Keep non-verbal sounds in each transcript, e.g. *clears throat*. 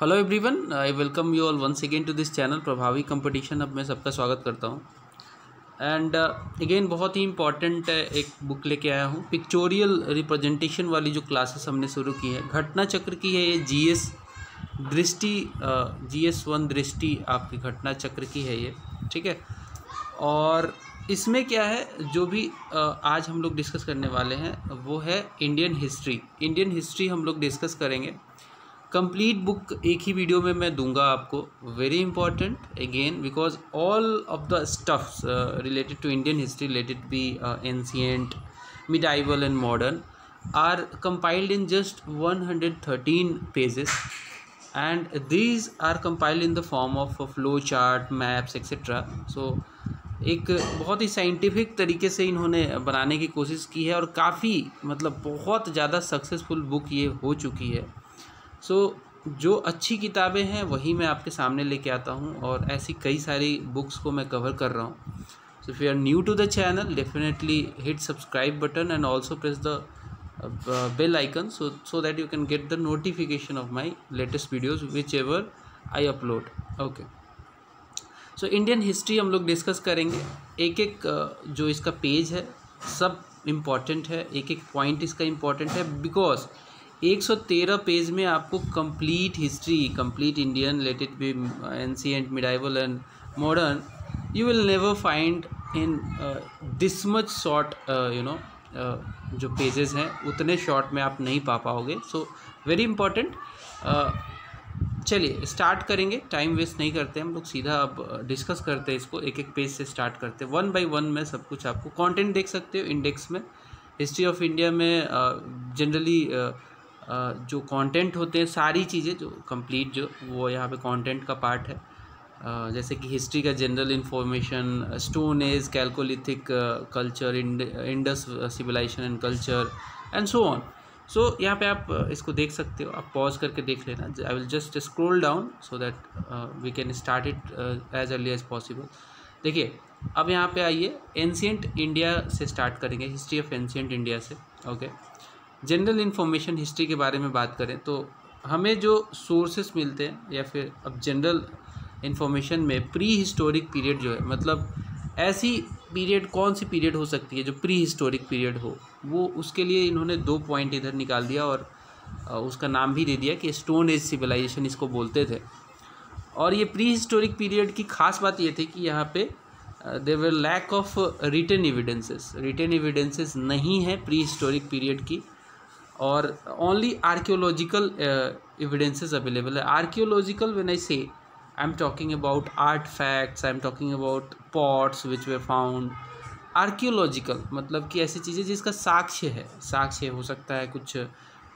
Hello everyone I welcome you all once again to this channel प्रभावी competition अब मैं सबका स्वागत करता हूँ। एंड अगेन uh, बहुत ही इंपॉर्टेंट एक बुक लेके आया हूँ। पिक्चोरियल रिप्रेजेंटेशन वाली जो क्लासेस हमने शुरू की है। घटना चक्र की है ये GS Drishti G S one Drishti आपकी घटना चक्र की है ये। ठीक है? और इसमें क्या है जो भी uh, आज हम लोग डिस्कस करने वाले हैं वो है इंडियन हिस्ट्री इंडियन हिस्ट्री हम लोग डिस्कस करेंगे। कंप्लीट बुक एक ही वीडियो में मैं दूँगा आपको. Very important again because all of the stuffs related to Indian history related be ancient medieval and modern are compiled in just one hundred thirteen pages and these are compiled in the form of flow chart maps etcetera so एक बहुत ही scientific तरीके से इन्होंने बनाने की कोशिश की है और काफ़ी मतलब बहुत ज़्यादा सक्सेसफुल बुक ये हो चुकी है. सो so, जो अच्छी किताबें हैं वही मैं आपके सामने लेके आता हूँ और ऐसी कई सारी बुक्स को मैं कवर कर रहा हूँ। So if you are new to the channel definitely hit subscribe button and also press the bell icon so so that you can get the notification of my latest videos which ever I upload okay so Indian history हम लोग discuss करेंगे। एक एक uh, जो इसका page है सब important है। एक एक पॉइंट इसका इंपॉर्टेंट है बिकॉज़ एक सौ तेरह पेज में आपको complete history complete Indian related be ancient medieval and modern you will never find in this much short you know जो पेजेस हैं उतने शॉर्ट में आप नहीं पा पाओगे। सो वेरी इंपॉर्टेंट चलिए स्टार्ट करेंगे। टाइम वेस्ट नहीं करते हम लोग सीधा अब डिस्कस करते हैं इसको एक एक पेज से स्टार्ट करते हैं। वन बाय वन में सब कुछ आपको कंटेंट देख सकते हो इंडेक्स में। हिस्ट्री ऑफ़ इंडिया में जनरली uh, जो कंटेंट होते हैं, सारी चीज़ें जो कंप्लीट जो, वो यहाँ पे कंटेंट का पार्ट है। जैसे कि हिस्ट्री का general information stone age chalcolithic culture Indus civilization and culture and so on so यहाँ पे आप इसको देख सकते हो। आप पॉज करके देख लेना। I will just scroll down so that we can start it as early as possible देखिए, अब यहाँ पे आइए। एंशियंट इंडिया से स्टार्ट करेंगे। हिस्ट्री ऑफ़ एंशियंट इंडिया से। Okay okay? General information history के बारे में बात करें तो हमें जो सोर्सेस मिलते हैं, या फिर अब जनरल इन्फॉर्मेशन में प्री हिस्टोरिक पीरियड जो है मतलब ऐसी पीरियड कौन सी पीरियड हो सकती है जो प्री हिस्टोरिक पीरियड हो, वो उसके लिए इन्होंने दो पॉइंट इधर निकाल दिया और उसका नाम भी दे दिया कि स्टोन एज सिविलाइजेशन इसको बोलते थे। और ये प्री हिस्टोरिक पीरियड की खास बात ये थी कि यहाँ पे there was lack of written evidences written evidences नहीं है प्री हिस्टोरिक पीरियड की। और ओनली आर्कियोलॉजिकल एविडेंसेस अवेलेबल है। Archaeological when I say I am talking about artefacts I am talking about pots which we found archaeological मतलब कि ऐसी चीज़ें जिसका साक्ष्य है। साक्ष्य हो सकता है कुछ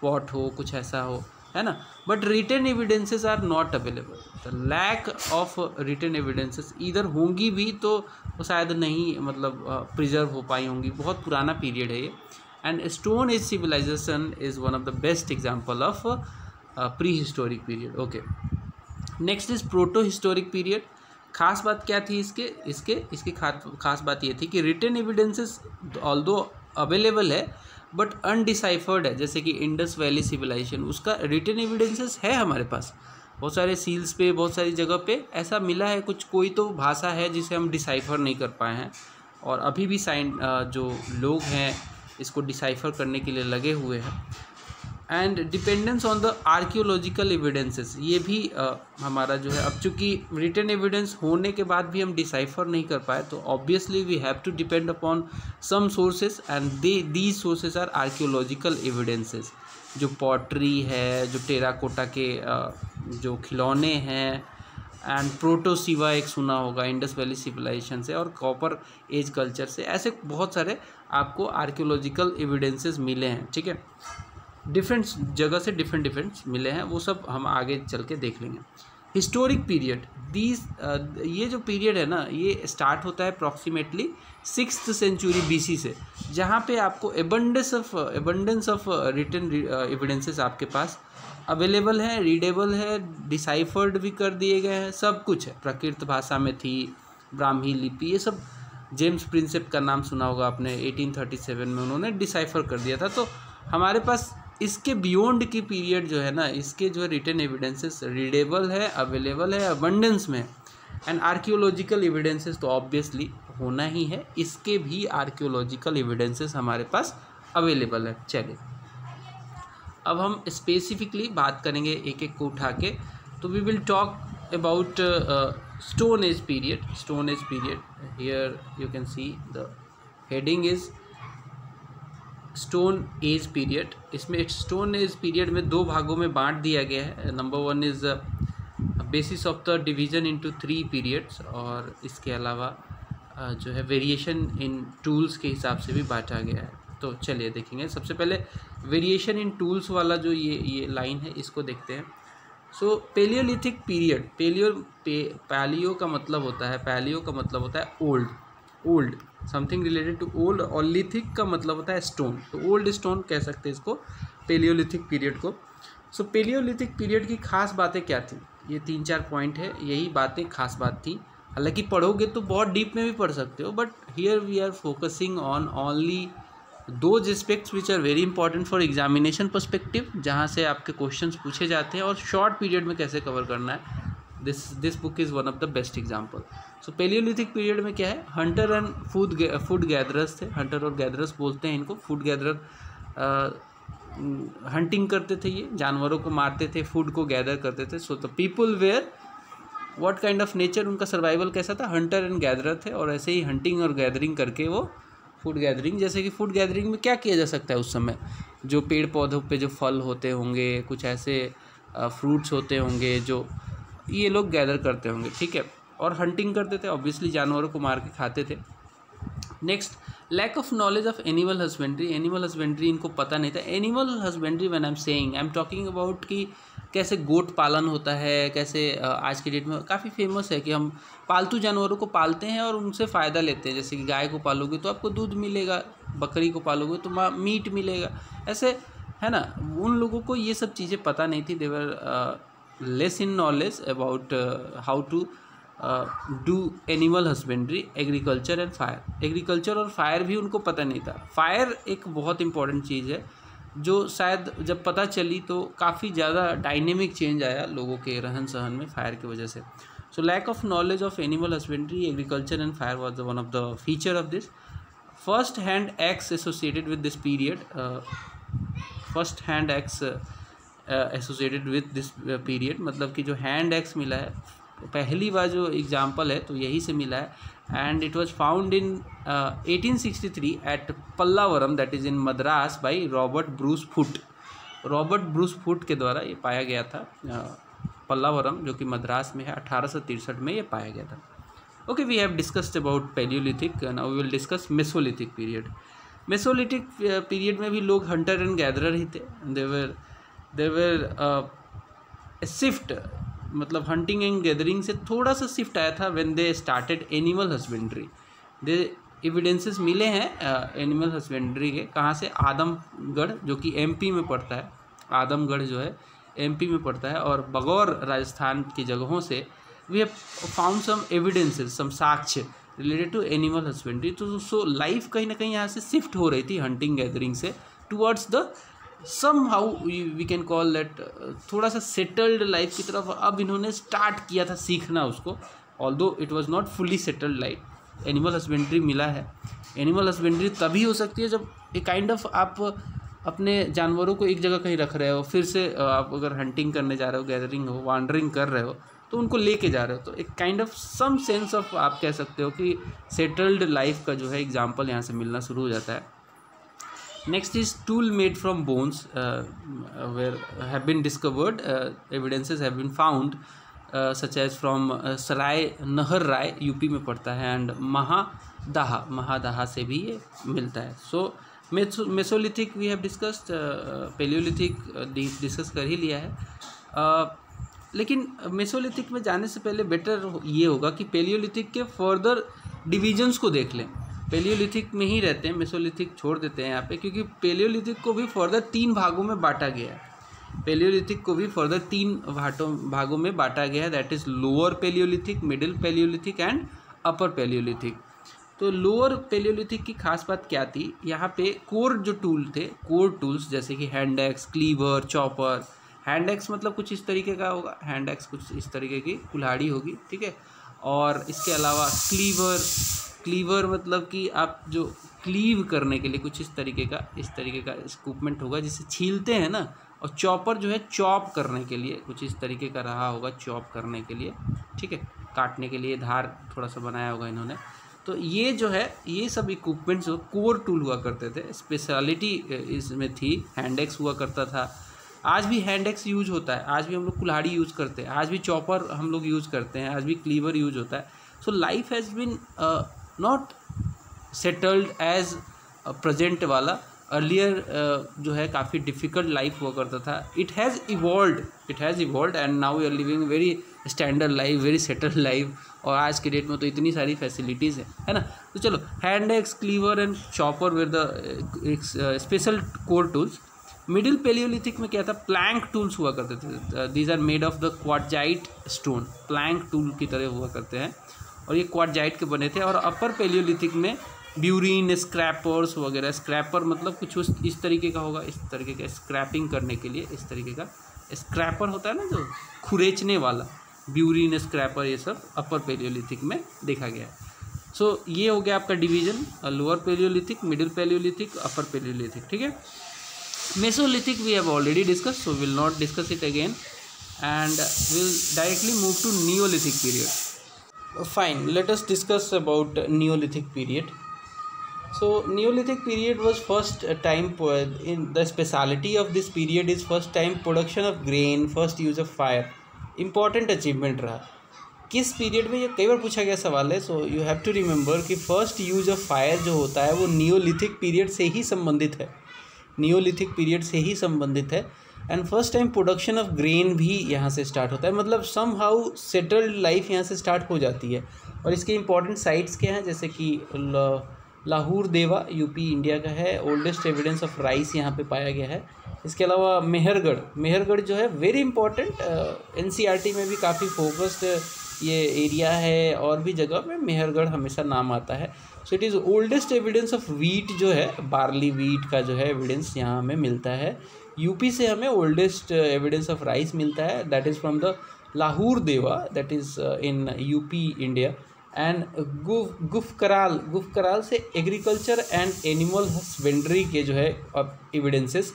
पॉट हो कुछ ऐसा हो है ना? But written evidences are not available the lack of written evidences इधर होंगी भी तो शायद नहीं मतलब प्रिजर्व uh, हो पाई होंगी। बहुत पुराना पीरियड है ये। And stone age civilization is one of the best example of uh, prehistoric period. Okay. Next is proto historic period. खास बात क्या थी इसके? इसके इसकी खास बात ये थी कि written evidences although available है बट अनडिसाइफर्ड है। जैसे कि इंडस वैली सिविलाइजेशन उसका रिटर्न एविडेंसेस है हमारे पास। बहुत सारे सील्स पे बहुत सारी जगह पे ऐसा मिला है कुछ कोई तो भाषा है जिसे हम डिसाइफर नहीं कर पाए हैं। और अभी भी साइन जो लोग हैं इसको डिसाइफर करने के लिए लगे हुए हैं। And dependence on the archaeological evidences ये भी आ, हमारा जो है अब चूँकि रिटर्न एविडेंस होने के बाद भी हम डिसाइफर नहीं कर पाए तो obviously we have to depend upon some sources and they these sources are archaeological evidences जो पॉटरी है जो टेराकोटा के आ, जो खिलौने हैं एंड प्रोटोसिवा एक सुना होगा इंडस वैली सिविलाइजेशन से और कॉपर एज कल्चर से ऐसे बहुत सारे आपको आर्कियोलॉजिकल एविडेंसेस मिले हैं, ठीक है? डिफरेंट जगह से डिफरेंट डिफरेंट मिले हैं, वो सब हम आगे चल के देख लेंगे। हिस्टोरिक पीरियड दीज ये जो पीरियड है ना, ये स्टार्ट होता है अप्रॉक्सीमेटली सिक्स सेंचुरी बीसी से, जहाँ पे आपको abundance of abundance of return evidences आपके पास अवेलेबल है रीडेबल है डिसाइफर्ड भी कर दिए गए हैं, सब कुछ है। प्रकृत भाषा में थी, ब्राह्मी लिपि, ये सब जेम्स प्रिंसेप का नाम सुना होगा आपने 1837 में उन्होंने डिसाइफर कर दिया था। तो हमारे पास इसके बियॉन्ड की पीरियड जो है ना, इसके जो रिटर्न एविडेंसेस रीडेबल है अवेलेबल है अबंडेंस में। एंड आर्कियोलॉजिकल एविडेंसेस तो ऑब्वियसली होना ही है। इसके भी आर्कियोलॉजिकल एविडेंसेस हमारे पास अवेलेबल है। चलिए, अब हम स्पेसिफिकली बात करेंगे एक एक को उठा के। तो we will talk about stone age period stone age period here you can see the heading is stone age period इसमें स्टोन एज पीरियड में दो भागों में बांट दिया गया है. Number one is basis of the division into three periods और इसके अलावा uh, जो है वेरिएशन इन टूल्स के हिसाब से भी बांटा गया है. तो चलिए देखेंगे. सबसे पहले वेरिएशन इन टूल्स वाला जो ये ये लाइन है इसको देखते हैं. So palaeolithic period palaeo palaeo का मतलब होता है पैलियो का मतलब होता है old old something related to old और लिथिक का मतलब होता है स्टोन तो ओल्ड स्टोन कह सकते हैं इसको पेलियोलिथिक पीरियड को. सो पेलियोलिथिक पीरियड की खास बातें क्या थी? ये तीन चार पॉइंट है, यही बातें खास बात थी. हालाँकि पढ़ोगे तो बहुत डीप में भी पढ़ सकते हो but here we are focusing on only those aspects which are very important for examination perspective जहाँ से आपके क्वेश्चन पूछे जाते हैं और शॉर्ट पीरियड में कैसे कवर करना है। This this book is one of the best example so palaeolithic period में क्या है? Hunter and food food gatherers थे। हंटर और गैदरर्स बोलते हैं इनको। फ़ूड गैदरर हंटिंग करते थे ये। जानवरों को मारते थे फ़ूड को गैदर करते थे। So the people were what kind of nature उनका सर्वाइवल कैसा था? हंटर एंड गैदरर थे और ऐसे ही हंटिंग और गैदरिंग करके वो फ़ूड गैदरिंग, जैसे कि फ़ूड गैदरिंग में क्या किया जा सकता है उस समय? जो पेड़ पौधों पे जो फल होते होंगे, कुछ ऐसे फ्रूट्स होते होंगे जो, ये लोग गैदर करते होंगे, ठीक है? और हंटिंग करते थे ऑब्वियसली जानवरों को मार के खाते थे। Next lack of knowledge of animal husbandry animal husbandry इनको पता नहीं था। Animal husbandry when I am saying I am talking about कि कैसे गोट पालन होता है, कैसे आज के डेट में काफ़ी फ़ेमस है कि हम पालतू जानवरों को पालते हैं और उनसे फ़ायदा लेते हैं। जैसे कि गाय को पालोगे तो आपको दूध मिलेगा, बकरी को पालोगे तो मीट मिलेगा। ऐसे, है ना, उन लोगों को ये सब चीज़ें पता नहीं थी। There was less in knowledge about how to do animal husbandry agriculture and fire agriculture और फायर भी उनको पता नहीं था। फायर एक बहुत इंपॉर्टेंट चीज़ है। जो शायद जब पता चली तो काफ़ी ज़्यादा डायनेमिक चेंज आया लोगों के रहन सहन में फायर की वजह से। So lack of knowledge of animal husbandry agriculture and fire was one of the feature of this first hand axe associated with this period first hand axe associated with this period मतलब कि जो hand axe मिला है, पहली बार जो example है तो यही से मिला है। It was found in eighteen sixty three at Pallavaram that is in Madras by Robert Bruce Foote Robert Bruce Foote के द्वारा ये पाया गया था uh, पल्लावरम जो कि मद्रास में है अठारह में ये पाया गया था। Okay we have discussed about palaeolithic now we will discuss mesolithic period mesolithic period में भी लोग हंटर एंड गैदरर ही थे। There was there was shift मतलब हंटिंग एंड गैदरिंग से थोड़ा सा शिफ्ट आया था when they started animal husbandry the evidences मिले हैं एनिमल हस्बेंड्री के, कहाँ से? आदमगढ़, जो कि एमपी में पड़ता है, आदमगढ़ जो है एमपी में पड़ता है और बगौर राजस्थान की जगहों से we have found some evidences some साक्ष्य रिलेटेड टू एनिमल हस्बेंड्री तो सो लाइफ कहीं ना कहीं यहाँ से शिफ्ट हो रही थी हंटिंग गैदरिंग से towards the some how we can call that थोड़ा सा सेटल्ड लाइफ की तरफ़ अब इन्होंने स्टार्ट किया था सीखना उसको although it was not fully settled life animal husbandry मिला है। एनिमल हस्बेंड्री तभी हो सकती है जब एक काइंड ऑफ़ आप अपने जानवरों को एक जगह कहीं रख रहे हो, फिर से आप अगर हंटिंग करने जा रहे हो गैदरिंग हो वांडरिंग कर रहे हो तो उनको लेके जा रहे हो। तो एक kind of some sense of आप कह सकते हो कि सेटल्ड लाइफ का जो है एग्ज़ाम्पल यहाँ से मिलना शुरू हो जाता है। Next is tool made from bones uh, where have been discovered uh, evidences have been found uh, Sarai Nahar Rai UP में पड़ता है एंड महादाहा महादाहा से भी ये मिलता है. So mesolithic we have discussed palaeolithic discuss कर ही लिया है. Uh, लेकिन मेसोलिथिक में जाने से पहले बेटर ये होगा कि पेलियोलिथिक के फर्दर डिविजन्स को देख लें. पेलियोलिथिक में ही रहते हैं मेसोलिथिक छोड़ देते हैं यहाँ पे, क्योंकि पेलियोलिथिक को भी फर्दर तीन भागों में बांटा गया है। पेलियोलिथिक को भी फर्दर तीन भाटों, भागों में बांटा गया है that is lower palaeolithic middle palaeolithic and upper palaeolithic तो लोअर पेलियोलिथिक की खास बात क्या थी? यहाँ पे कोर जो टूल थे कोर टूल्स जैसे कि hand axe cleaver chopper hand axe मतलब कुछ इस तरीके का होगा हैंड एक्स कुछ इस तरीके की कुल्हाड़ी होगी, ठीक है? और इसके अलावा क्लीवर क्लीवर मतलब कि आप जो क्लीव करने के लिए कुछ इस तरीके का, इस तरीके का इक्विपमेंट होगा जिसे छीलते हैं ना, और चॉपर जो है चॉप करने के लिए, कुछ इस तरीके का रहा होगा चॉप करने के लिए, ठीक है? काटने के लिए धार थोड़ा सा बनाया होगा इन्होंने। तो ये जो है, ये सब इक्विपमेंट्स कोर टूल हुआ करते थे स्पेशलिटी इसमें थी हैंडेक्स हुआ करता था। आज भी हैंडेक्स यूज़ होता है, आज भी हम लोग कुल्हाड़ी यूज़ करते हैं, आज भी चॉपर हम लोग यूज़ करते हैं, आज भी क्लीवर यूज़ होता है। So life has been not settled as present वाला अर्लियर uh, जो है काफ़ी डिफ़िकल्ट लाइफ हुआ करता था। It has evolve it has evolve and now you are living very standard life very settled life और आज के डेट में तो इतनी सारी फैसिलिटीज़ है है ना? तो चलो hand axe cleaver and chopper with the special core tools middle palaeolithic में क्या था? प्लैंक टूल्स हुआ करते थे। These are made of the quartzite stone flake tool की तरह हुआ करते हैं। और ये क्वारजाइट के बने थे और अपर पेलियोलिथिक में ब्यूरिन स्क्रैपर्स वगैरह स्क्रैपर मतलब कुछ उस इस तरीके का होगा इस तरीके का स्क्रैपिंग करने के लिए इस तरीके का स्क्रैपर होता है ना जो खुरेचने वाला ब्यूरिन स्क्रैपर ये सब अपर पेलियोलिथिक में देखा गया सो so, ये हो गया आपका division lower palaeolithic middle palaeolithic upper palaeolithic ठीक है? Mesolithic we have already discuss so will not discuss it again and will directly move to neolithic period fine let us discuss about neolithic period so neolithic period was first time in the speciality of this period is first time production of grain first use of fire important achievement रहा किस period में ये कई बार पूछा गया सवाल है so you have to remember कि फ़र्स्ट यूज़ ऑफ़ फायर जो होता है वो नियोलिथिक पीरियड से ही संबंधित है नियोलिथिक पीरियड से ही संबंधित है and first time production of grain भी यहाँ से स्टार्ट होता है। मतलब सम हाउ सेटल्ड लाइफ यहाँ से स्टार्ट हो जाती है। और इसके इंपॉर्टेंट साइट्स क्या हैं? जैसे कि लाहौर देवा यूपी इंडिया का है। ओल्डेस्ट एविडेंस ऑफ़ राइस यहाँ पे पाया गया है। इसके अलावा मेहरगढ़। मेहरगढ़ जो है वेरी इंपॉर्टेंट एन में भी काफ़ी फोकस्ड ये एरिया है। और भी जगह में मेहरगढ़ हमेशा नाम आता है। So it is oldest evidence of wheat जो है बार्ली वीट का जो है एविडेंस यहाँ हमें मिलता है। यूपी से हमें ओल्डेस्ट एविडेंस ऑफ़ राइस मिलता है that is from the Lahuradewa that is in UP India and गुफ Gufkral Gufkral से एग्रीकल्चर एंड एनिमल हस्बेंड्री के जो है एविडेंसेस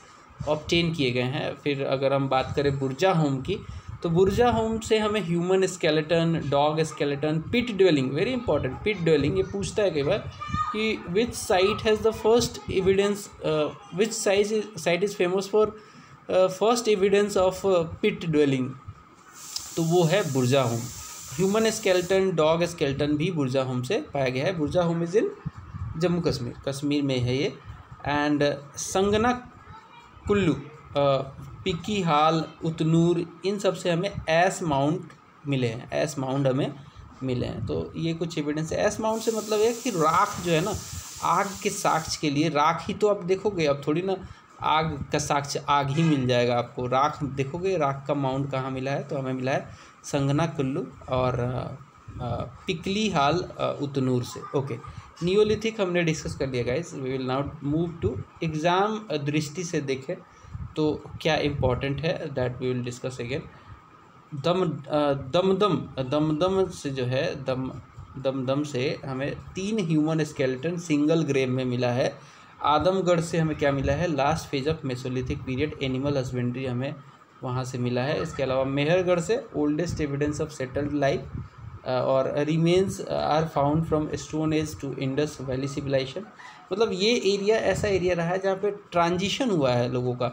ऑप्टेन किए गए हैं। फिर अगर हम बात करें बुर्जा होम की तो बुर्जा होम से हमें human skeleton dog skeleton pit dwelling very important pit dwelling ये पूछता है कई बार कि which site has the first evidence which size site is famous for first evidence of pit dwelling तो वो है Burzahom. Human skeleton dog skeleton भी बुर्जा होम से पाया गया है। Burzahom is in Jammu Kashmir. Kashmir में है ये। एंड संगना कुल्लू पिकी हाल, उतनूर, इन सबसे हमें एस माउंट मिले हैं, एस माउंट हमें मिले हैं। तो ये कुछ एविडेंस है। एस माउंट से मतलब है कि राख जो है ना, आग के साक्ष्य के लिए, राख ही तो आप देखोगे, अब थोड़ी ना आग का साक्ष्य आग ही मिल जाएगा आपको। राख देखोगे, राख का माउंट कहाँ मिला है? तो हमें मिला है संगना कुल्लू और पिकली, हाल उतनूर से। ओके नियोलिथिक हमने डिस्कस कर लिया guys we will now move to exam दृष्टि से देखें। तो क्या इम्पोर्टेंट है that we will discuss again दम दमदम दमदम से जो है, दम, दमदम से हमें तीन ह्यूमन स्केलेटन सिंगल ग्रेव में मिला है। आदमगढ़ से हमें क्या मिला है? Last phase of mesolithic period animal husbandry हमें वहाँ से मिला है। इसके अलावा मेहरगढ़ से oldest evidence of settled life और remains are found from stone age to Indus valley civilization मतलब ये एरिया ऐसा एरिया रहा है जहाँ पे ट्रांजिशन हुआ है लोगों का।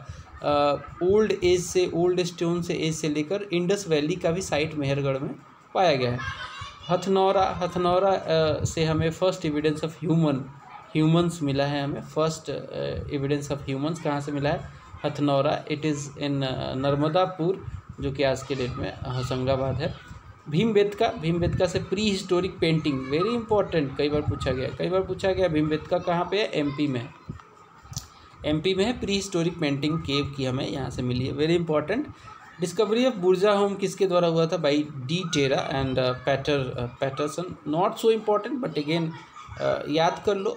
ओल्ड एज से ओल्ड स्टोन से एज से लेकर इंडस वैली का भी साइट मेहरगढ़ में पाया गया है। हथनौरा हथनौरा से हमें first evidence of human humans मिला है हमें। फ़र्स्ट एविडेंस ऑफ़ ह्यूमंस कहाँ से मिला है? Hathnora. It is in Narmadapur, जो कि आज के डेट में होशंगाबाद है। भीम बेदका भीम बेदका से pre historic painting very important कई बार पूछा गया। कई बार पूछा गया भीम बेदका कहाँ पे है? एमपी में एमपी में है प्री हिस्टोरिक पेंटिंग केव की हमें यहाँ से मिली है। Very important discovery of Burzahom किसके द्वारा हुआ था? By de Terra and Pater Paterson not so important but again याद कर लो।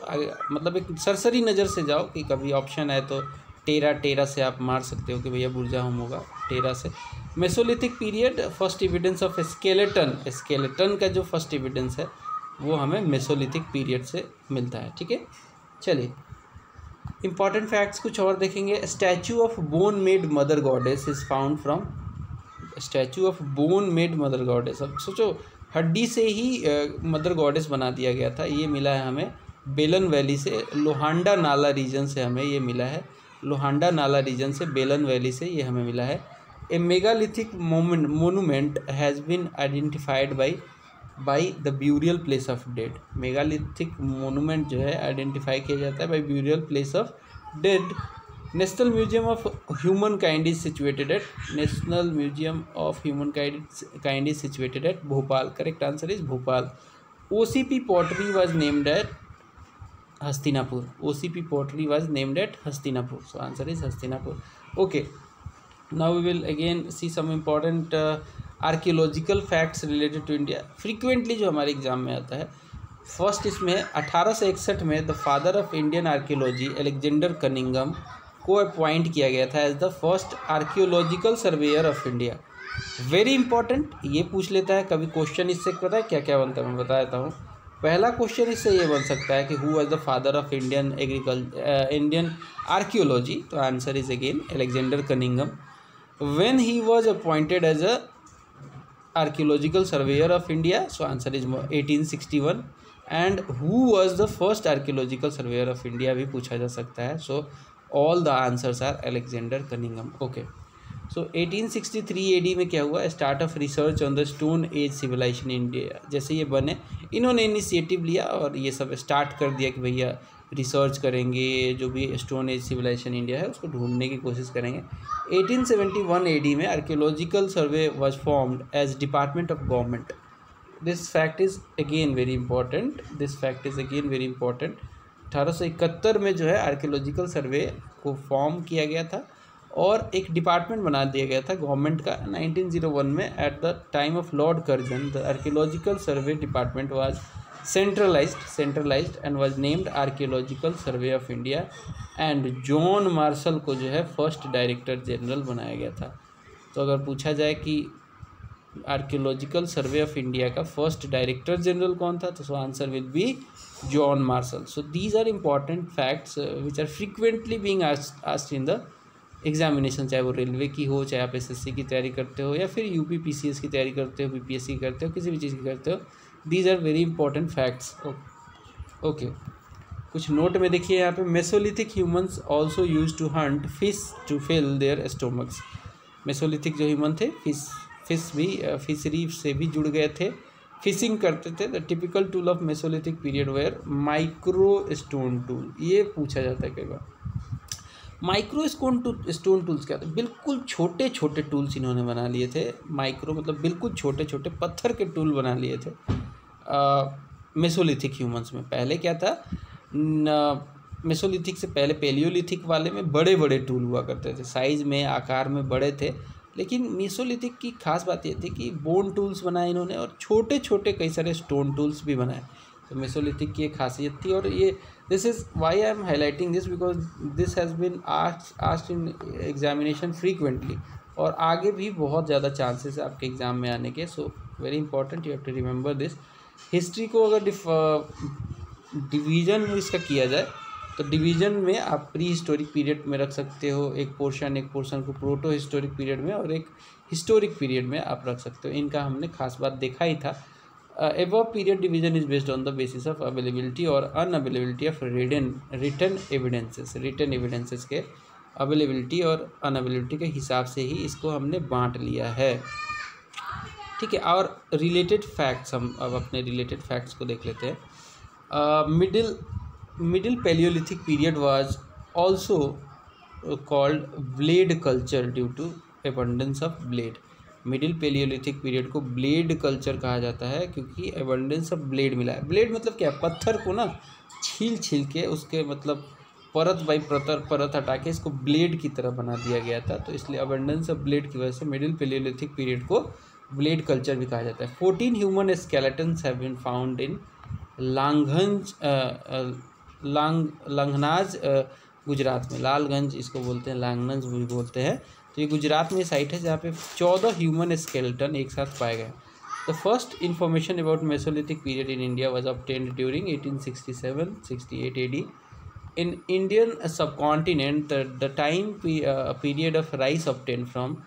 मतलब एक सरसरी नज़र से जाओ कि कभी ऑप्शन है तो टेरा टेरा से आप मार सकते हो कि भैया बुर्जा होम होगा टेरा से। Mesolithic period first evidence of skeleton skeleton का जो फ़र्स्ट एविडेंस है, वो हमें मेसोलिथिक पीरियड से मिलता है, ठीक है? चलिए। इंपॉर्टेंट फैक्ट्स कुछ और देखेंगे। Statue of bone made mother goddess is found from statue of bone made mother goddess अब सोचो, हड्डी से ही मदर गॉडेस बना दिया गया था। ये मिला है हमें बेलन वैली से। लोहांडा नाला रीजन से हमें ये मिला है। लोहांडा नाला रीजन से बेलन वैली से ये हमें मिला है। A megalithic moment monument has been identified by by the burial place of dead megalithic monument जो है आइडेंटिफाई किया जाता है by burial place of dead national museum of human kind is situated at national museum of human kind is situated at Bhopal correct answer is Bhopal O C P pottery was named at Hastinapur O C P pottery was named at Hastinapur so answer is Hastinapur okay now we will again see some important archaeological facts related to India. Frequently जो हमारे exam में आता है, first इसमें अठारह में the father of Indian archaeology Alexander Cunningham को appoint किया गया था as the first archaeological surveyor of India. Very important, ये पूछ लेता है, कभी क्वेश्चन इससे पता है क्या क्या बनता है, मैं बता देता हूँ। पहला क्वेश्चन इससे ये बन सकता है कि who was the father of Indian agriculture Indian archaeology तो answer is again Alexander Cunningham when he was appointed as a archaeological surveyor of India so answer is eighteen sixty one and who was the first archaeological surveyor of India भी पूछा जा सकता है। So all the answers are Alexander Cunningham okay so 1863 AD में क्या हुआ? Start of research on the stone age civilisation India जैसे ये बने, इन्होंने इनिशिएटिव लिया और ये सब स्टार्ट कर दिया कि भैया रिसर्च करेंगे, जो भी स्टोन एज सिविलाइजेशन इंडिया है, उसको ढूँढने की कोशिश करेंगे। 1871 एडी में archaeological survey was formed as department of government this fact is again very important this fact is again very important अठारह सौ इकहत्तर में जो है आर्कियोलॉजिकल सर्वे को फॉर्म किया गया था और एक डिपार्टमेंट बना दिया गया था गवर्नमेंट का। 1901 में at the time of Lord Curzon the archaeological survey department was centralised centralised and was named archaeological survey of India and John Marshall को जो है फ़र्स्ट डायरेक्टर जनरल बनाया गया था। तो अगर पूछा जाए कि आर्कियोलॉजिकल सर्वे ऑफ़ इंडिया का फ़र्स्ट डायरेक्टर जनरल कौन था तो so answer will be John Marshall so these are important facts which are frequently being asked in the examination चाहे वो रेलवे की हो, चाहे आप एसएससी की तैयारी करते हो, या फिर यूपी पीसीएस की तैयारी करते हो बीपीएससी की करते हो, किसी भी चीज़ की करते हो। These are very important facts okay कुछ नोट में देखिए यहाँ पे mesolithic humans also use to hunt fish to fill their stomachs mesolithic जो ह्यूमन थे फ़िश फ़िश भी फिशरी से भी जुड़ गए थे। फिशिंग करते थे the typical tool of mesolithic period were micro stone tool ये पूछा जाता है कई बार। Micro stone tool, stone tools क्या थे बिल्कुल छोटे छोटे टूल्स इन्होंने बना लिए थे। माइक्रो मतलब बिल्कुल छोटे छोटे पत्थर के टूल बना लिए थे। मेसोलिथिक ह्यूमंस में। पहले क्या था? मेसोलिथिक से पहले पेलियोलिथिक वाले में बड़े बड़े टूल हुआ करते थे। साइज़ में, आकार में बड़े थे। लेकिन मीसोलिथिक की खास बात ये थी कि बोन टूल्स बनाए इन्होंने और छोटे छोटे कई सारे स्टोन टूल्स भी बनाए। तो मेसोलिथिक की एक खासियत थी और ये this is why I am highlighting this because this has been asked asked in examination frequently और आगे भी बहुत ज़्यादा चांसेस है आपके एग्ज़ाम में आने के so very important you have to remember this history को अगर डिवीज़न इसका किया जाए तो डिवीज़न में आप प्री हिस्टोरिक पीरियड में रख सकते हो, एक पोर्शन एक पोर्शन को प्रोटो हिस्टोरिक पीरियड में और एक हिस्टोरिक पीरियड में आप रख सकते हो। इनका हमने खास बात देखा ही था। एवो period division is based on the basis of availability और unavailability of written return evidences return evidences के अवेलेबिलिटी और अनअवेलेबिलिटी के हिसाब से ही इसको हमने बांट लिया है। ठीक है, और रिलेटेड फैक्ट्स हम अब अपने रिलेटेड फैक्ट्स को देख लेते हैं। Middle middle paleolithic period was also called blade culture due to abundance of blade. Middle paleolithic period को ब्लेड कल्चर कहा जाता है, क्योंकि एबंडेंस ऑफ़ ब्लेड मिला है। ब्लेड मतलब क्या है? पत्थर को ना छील छील के उसके मतलब परत बाई परत परत हटा के इसको ब्लेड की तरह बना दिया गया था। तो इसलिए अबंडेंस ऑफ़ ब्लेड की वजह से मिडिल पेलियोलिथिक पीरियड को ब्लेड कल्चर भी कहा जाता है। Fourteen human skeletons have been found in Langhnaj लांग लंघनाज गुजरात में। लालगंज इसको बोलते हैं, लांगनज भी बोलते हैं। तो ये गुजरात में साइट है जहाँ पे चौदह ह्यूमन स्केल्टन एक साथ पाए गए। The first information about mesolithic period in India was obtained during eighteen sixty seven sixty eight A D in Indian subcontinent the time period of rice obtain from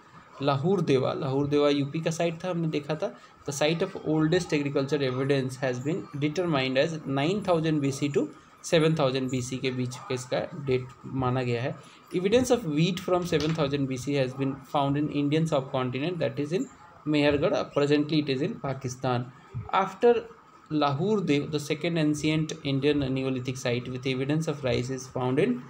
Lahuradewa Lahuradewa UP का site था, हमने देखा था। The site of oldest agriculture evidence has been determined as nine thousand B C to seven thousand B C के बीच का इसका date माना गया है। Evidence of wheat from 7000 BC has been found in Indian subcontinent that is in Mehergarh. Presently it is in Pakistan. After Lahore Dev, the second ancient Indian Neolithic site with evidence of rice is found in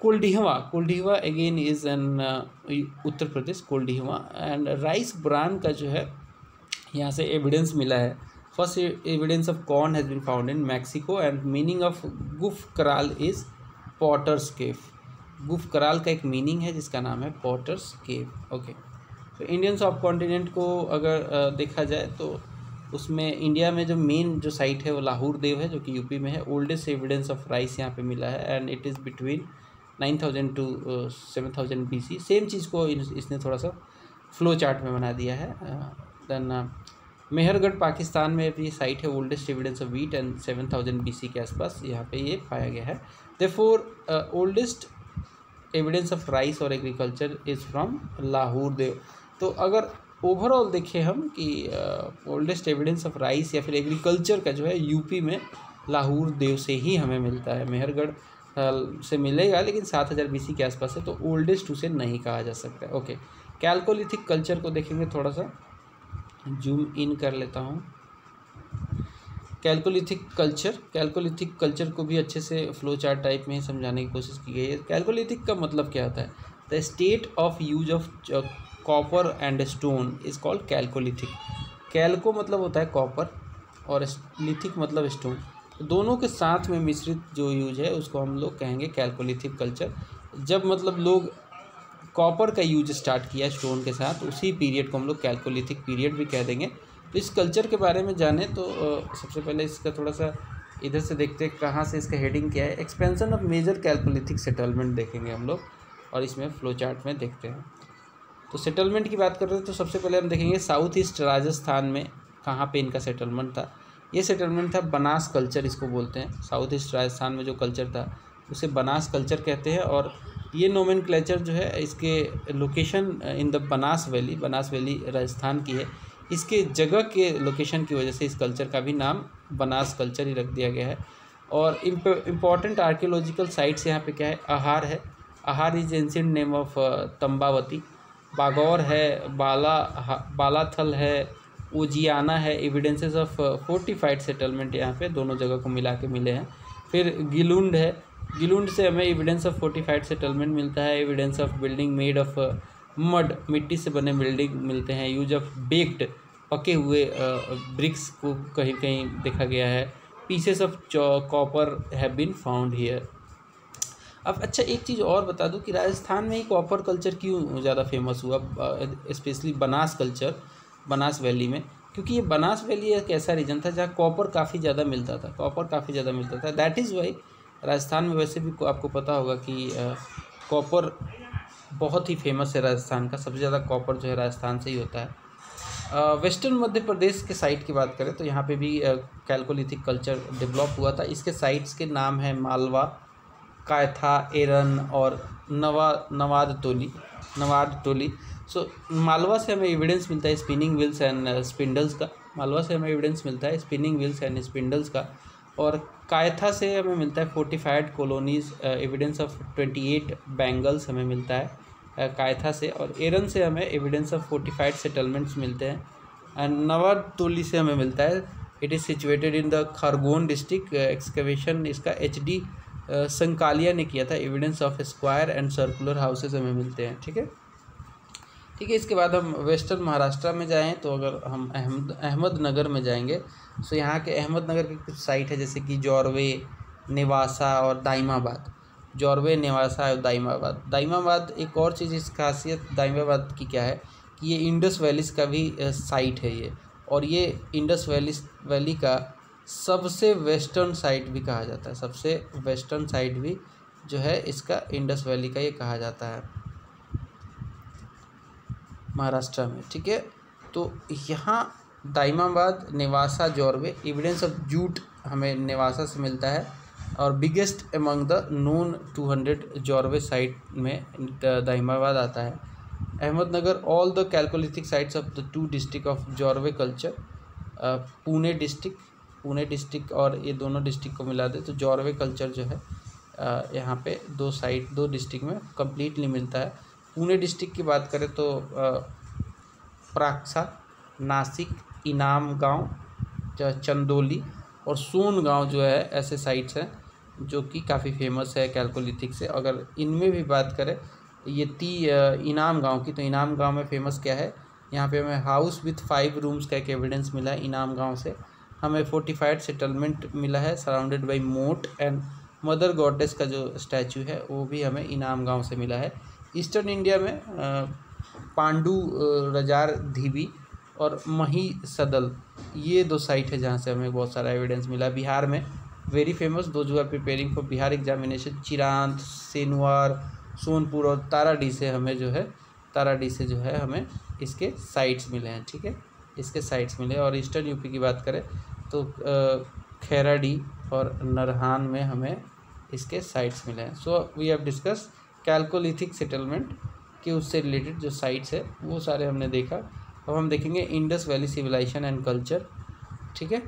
Kuldihwa. Kuldihwa again is in uh, Uttar Pradesh, Kuldihwa and rice bran का जो है यहाँ से evidence मिला है first evidence of corn has been found in Mexico and meaning of Guf Kral is potter's cave गुफ कराल का एक मीनिंग है जिसका नाम है पॉटर्स केव, ओके। तो इंडियन सब कॉन्टिनेंट को अगर देखा जाए तो उसमें इंडिया में जो मेन जो साइट है वो लाहौर देव है, जो कि यूपी में है। ओल्डेस्ट एविडेंस ऑफ़ राइस यहाँ पे मिला है and it is between nine thousand to seven thousand B C same चीज़ को इसने थोड़ा सा फ्लो चार्ट में बना दिया है। देन मेहरगढ़, पाकिस्तान में भी साइट है oldest evidence of wheat and seven thousand B C के आसपास यहाँ पे ये पाया गया है। The four oldest evidence of rice और agriculture is from Lahuradewa तो अगर ओवरऑल देखें हम कि ओल्डेस्ट एविडेंस ऑफ़ राइस या फिर एग्रीकल्चर का जो है यूपी में लाहौर देव से ही हमें मिलता है। मेहरगढ़ से मिलेगा लेकिन सात हज़ार बी के आसपास है तो ओल्डेस्ट उसे नहीं कहा जा सकता है। ओके कैलकोलिथिक कल्चर को देखेंगे थोड़ा सा। जूम इन कर लेता हूँ। कैलकोलिथिक कल्चर कैलकोलिथिक कल्चर को भी अच्छे से फ्लो चार्ट टाइप में समझाने की कोशिश की गई है। कैलकोलिथिक का मतलब क्या होता है? The state of use of copper and stone is called chalcolithic chalco मतलब होता है कॉपर और लिथिक मतलब स्टोन दोनों के साथ में मिश्रित जो यूज़ है, उसको हम लोग कहेंगे कैलकोलिथिक कल्चर। जब मतलब लोग कॉपर का यूज़ स्टार्ट किया स्टोन के साथ, उसी पीरियड को हम लोग कैलकोलिथिक पीरियड भी कह देंगे। तो इस कल्चर के बारे में जाने तो सबसे पहले इसका थोड़ा सा इधर से देखते हैं कहाँ से इसका हेडिंग क्या है। Expansion of major chalcolithic settlement देखेंगे हम लोग और इसमें फ्लो चार्ट में देखते हैं। तो सेटलमेंट की बात कर रहे हैं तो सबसे पहले हम देखेंगे साउथ ईस्ट राजस्थान में कहाँ पे इनका सेटलमेंट था। ये सेटलमेंट था बनास कल्चर इसको बोलते हैं। साउथ ईस्ट राजस्थान में जो कल्चर था, उसे बनास कल्चर कहते हैं और ये नोमेन जो है इसके location in the Banas valley Banas valley Rajasthan की है। इसके जगह के लोकेशन की वजह से इस कल्चर का भी नाम बनास कल्चर ही रख दिया गया है। और इंपॉर्टेंट आर्कियोलॉजिकल साइट्स यहाँ पे क्या है? आहार है। Ahar is ancient name of Tambavati. Bagor है, बाला बालाथल है, उजियाना है। एविडेंसेस ऑफ़ फोर्टिफाइड सेटलमेंट यहाँ पे दोनों जगह को मिला के मिले हैं। फिर गिलुंड है। गिलुंड से हमें एविडेंस ऑफ़ फोर्टिफाइड सेटलमेंट मिलता है। Evidence of building made of mud, मिट्टी से बने बिल्डिंग मिलते हैं। यूज़ ऑफ़ बेक्ड, पके हुए ब्रिक्स को कहीं कहीं देखा गया है। Pieces of copper have been found here अब अच्छा एक चीज़ और बता दूँ कि राजस्थान में ही कॉपर कल्चर क्यों ज़्यादा फ़ेमस हुआ? Specially Banas culture Banas valley में। क्योंकि ये बनास वैली एक ऐसा रीजन था जहाँ कॉपर काफ़ी ज़्यादा मिलता था। कॉपर काफ़ी ज़्यादा मिलता था। दैट इज़ वाई राजस्थान में वैसे भी आपको पता होगा कि कॉपर बहुत ही फ़ेमस है राजस्थान का। सबसे ज़्यादा कॉपर जो है राजस्थान से ही होता है। वेस्टर्न मध्य प्रदेश के साइट की बात करें तो यहाँ पे भी कैलकोलिथिक कल्चर डेवलप हुआ था। इसके साइट्स के नाम हैं मालवा, कायथा, एरन और नवा, नवाद टोली नवाद टोली। सो मालवा से हमें एविडेंस मिलता है स्पिनिंग व्हील्स एंड स्पिंडल्स का। मालवा से हमें एविडेंस मिलता है स्पिनिंग व्हील्स एंड स्पिंडल्स का। और कायथा से हमें मिलता है fortified colonies evidence of twenty eight bangles हमें मिलता है। कायथा से और एरन से हमें एविडेंस ऑफ़ फोर्टिफाइड सेटलमेंट्स मिलते हैं। एंड नवातोली से हमें मिलता है। It is situated in the Khargone district excavation इसका एच डी संकालिया ने किया था। Evidence of square and circular houses हमें मिलते हैं, ठीक है? ठीक है, इसके बाद हम वेस्टर्न महाराष्ट्र में जाएँ तो अगर हम अहमद, अहमदनगर में जाएँगे तो यहाँ के अहमदनगर की कुछ साइट है, जैसे कि जौरवे निवासा और दाइमाबाद जौरवे, निवासा और दाइमाबाद। दाइमाबाद एक और चीज़, इस खासियत दाइमाबाद की क्या है कि ये इंडस वैलीस का भी साइट है ये। और ये इंडस वैली वैली का सबसे वेस्टर्न साइट भी कहा जाता है। सबसे वेस्टर्न साइट भी जो है, इसका इंडस वैली का ये कहा जाता है। महाराष्ट्र में, ठीक है? तो यहाँ Daimabad, Nevasa, Jorwe evidence of jute हमें नेवासा से मिलता है। और biggest among the known two hundred Jorwe site में दाइमाबाद आता है। Ahmednagar all the chalcolithic sites of the two district of Jorwe culture Pune district Pune district और ये दोनों डिस्ट्रिक्ट को मिला दे तो जॉर्वे कल्चर जो है यहाँ पे दो साइट दो डिस्ट्रिक्ट में कम्प्लीटली मिलता है। पुणे डिस्ट्रिक्ट की बात करें तो प्राक्सा, नासिक, इनाम गाँव चंदोली और सोन गाँव जो है, ऐसे साइट्स हैं, जो कि काफ़ी फ़ेमस है कैलकोलिथिक से। अगर इनमें भी बात करें, ये ती इनाम गाँव की तो इनाम गाँव में फ़ेमस क्या है? यहाँ पे हमें हाउस विथ फाइव रूम्स का एक एविडेंस मिला है इनाम गाँव से। हमें फोर्टिफाइड सेटलमेंट मिला है surrounded by moat and mother goddess का जो स्टैचू है, वो भी हमें इनाम गाँव से मिला है। ईस्टर्न इंडिया में पांडू रजार धीबी और मही सदल, ये दो साइट है जहाँ से हमें बहुत सारा एविडेंस मिला बिहार में। वेरी फ़ेमस दो जो are preparing for Bihar examination Chirand, Senuwar, Sonpur और ताराडी से हमें जो है ताराडी से जो है हमें इसके साइट्स मिले हैं, ठीक है? इसके साइट्स मिले और ईस्टर्न यूपी की बात करें तो खैराडी और नरहान में हमें इसके साइट्स मिले हैं। So we have discuss chalcolithic settlement के उससे रिलेटेड जो साइट्स है, वो सारे हमने देखा। अब हम देखेंगे Indus valley civilisation and culture, ठीक है?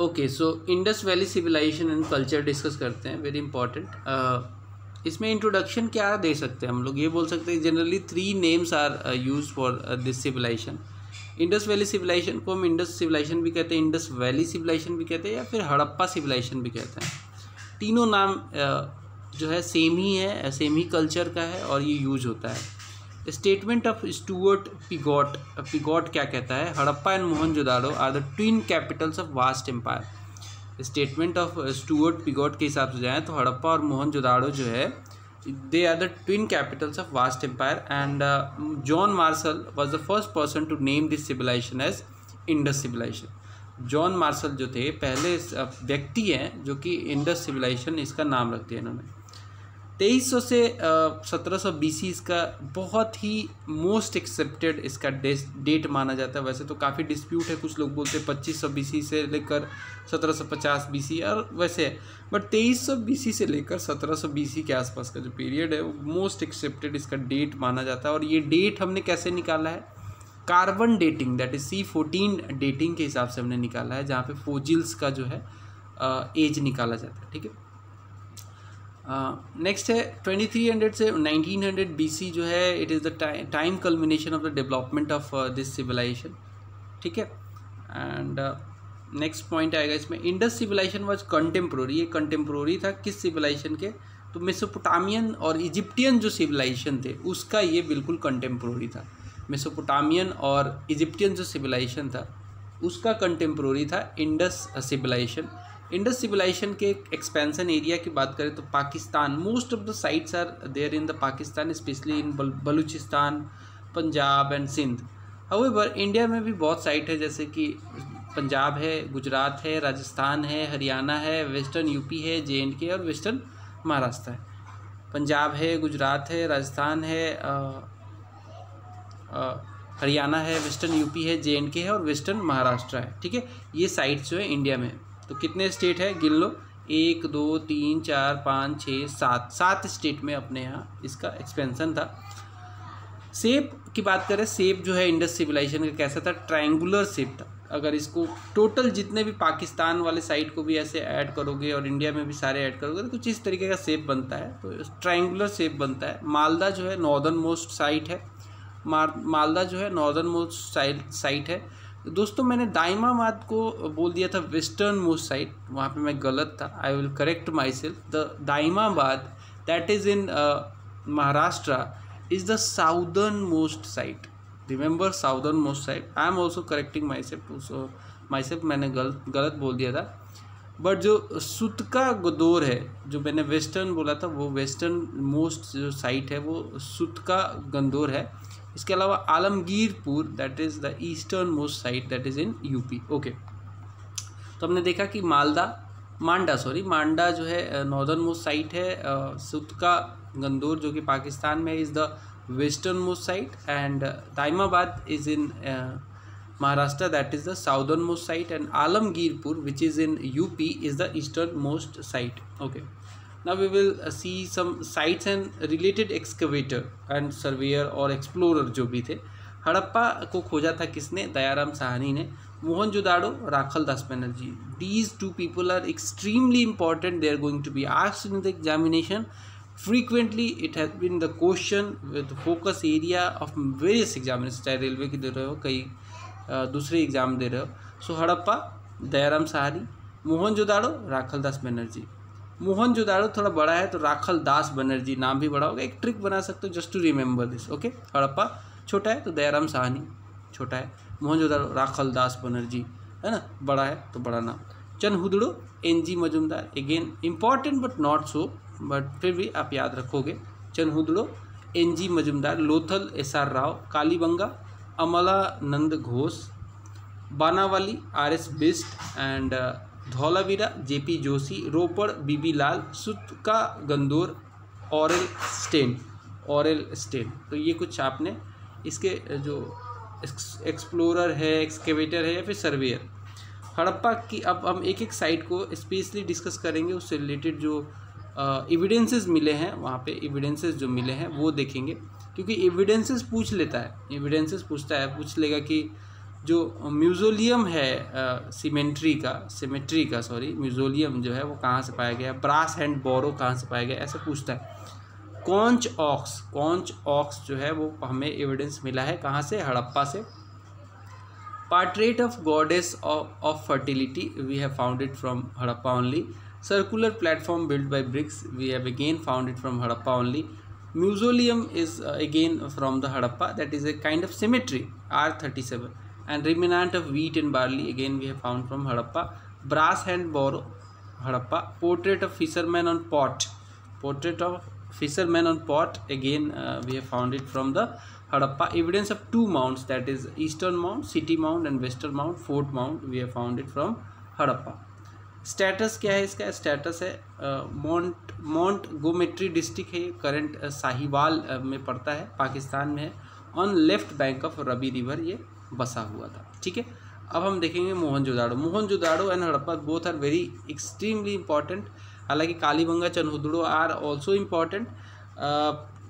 Okay so Indus valley civilisation and culture discuss करते हैं वेरी इंपॉर्टेंट इसमें इंट्रोडक्शन क्या दे सकते हैं हम लोग? ये बोल सकते हैं generally three names are use for this civilisation Indus valley civilisation को हम इंडस सिविलाइजेशन भी कहते हैं, इंडस वैली सिविलाइजेशन भी कहते हैं, या फिर हड़प्पा सिविलाइजेशन भी कहते हैं। तीनों नाम जो है सेम ही है सेम ही कल्चर का है और ये यूज़ होता है। Statement of Stuart Piggott Piggott क्या कहता है? Harappa and Mohenjodaro are the twin capitals of vast empire statement of Stuart Piggott के हिसाब से जाएँ तो हड़प्पा और मोहनजोदाड़ो जो है are the twin capitals of vast empire and uh, john marshall was the first person to name this civilization as indus civilization. John Marshall जो थे पहले व्यक्ति हैं जो कि इंडस सिविलाइजेशन इसका नाम रखते हैं इन्होंने। तेईस सौ से सत्रह सौ बीसी इसका बहुत ही मोस्ट एक्सेप्टेड इसका डेट माना जाता है। वैसे तो काफ़ी डिस्प्यूट है, कुछ लोग बोलते हैं पच्चीस सौ बीसी से लेकर सत्रह सौ पचास बीसी और वैसे बट तेईस सौ बीसी से लेकर सत्रह सौ बीसी के आसपास का जो पीरियड है, वो मोस्ट एक्सेप्टेड इसका डेट माना जाता है। और ये डेट हमने कैसे निकाला है? Carbon dating that is C fourteen dating के हिसाब से हमने निकाला है, जहाँ पे फोजिल्स का जो है एज निकाला जाता है, ठीक है? नेक्स्ट है ट्वेंटी थ्री हंड्रेड से नाइनटीन हंड्रेड बी सी जो है it is the time culmination of the development of this civilisation ठीक है? एंड नेक्स्ट पॉइंट आएगा इसमें इंडस सिविलाइजेशन वॉज़ कंटेम्प्रोरी ये कंटेम्प्रोरी था किस सिविलाइजेशन के? तो मेसोपोटामियन और इजिप्टियन जो सिविलाइजेशन थे, उसका ये बिल्कुल कंटेम्प्रोरी था। मेसोपोटामियन और इजिप्टियन जो सिविलाइजेशन था, उसका कंटेम्प्रोरी था इंडस सिविलाइजेशन इंडस सिविलाइजेशन के एक्सपेंसन एरिया की बात करें तो Pakistan most of the sites are there in the Pakistan specially in Balochistan, Punjab and Sindh. However India में भी बहुत साइट है, जैसे कि पंजाब है, गुजरात है, राजस्थान है, हरियाणा है वेस्टर्न यूपी है जे एंड के और वेस्टर्न महाराष्ट्र है। पंजाब है, गुजरात है, राजस्थान है हरियाणा है वेस्टर्न यूपी है जे एंड के है और वेस्टर्न महाराष्ट्र है। ठीक है? ये साइट्स जो है इंडिया में। तो कितने स्टेट है? गिन लो। एक, दो, तीन, चार, पाँच छः सात। सात स्टेट में अपने यहाँ इसका एक्सपेंसन था। सेप की बात करें सेप जो है इंडस सिविलाइजेशन का कैसा था? ट्रायंगुलर सेप था। अगर इसको टोटल जितने भी पाकिस्तान वाले साइड को भी ऐसे ऐड करोगे और इंडिया में भी सारे ऐड करोगे तो कुछ इस तरीके का सेप बनता है। तो ट्रायंगुलर सेप बनता है। मालदा जो है नॉर्दर्न मोस्ट साइट है मालदा जो है नॉर्दर्न मोस्ट साइट है। दोस्तों, मैंने दाइमाबाद को बोल दिया था वेस्टर्न मोस्ट साइड वहाँ पे मैं गलत था। I will correct myself the Daimabad that is in Maharashtra is the southernmost side remember southernmost side I am also correcting myself so myself मैंने गलत गलत बोल दिया था। बट जो सुतका गदोर है, जो मैंने वेस्टर्न बोला था, वो वेस्टर्न मोस्ट जो साइट है, वो सुतका गंदोर है। इसके अलावा Alamgirpur that is the easternmost side that is in UP okay तो हमने देखा कि मालदा, मांडा सॉरी मांडा जो है नॉर्दर्न मोस्ट साइट है सुतका, गंदूर, जो कि पाकिस्तान में is the westernmost site and Daimabad is in Maharashtra that is the southernmost site and Alamgirpur which is in UP is the easternmost site okay now we will uh, see some sites and related excavator and surveyor और explorer जो भी थे। हड़प्पा को खोजा था किसने? दयाराम साहनी ने। Mohenjodaro Rakhal Das Banerjee. These two people are extremely important they are going to be asked in the examination frequently it has been the question with focus area of various examiners चाहे railway की दे रहे हो कई दूसरे exam दे रहे हो। सो हड़प्पा दयाराम सहानी मोहनजोदाड़ो राखल दास बनर्जी। मोहनजोदाड़ो थोड़ा बड़ा है तो राखल दास बनर्जी नाम भी बड़ा होगा। एक ट्रिक बना सकते हो just to remember this okay Harappa छोटा है तो दयाराम साहनी छोटा है। मोहनजोदाड़ो राखल दास बनर्जी, है ना? बड़ा है तो बड़ा नाम। Chanhudaro N G Majumdar. Again important but not so but फिर भी आप याद रखोगे। Chanhudaro N G Majumdar, Lothal S R Rao, Kalibangan, Amalananda Ghosh, Banawali, R S Bisht and Dholavira J P Joshi, Ropar, B B Lal, Sutkagen, Dor, Aurel Stein Aurel Stein. तो ये कुछ आपने इसके जो एक्सप्लोरर है, excavator है या फिर सर्वेयर। हड़प्पा की अब हम एक एक साइट को स्पेशली डिस्कस करेंगे, उससे रिलेटेड जो एविडेंसेस मिले हैं, वहाँ पे एविडेंसेस जो मिले हैं, वो देखेंगे। क्योंकि एविडेंसेस पूछ लेता है एविडेंसेस पूछता है, पूछ लेगा कि जो म्यूज़ोलियम है सीमेंट्री का सीमेट्री का सॉरी म्यूज़ोलियम जो है वो कहाँ से पाया गया? ब्रास हैंड बोरो कहाँ से पाया गया? ऐसा पूछता है। कॉन्च ऑक्स कॉन्च ऑक्स जो है वो हमें एविडेंस मिला है कहाँ से? हड़प्पा से। Portrait of goddess of fertility we have found it from Harappa only circular platform built by bricks we have again found it from Harappa only mausoleum is uh, again from the Harappa that is a kind of cemetery R37 and remnant of wheat and barley again we have found from Harappa brass hand borrow Harappa portrait of fisherman on pot portrait of fisherman on pot again uh, we have found it from the Harappa evidence of two mounds that is eastern mount city mount and western mount fort mount we have found it from Harappa status क्या है इसका status है मोंट Montgomery district है current Sahiwal में पड़ता है पाकिस्तान में है on left bank of Ravi river ये बसा हुआ था। ठीक है? अब हम देखेंगे Mohenjodaro Mohenjodaro and Harappa both are very extremely important हालाँकि Kalibangan, Chanhudaro are also important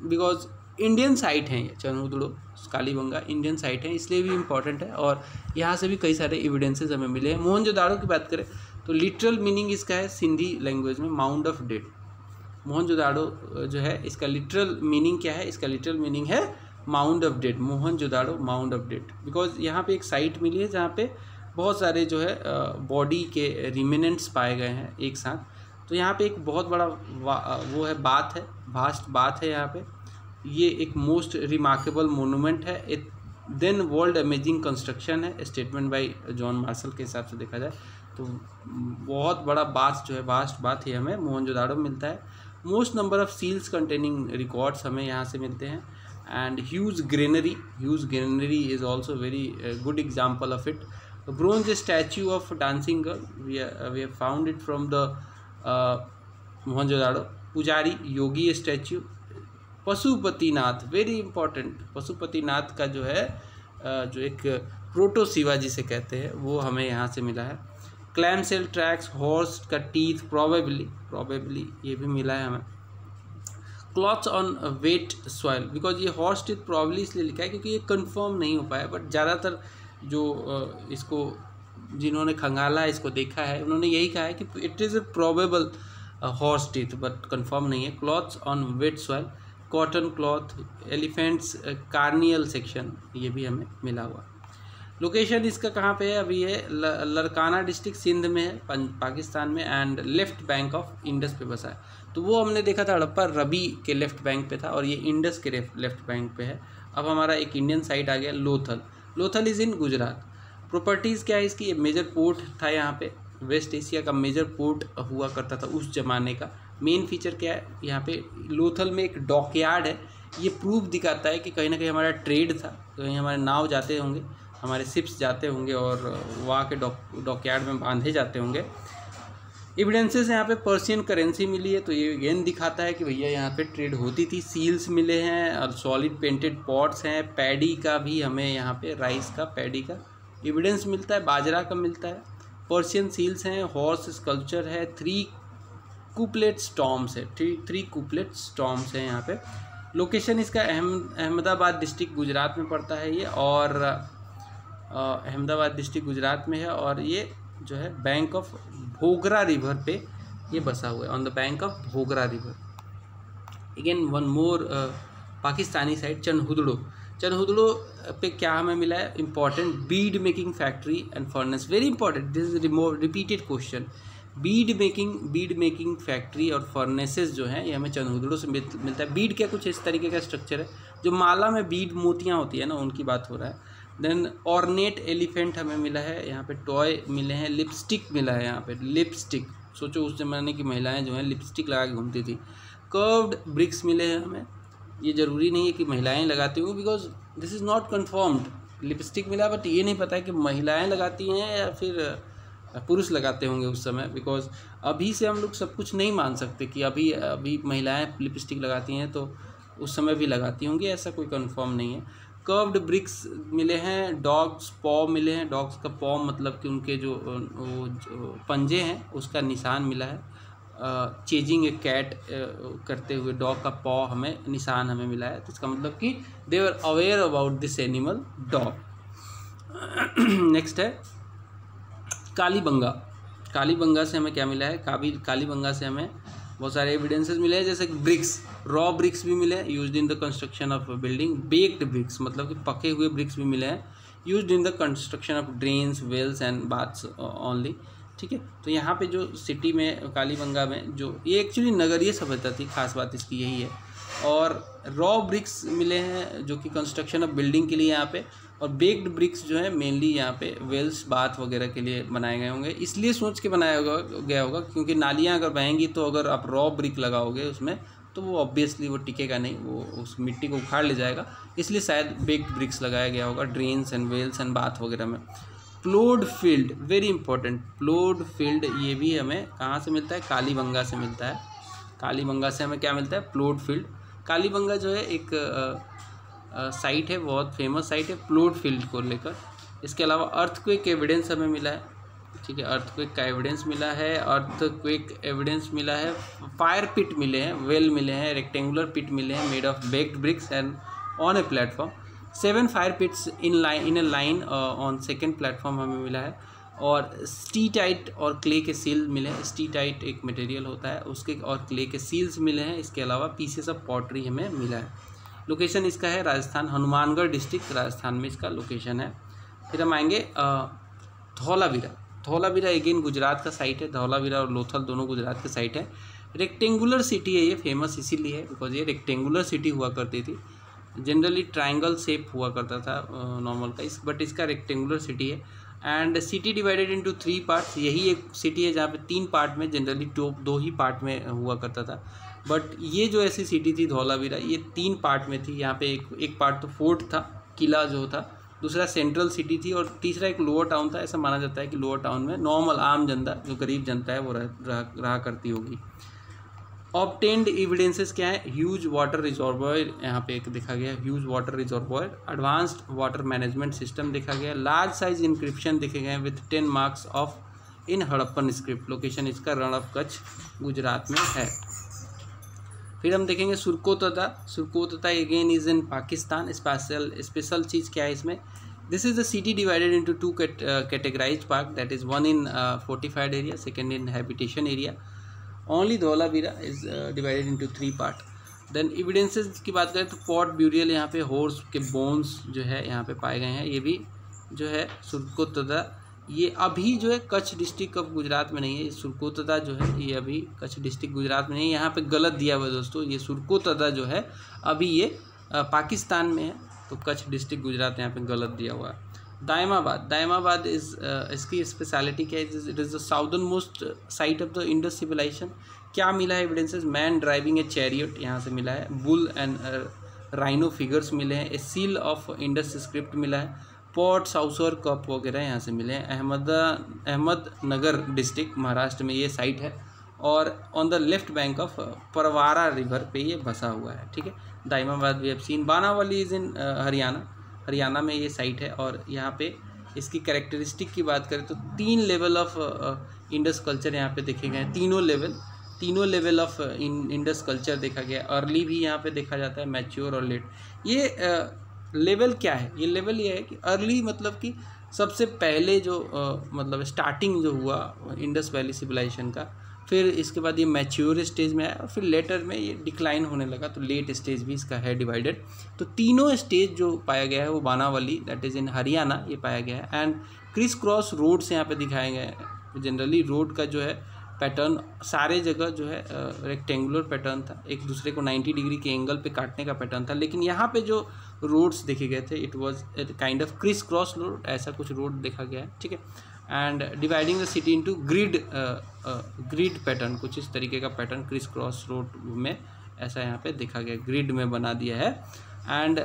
because Indian site हैं ये, चनहुदड़ो, कालीबंगा इंडियन साइट हैं, इसलिए भी इंपॉर्टेंट है और यहाँ से भी कई सारे एविडेंसेज हमें मिले हैं। मोहनजोदाड़ो की बात करें तो लिटरल मीनिंग इसका है सिंधी लैंग्वेज में माउंड ऑफ़ डेड मोहनजोदाड़ो जो है, इसका लिटरल मीनिंग क्या है? इसका लिटरल मीनिंग है mound of Mohan mound of dead because यहाँ पे एक साइट मिली है जहाँ पे बहुत सारे जो है बॉडी के रिमिनेंट्स पाए गए हैं एक साथ। तो यहाँ पे एक बहुत बड़ा वो है बात है भास्ट बात है यहाँ पे। ये एक मोस्ट रिमार्केबल मोनूमेंट है। एक देन वर्ल्ड अमेजिंग कंस्ट्रक्शन है। स्टेटमेंट बाई जॉन मार्शल के हिसाब से देखा जाए तो बहुत बड़ा बात जो है वास्ट बात ही हमें मोहनजोदाड़ो में मिलता है। Most number of seals containing records हमें यहाँ से मिलते हैं। And huge granary huge granary is also very good example of it bronze statue of dancing girl we have found it from the Mohenjodaro pujari yogi statue Pashupatinath very important Pashupatinath का जो है uh, जो एक proto Shiva जिसे कहते हैं वो हमें यहाँ से मिला है क्लैम सेल ट्रैक्स हॉर्स का टीथ प्रॉबेबली प्रॉबेबली ये भी मिला है हमें clothes on wet soil because ये हॉर्स टीथ प्रॉबली इसलिए लिखा है क्योंकि ये कंफर्म नहीं हो पाया बट ज़्यादातर जो इसको जिन्होंने खंगाला है इसको देखा है, उन्होंने यही कहा है कि it is a probable horse teeth but confirm नहीं है। Clothes on wet soil, cotton cloth, elephants cranial section, ये भी हमें मिला हुआ। लोकेशन इसका कहाँ पे है? अभी ये लड़काना डिस्ट्रिक्ट सिंध में है पाकिस्तान में and left bank of Indus पे बसा है। तो वो हमने देखा था हड़प्पा रबी के लेफ़्ट बैंक पे था और ये इंडस के लेफ़्ट बैंक पे है। अब हमारा एक इंडियन साइट आ गया Lothal Lothal is in Gujarat properties क्या है इसकी? ये मेजर पोर्ट था यहाँ पे। वेस्ट एशिया का मेजर पोर्ट हुआ करता था उस ज़माने का। मेन फीचर क्या है? यहाँ पे लोथल में एक डॉकयार्ड है। ये प्रूफ दिखाता है कि कहीं ना कहीं हमारा ट्रेड था। कहीं हमारे नाव जाते होंगे, हमारे शिप्स जाते होंगे और वहाँ के डॉक डॉकयार्ड में बांधे जाते होंगे। एविडेंसेस यहाँ पे पर्सियन करेंसी मिली है तो ये अगेन दिखाता है कि भैया यहाँ पे ट्रेड होती थी सील्स मिले हैं और सॉलिड पेंटेड पॉट्स हैं पैडी का भी हमें यहाँ पे राइस का पैडी का एविडेंस मिलता है, बाजरा का मिलता है। पर्सियन सील्स हैं हॉर्स स्कल्पचर है थ्री कुपलेट स्टॉम्स है थ्री थ्री कुपलेट स्टॉम्स हैं यहाँ पे। लोकेशन इसका अहम, अहमदाबाद डिस्ट्रिक्ट गुजरात में पड़ता है ये, और अहमदाबाद डिस्ट्रिक्ट गुजरात में है, और ये जो है बैंक ऑफ़ भोगरा रिवर पे ये बसा हुआ है on the bank of Bhogra river. Again one more Pakistani side Chanhudaro Chanhudaro पे क्या हमें मिला है? Important bead making factory and furnace very important this is repeated question bead making bead making factory और फर्नेसेस जो हैं, ये हमें चंदुदड़ों से मिलता है। बीड क्या कुछ इस तरीके का स्ट्रक्चर है? जो माला में बीड मोतियाँ होती है ना, उनकी बात हो रहा है। देन ऑर्नेट एलिफेंट हमें मिला है, यहाँ पे टॉय मिले हैं लिपस्टिक मिला है यहाँ पे लिपस्टिक सोचो उस ज़माने की महिलाएँ जो हैं लिपस्टिक लगा के घूमती थी। कर्व्ड ब्रिक्स मिले हैं हमें। ये ज़रूरी नहीं है कि महिलाएँ लगाती होंगी because this is not confirmed lipstick मिला बट ये नहीं पता है कि महिलाएँ लगाती हैं या फिर पुरुष लगाते होंगे उस समय बिकॉज़ अभी से हम लोग सब कुछ नहीं मान सकते कि अभी अभी महिलाएँ लिपस्टिक लगाती हैं तो उस समय भी लगाती होंगी, ऐसा कोई कंफर्म नहीं है। कर्व्ड ब्रिक्स मिले हैं डॉग्स पॉ मिले हैं डॉग्स का पॉ मतलब कि उनके जो वो जो पंजे हैं, उसका निशान मिला है। चेजिंग ए कैट करते हुए डॉग का पॉ हमें, निशान हमें मिला है। तो इसका मतलब कि they are aware about this animal dog next है, कालीबंगा। कालीबंगा से हमें क्या मिला है? काबी, कालीबंगा से हमें बहुत सारे एविडेंसेस मिले हैं, जैसे ब्रिक्स रॉ ब्रिक्स भी मिले हैं used in the construction of building baked bricks मतलब कि पके हुए ब्रिक्स भी मिले हैं used in the construction of drains wells and baths only ठीक है? तो यहाँ पे जो सिटी में, कालीबंगा में, जो ये एक्चुअली नगरीय सभ्यता थी, खास बात इसकी यही है, और रॉ ब्रिक्स मिले हैं, जो कि कंस्ट्रक्शन ऑफ़ बिल्डिंग के लिए यहाँ पे और बेक्ड ब्रिक्स जो है मेनली यहाँ पे वेल्स बाथ वगैरह के लिए बनाए गए होंगे। इसलिए सोच के बनाया गया होगा, क्योंकि नालियाँ अगर बहेंगी तो अगर आप रॉ ब्रिक लगाओगे उसमें तो वो ऑब्वियसली वो टिकेगा नहीं, वो उस मिट्टी को उखाड़ ले जाएगा। इसलिए शायद बेक्ड ब्रिक्स लगाया गया होगा drains and wells and bath वगैरह में। Ploughed field very important ploughed field ये भी हमें कहाँ से मिलता है? कालीबंगा से मिलता है। कालीबंगा से हमें क्या मिलता है? प्लोड फ़ील्ड कालीबंगा जो है एक साइट है, बहुत फ़ेमस साइट है प्लोड फ़ील्ड को लेकर। इसके अलावा अर्थ क्विक एविडेंस हमें मिला है। ठीक है अर्थ क्विक का एविडेंस मिला है अर्थ क्विक एविडेंस मिला है फायर पिट मिले हैं वेल मिले हैं रेक्टेंगुलर पिट मिले हैं made of baked bricks and on a platform seven fire pits in line in a line on second platform हमें मिला है। और स्टी टाइट और क्ले के सील मिले हैं। स्टी टाइट एक मटेरियल होता है, उसके और क्ले के सील्स मिले हैं। इसके अलावा पीसेस ऑफ़ पॉटरी हमें मिला है। लोकेशन इसका है राजस्थान, हनुमानगढ़ डिस्ट्रिक्ट राजस्थान में इसका लोकेशन है। फिर हम आएँगे धौलावीरा। धौलावीरा अगेन गुजरात का साइट है। धौलावीरा और लोथल दोनों गुजरात के साइट है। रेक्टेंगुलर सिटी है ये फ़ेमस इसीलिए है बिकॉज़ ये रेक्टेंगुलर सिटी हुआ करती थी। जनरली ट्राइंगल शेप हुआ करता था नॉर्मल का इस बट इसका रेक्टेंगुलर सिटी है। And city divided into three parts यही एक सिटी है जहाँ पे तीन पार्ट में जनरली टो दो ही पार्ट में हुआ करता था। बट ये जो ऐसी सिटी थी धौलावीरा ये तीन पार्ट में थी। यहाँ पे एक एक पार्ट तो फोर्ट था किला जो था। दूसरा सेंट्रल सिटी थी और तीसरा एक लोअर टाउन था। ऐसा माना जाता है कि लोअर टाउन में नॉर्मल आम जनता जो गरीब जनता है वो रह, रह, रहा करती होगी। ऑप्टेंड एविडेंसेस क्या है? ह्यूज वाटर रिजॉर्वॉयर यहाँ पे एक देखा गया huge water reservoir advanced water management system देखा गया लार्ज साइज़ इंक्रिप्शन देखे गए with ten marks of in Harappan script location इसका रण ऑफ़ कच्छ, गुजरात में है। फिर हम देखेंगे Surkotada Surkotada again is in Pakistan special special चीज़ क्या है इसमें? This is the city divided into two categorise park that is one in fortified area second in habitation area only Dholavira is divided into three part then evidences की बात करें तो pot burial यहाँ पे horse के bones जो है यहाँ पे पाए गए हैं, ये भी जो है सुरकोतदा ये अभी जो है कच्छ डिस्ट्रिक्ट ऑफ़ गुजरात में नहीं है सुरकोतदा जो है, ये अभी कच्छ डिस्ट्रिक्ट गुजरात में नहीं है, यहाँ पे गलत दिया हुआ है दोस्तों, ये सुरकोतदा जो है अभी ये पाकिस्तान में है तो कच्छ डिस्ट्रिक्ट गुजरात यहाँ पे गलत दिया हुआ है। दायमाबाद दायमाबाद इज़ इसकी स्पेशलिटी क्या है? It is the southernmost site of the Indus civilisation क्या मिला है evidences man driving a chariot यहाँ से मिला है. बुल एंड राइनो फिगर्स मिले हैं. A seal of Indus script मिला है. पॉट साउसर कप वगैरह यहाँ से मिले हैं. अहमद अहमद नगर डिस्ट्रिक्ट महाराष्ट्र में ये साइट है. और on the left bank of Pravara river पे ये बसा हुआ है. ठीक है? Daimabad we have seen Banawali is in Haryana Haryana में ये साइट है और यहाँ पे इसकी कैरेक्टरिस्टिक की बात करें तो तीन लेवल ऑफ़ इंडस कल्चर यहाँ पे देखे गए हैं। तीनों लेवल तीनों लेवल ऑफ़ इंडस कल्चर देखा गया अर्ली भी यहाँ पे देखा जाता है मैच्योर और लेट ये लेवल uh, क्या है? ये लेवल ये है कि अर्ली मतलब कि सबसे पहले जो uh, मतलब स्टार्टिंग जो हुआ इंडस वैली सिविलाइजेशन का फिर इसके बाद ये मैच्योर स्टेज में आया और फिर लेटर में ये डिक्लाइन होने लगा तो लेट स्टेज भी इसका है डिवाइडेड तो तीनों स्टेज जो पाया गया है, वो Banawali that is in Haryana ये पाया गया है. एंड क्रिस क्रॉस रोड्स यहाँ पे दिखाए गए हैं. जनरली रोड का जो है पैटर्न सारे जगह जो है रेक्टेंगुलर पैटर्न था. एक दूसरे को 90 डिग्री के एंगल पे काटने का पैटर्न था. लेकिन यहाँ पे जो रोड्स देखे गए थे it was kind of criss cross road ऐसा कुछ रोड देखा गया है. ठीक है? And dividing the city into grid grid pattern कुछ इस तरीके का पैटर्न क्रिस क्रॉस रोड में ऐसा यहाँ पे देखा गया ग्रिड में बना दिया है। And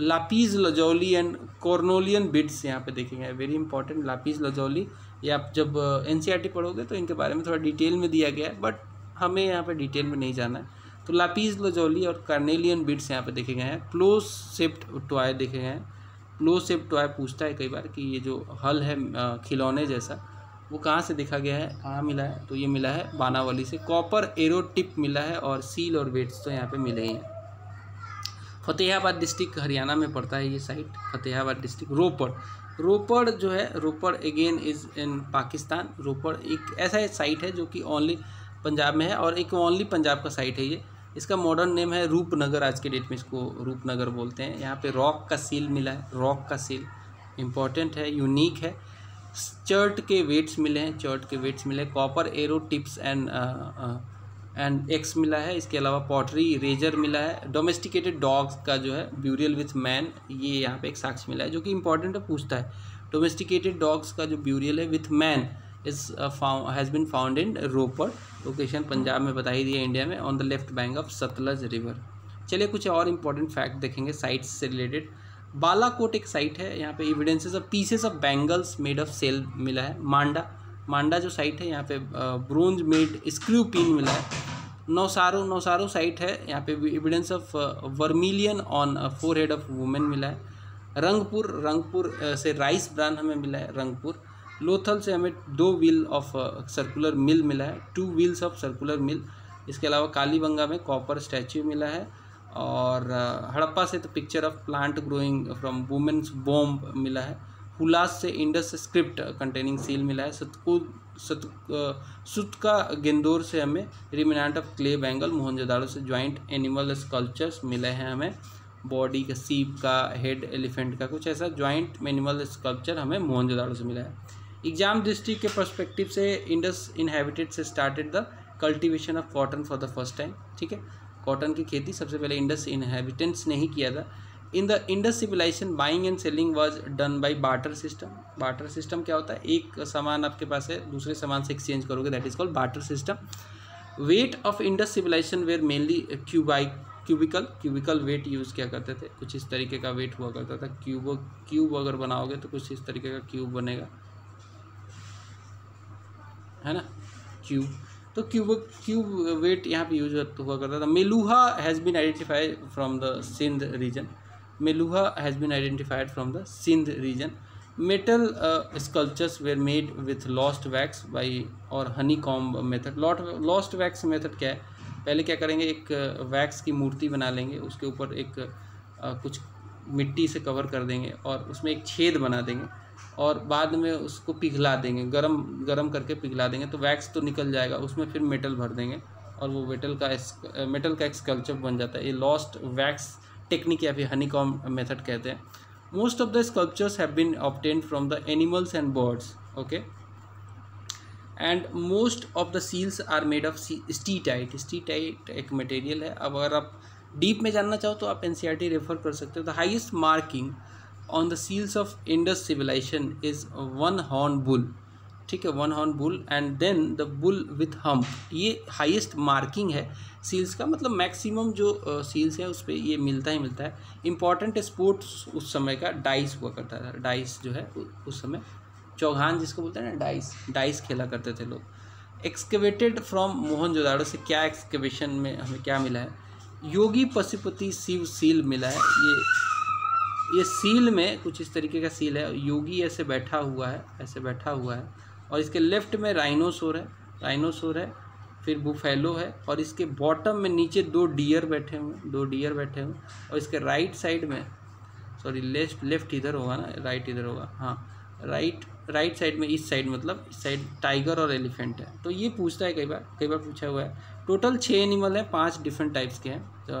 lapis lazuli and carnelian bits यहाँ पे देखे गए वेरी इंपॉर्टेंट लापीज लजौली ये आप जब एन uh, पढ़ोगे तो इनके बारे में थोड़ा डिटेल में दिया गया है बट हमें यहाँ पे डिटेल में नहीं जाना है। तो लापीज लजौली और कार्नेलियन बिट्स यहाँ पे देखे गए हैं क्लोज सेप्ट टॉय देखे गए हैं। लो सेप टॉय पूछता है कई बार कि ये जो हल है खिलौने जैसा, वो कहाँ से देखा गया है, कहाँ मिला है? तो ये मिला है बानावली से। कॉपर एरो टिप मिला है और सील और वेट्स तो यहाँ पे मिले ही हैं। फतेहाबाद डिस्ट्रिक्ट हरियाणा में पड़ता है ये साइट फतेहाबाद डिस्ट्रिक्ट रोपड़। रोपड़ जो है, Ropar again is in Pakistan. Ropar एक ऐसा साइट है जो कि ओनली पंजाब में है और एक ओनली पंजाब का साइट है ये। इसका मॉडर्न नेम है रूपनगर, आज के डेट में इसको रूपनगर बोलते हैं। यहाँ पे रॉक का सील मिला है रॉक का सील इंपॉर्टेंट है यूनिक है। चर्ट के वेट्स मिले हैं चर्ट के वेट्स मिले copper arrow tips and and axe मिला है। इसके अलावा पॉटरी रेजर मिला है। डोमेस्टिकेटेड डॉग्स का जो है ब्यूरियल विथ मैन ये यहाँ पे एक साक्ष्य मिला है, जो कि इंपॉर्टेंट है, पूछता है। डोमेस्टिकेटेड डॉग्स का जो ब्यूरियल है with man is has been found in Ropar location Punjab में बताई दी है इंडिया में on the left bank of Sutlej river चलिए कुछ और इंपॉर्टेंट फैक्ट देखेंगे साइट्स से रिलेटेड बालाकोट एक साइट है, यहाँ पे evidences of pieces of bangles made of shell मिला है, मांडा. मांडा जो साइट है, यहाँ पे ब्रोंज मेड स्क्रू पिन मिला है. नौसारो नौसारो साइट है, यहाँ पे evidence of vermilion on forehead of women मिला है. रंगपुर रंगपुर से राइस ब्रांड हमें मिला है, रंगपुर. लोथल से हमें दो व्हील ऑफ़ सर्कुलर मिल मिला है। Two wheels of circular mill इसके अलावा कालीबंगा में कॉपर स्टैच्यू मिला है और uh, हड़प्पा से तो picture of plant growing from women's womb मिला है। हुलास से इंडस स्क्रिप्ट कंटेनिंग सील मिला है। सतकुद सत सुतका गेंदौर से हमें remnant of clay bangle Mohenjodaro से ज्वाइंट एनिमल स्कल्पचर्स मिले हैं हमें। बॉडी का सीप का हेड एलिफेंट का कुछ ऐसा ज्वाइंट एनिमल स्कल्पचर हमें मोहनजोदाड़ो से मिला है। एग्ज़ाम डिस्ट्रिक्ट के परस्पेक्टिव से इंडस इनहेबिटेड से started the cultivation of cotton for the first time ठीक है? कॉटन की खेती सबसे पहले इंडस इनहेबिटेंट्स ने ही किया था। In the Indus civilisation buying and selling was done by barter system barter system क्या होता है? एक सामान आपके पास है, दूसरे सामान से एक्सचेंज करोगे that is called barter system weight of Indus civilisation were mainly क्यूबाई cubical cubical weight use किया करते थे। कुछ इस तरीके का वेट हुआ करता था। क्यूब क्यूब अगर बनाओगे तो कुछ इस तरीके का क्यूब बनेगा। है ना? क्यूब तो क्यूब क्यूब वेट यहाँ पे यूज़ हुआ करता था। Meluhha has been identified from the Sindh region Meluhha has been identified from the Sindh region metal sculptures were made with lost wax by और honey comb method lot lost wax method क्या है? पहले क्या करेंगे? एक wax uh, की मूर्ति बना लेंगे। उसके ऊपर एक uh, कुछ मिट्टी से कवर कर देंगे और उसमें एक छेद बना देंगे। और बाद में उसको पिघला देंगे, गरम गरम करके पिघला देंगे तो वैक्स तो निकल जाएगा, उसमें फिर मेटल भर देंगे और वो मेटल का मेटल का एक बन जाता है। ये लॉस्ट वैक्स टेक्निक या फिर हनी कॉम मेथड कहते हैं। Most of the sculptures have been obtained from the animals and birds okay and most of the seals are made of steatite steatite एक मटेरियल है। अब अगर आप डीप में जानना चाहो तो आप एन रेफर कर सकते हो। The highest marking on the seals of Indus civilisation is one horn bull ठीक है one horn bull and then the bull with hump ये हाईएस्ट मार्किंग है सील्स का मतलब मैक्सिमम जो सील्स हैं उस पर ये मिलता ही मिलता है। इंपॉर्टेंट स्पोर्ट्स उस समय का डाइस हुआ करता था। डाइस जो है उस समय चौहान जिसको बोलते हैं ना डाइस डाइस खेला करते थे लोग। एक्सकेवेटेड फ्रॉम मोहन जोदाड़ो से क्या एक्सकेवेशन में हमें क्या मिला है? योगी पशुपति शिव सील मिला है। ये ये सील में कुछ इस तरीके का सील है। योगी ऐसे बैठा हुआ है, ऐसे बैठा हुआ है और इसके लेफ़्ट में राइनोसोर है राइनोसोर है, फिर बुफेलो है और इसके बॉटम में नीचे दो डियर बैठे हुए दो डियर बैठे हुए और इसके राइट साइड में सॉरी लेफ़्ट लेफ़्ट इधर होगा ना राइट इधर होगा हाँ राइट राइट साइड में इस साइड मतलब इस साइड टाइगर और एलिफेंट है। तो ये पूछता है कई बार कई बार पूछा हुआ है। टोटल छः एनिमल हैं, पाँच डिफरेंट टाइप्स के हैं। तो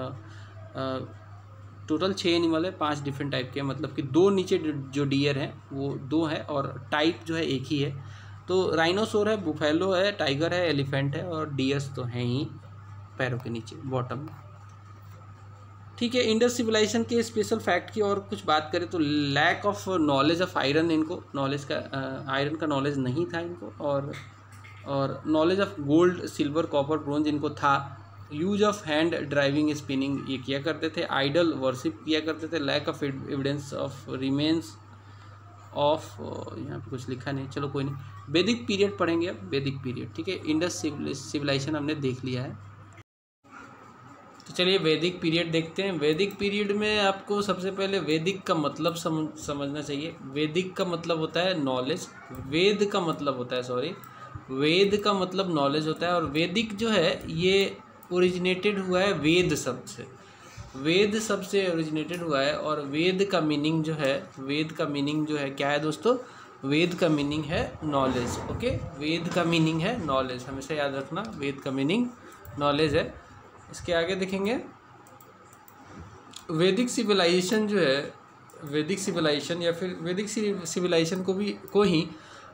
टोटल छः एनिमल है, पाँच डिफरेंट टाइप के मतलब कि दो नीचे जो डियर हैं, वो दो है और टाइप जो है एक ही है। तो राइनोसोर है बुफेलो है टाइगर है एलिफेंट है और डियर्स तो हैं ही पैरों के नीचे बॉटम ठीक है इंडस सिविलाइजेशन के स्पेशल फैक्ट की और कुछ बात करें तो lack of knowledge of iron इनको नॉलेज का आयरन का नॉलेज नहीं था इनको और और knowledge of gold silver copper bronze इनको था। Use of hand driving spinning ये किया करते थे आइडल वर्शिप किया करते थे lack of evidence of remains of यहाँ पे कुछ लिखा नहीं, चलो कोई नहीं। वैदिक पीरियड पढ़ेंगे अब, वैदिक पीरियड ठीक है? इंडस सिविलाइजेशन हमने देख लिया है। तो चलिए वैदिक पीरियड देखते हैं। वैदिक पीरियड में आपको सबसे पहले वैदिक का मतलब समझ समझना चाहिए। वैदिक का मतलब होता है नॉलेज वेद का मतलब होता है सॉरी वेद का मतलब नॉलेज होता है और वैदिक जो है, ये ओरिजिनेटेड हुआ है वेद शब्द से वेद शब्द से ओरिजिनेटेड हुआ है और वेद का मीनिंग जो है, वेद का मीनिंग जो है क्या है दोस्तों? वेद का मीनिंग है नॉलेज ओके वेद का मीनिंग है नॉलेज हमेशा याद रखना, वेद का मीनिंग नॉलेज है। इसके आगे देखेंगे। वैदिक सिविलाइजेशन जो है, वैदिक सिविलाइजेशन या फिर वैदिक सिविलाइजेशन को भी, को ही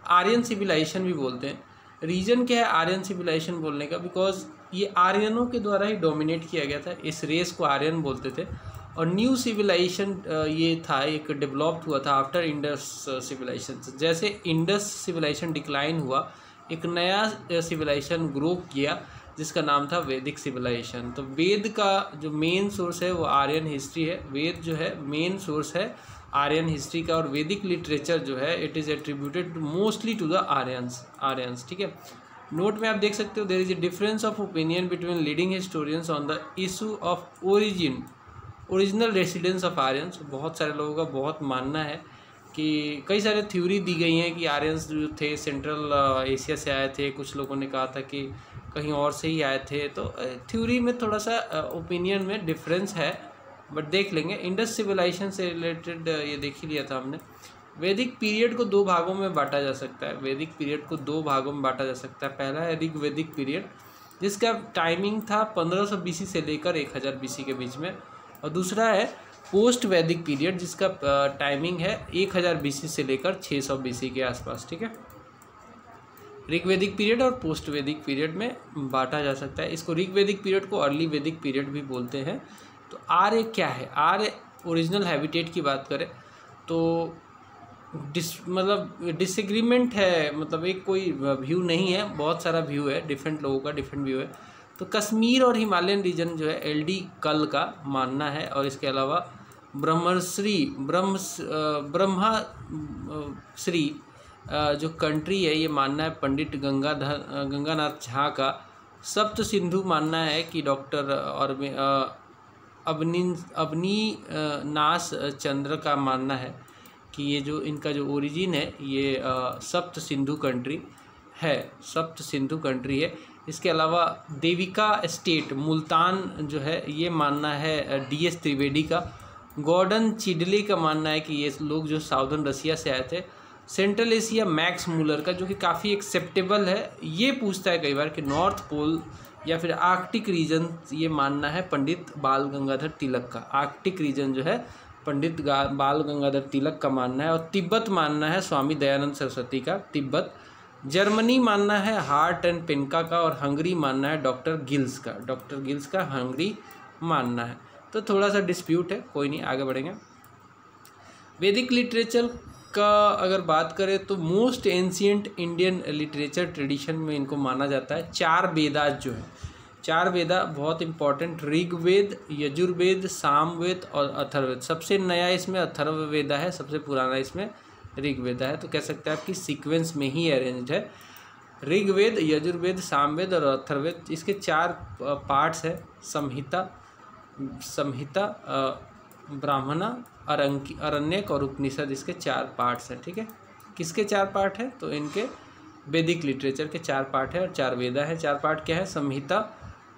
आर्यन सिविलाइजेशन भी बोलते हैं। रीजन क्या है आर्यन सिविलाइजेशन बोलने का? बिकॉज़ ये आर्यनों के द्वारा ही डोमिनेट किया गया था, इस रेस को आर्यन बोलते थे। और न्यू सिविलाइजेशन ये था, एक डेवलप हुआ था आफ्टर इंडस सिविलाइजेशन जैसे इंडस सिविलाइजेशन डिक्लाइन हुआ, एक नया सिविलाइजेशन ग्रो किया, जिसका नाम था वैदिक सिविलाइजेशन तो वेद का जो मेन सोर्स है, वो आर्यन हिस्ट्री है। वेद जो है मेन सोर्स है आर्यन हिस्ट्री का। और वैदिक लिटरेचर जो है it is attributed mostly to the Aryans Aryans ठीक है? नोट में आप देख सकते हो there is a difference of opinion between leading historians on the issue of origin original residence of Aryans बहुत सारे लोगों का बहुत मानना है कि कई सारे थ्योरी दी गई हैं कि आर्यंस जो थे सेंट्रल एशिया से आए थे। कुछ लोगों ने कहा था कि कहीं और से ही आए थे। तो थ्योरी में थोड़ा सा ओपिनियन में डिफरेंस है बट देख लेंगे। इंडस सिविलाइजेशन से रिलेटेड ये देख ही लिया था हमने। वैदिक पीरियड को दो भागों में बांटा जा सकता है। वैदिक पीरियड को दो भागों में बांटा जा सकता है। पहला है ऋग वैदिक पीरियड, जिसका टाइमिंग था पंद्रह सौ बीसी से लेकर एक हज़ार बीसी के बीच में। और दूसरा है पोस्ट वैदिक पीरियड, जिसका टाइमिंग है एक हज़ार बीसी से लेकर छः सौ बीसी के आसपास, ठीक है? ऋग्वेदिक पीरियड और पोस्ट वैदिक पीरियड में बांटा जा सकता है। इसको ऋग्वेदिक पीरियड को अर्ली वैदिक पीरियड भी बोलते हैं। तो आर्य क्या है? आर्य ओरिजिनल हैबिटेट की बात करें तो डिस मतलब डिसग्रीमेंट है मतलब एक कोई व्यू नहीं है, बहुत सारा व्यू है डिफरेंट लोगों का डिफरेंट व्यू है। तो कश्मीर और हिमालयन रीजन जो है, एल डी कल का मानना है और इसके अलावा ब्रह्मश्री ब्रह्म ब्रह्मा श्री जो कंट्री है, ये मानना है पंडित गंगाधर गंगानाथ झा का। सप्त सिंधु मानना है कि डॉक्टर और अवनी अवनी नाश चंद्र का मानना है। कि ये जो इनका जो ओरिजिन है, ये सप्त सिंधु कंट्री है, सप्त सिंधु कंट्री है। इसके अलावा देविका स्टेट मुल्तान जो है, ये मानना है डी एस त्रिवेदी का। गॉर्डन चिडले का मानना है कि ये लोग जो साउदर्न रसिया से आए थे। सेंट्रल एशिया मैक्स मूलर का, जो कि काफ़ी एक्सेप्टेबल है, ये पूछता है कई बार कि नॉर्थ पोल या फिर आर्कटिक रीजन ये मानना है पंडित बाल गंगाधर तिलक का। आर्कटिक रीजन जो है पंडित बाल गंगाधर तिलक का मानना है और तिब्बत मानना है स्वामी दयानंद सरस्वती का। तिब्बत, जर्मनी मानना है हार्ट एंड पिनका का और हंगरी मानना है डॉक्टर गिल्स का। डॉक्टर गिल्स का हंगरी मानना है। तो थोड़ा सा डिस्प्यूट है, कोई नहीं, आगे बढ़ेंगे। वैदिक लिटरेचर का अगर बात करें तो most ancient Indian literature tradition में इनको माना जाता है। चार वेदाज जो है। चार वेदा बहुत इंपॉर्टेंट ऋग्वेद, यजुर्वेद, सामवेद और अथर्ववेद। सबसे नया इसमें अथर्ववेदा है, सबसे पुराना इसमें ऋग्वेदा है। तो कह सकते हैं आपकी सीक्वेंस में ही अरेंज्ड है। ऋग्वेद, यजुर्वेद, सामवेद और अथर्वेद इसके चार पार्ट्स है। संहिता संहिता ब्राह्मणा, अरंकी, अरण्यक और उपनिषद, इसके चार पार्ट्स हैं, ठीक है? किसके चार पार्ट है? तो इनके वैदिक लिटरेचर के चार पार्ट है और चार वेदा है। चार पार्ट क्या है? संहिता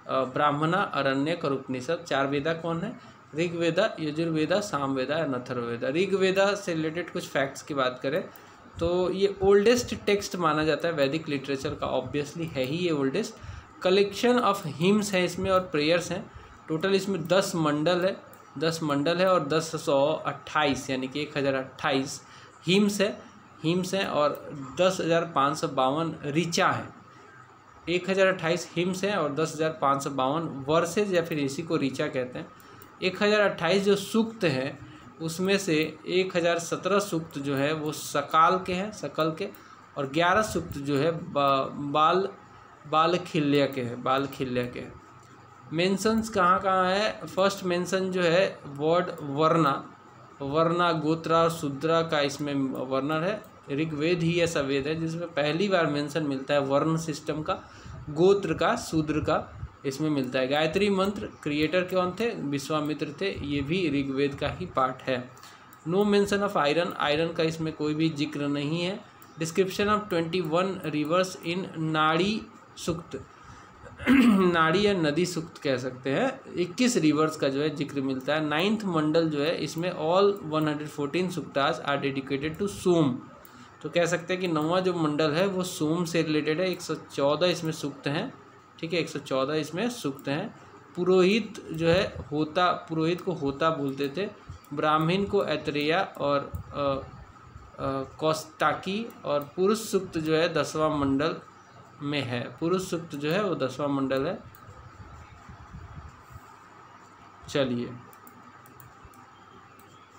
ब्राह्मणा अरण्यक और उपनिषद चार वेदा कौन है? ऋग्वेदा, यजुर्वेदा, सामवेदा और नथर्वेदा। ऋग्वेदा से रिलेटेड कुछ फैक्ट्स की बात करें तो ये ओल्डेस्ट टेक्स्ट माना जाता है, वैदिक लिटरेचर का ऑब्वियसली है ही ये ओल्डेस्ट कलेक्शन ऑफ़ हिम्स है इसमें और प्रेयर्स हैं। टोटल इसमें दस मंडल है। दस मंडल है और दस सौ अट्ठाईस, यानी कि एक हज़ार अट्ठाईस हिम्स है। हिम्स हैं और दस हज़ार पाँच सौ बावन ऋचा है। एक हज़ार अट्ठाईस हिम्स हैं और दस हज़ार पाँच सौ बावन वर्सेज या फिर इसी को ऋचा कहते हैं। एक हज़ार अट्ठाईस जो सूक्त हैं उसमें से एक हज़ार सत्रह सूक्त जो है वो सकाल के हैं सकल के और ग्यारह सूक्त जो है बा, बाल बाल खिल्य के हैं बाल खिल्य के हैं। मेंशंस कहाँ कहाँ है? फ़र्स्ट मेंशन जो है वर्ड वर्णा वर्णा गोत्रा और शूद्रा का इसमें वर्णन है। ऋग्वेद ही ऐसा वेद है जिसमें पहली बार मेंशन मिलता है वर्ण सिस्टम का, गोत्र का, शूद्र का, इसमें मिलता है। गायत्री मंत्र क्रिएटर कौन थे? विश्वामित्र थे। ये भी ऋग्वेद का ही पार्ट है। No mention of iron iron का इसमें कोई भी ज़िक्र नहीं है। Description of twenty one rivers in Nadi Sukta Nadi या नदी सुक्त कह सकते हैं। इक्कीस रिवर्स का जो है ज़िक्र मिलता है। नाइन्थ मंडल जो है, इसमें all one hundred fourteen suktas are dedicated to Soma तो कह सकते हैं कि नौवा जो मंडल है, वो सोम से रिलेटेड है, एक सौ चौदह इसमें सुक्त हैं, ठीक है? एक सौ चौदह इसमें सुक्त हैं। पुरोहित जो है, होता, पुरोहित को होता बोलते थे। ब्राह्मण को ऐतरेया और कौस्ताकी और पुरुष सुक्त जो है, दसवां मंडल में है। पुरुष सुक्त जो है, वो दसवां मंडल है। चलिए।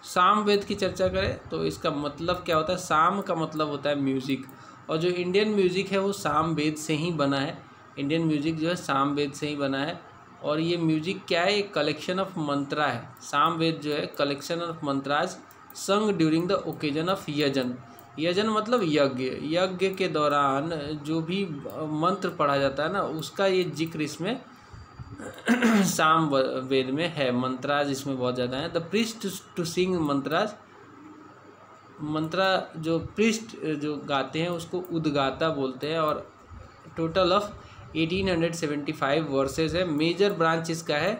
साम वेद की चर्चा करें तो इसका मतलब क्या होता है? साम का मतलब होता है म्यूज़िक। और जो इंडियन म्यूज़िक है, वो साम वेद से ही बना है। इंडियन म्यूज़िक जो है साम वेद से ही बना है। और ये म्यूज़िक क्या है? एक कलेक्शन ऑफ़ मंत्रा है। साम वेद जो है collection of mantras sung during the occasion of यजन। यजन मतलब यज्ञ। यज्ञ के दौरान जो भी मंत्र पढ़ा जाता है ना, उसका ये ज़िक्र इसमें साम वेद में है, मंत्राज इसमें बहुत ज़्यादा है। The priest to sing mantras. Mantra जो पृष्ठ जो गाते हैं, उसको उदगाता बोलते हैं और total of eighteen hundred seventy five verses है। मेजर ब्रांच इसका है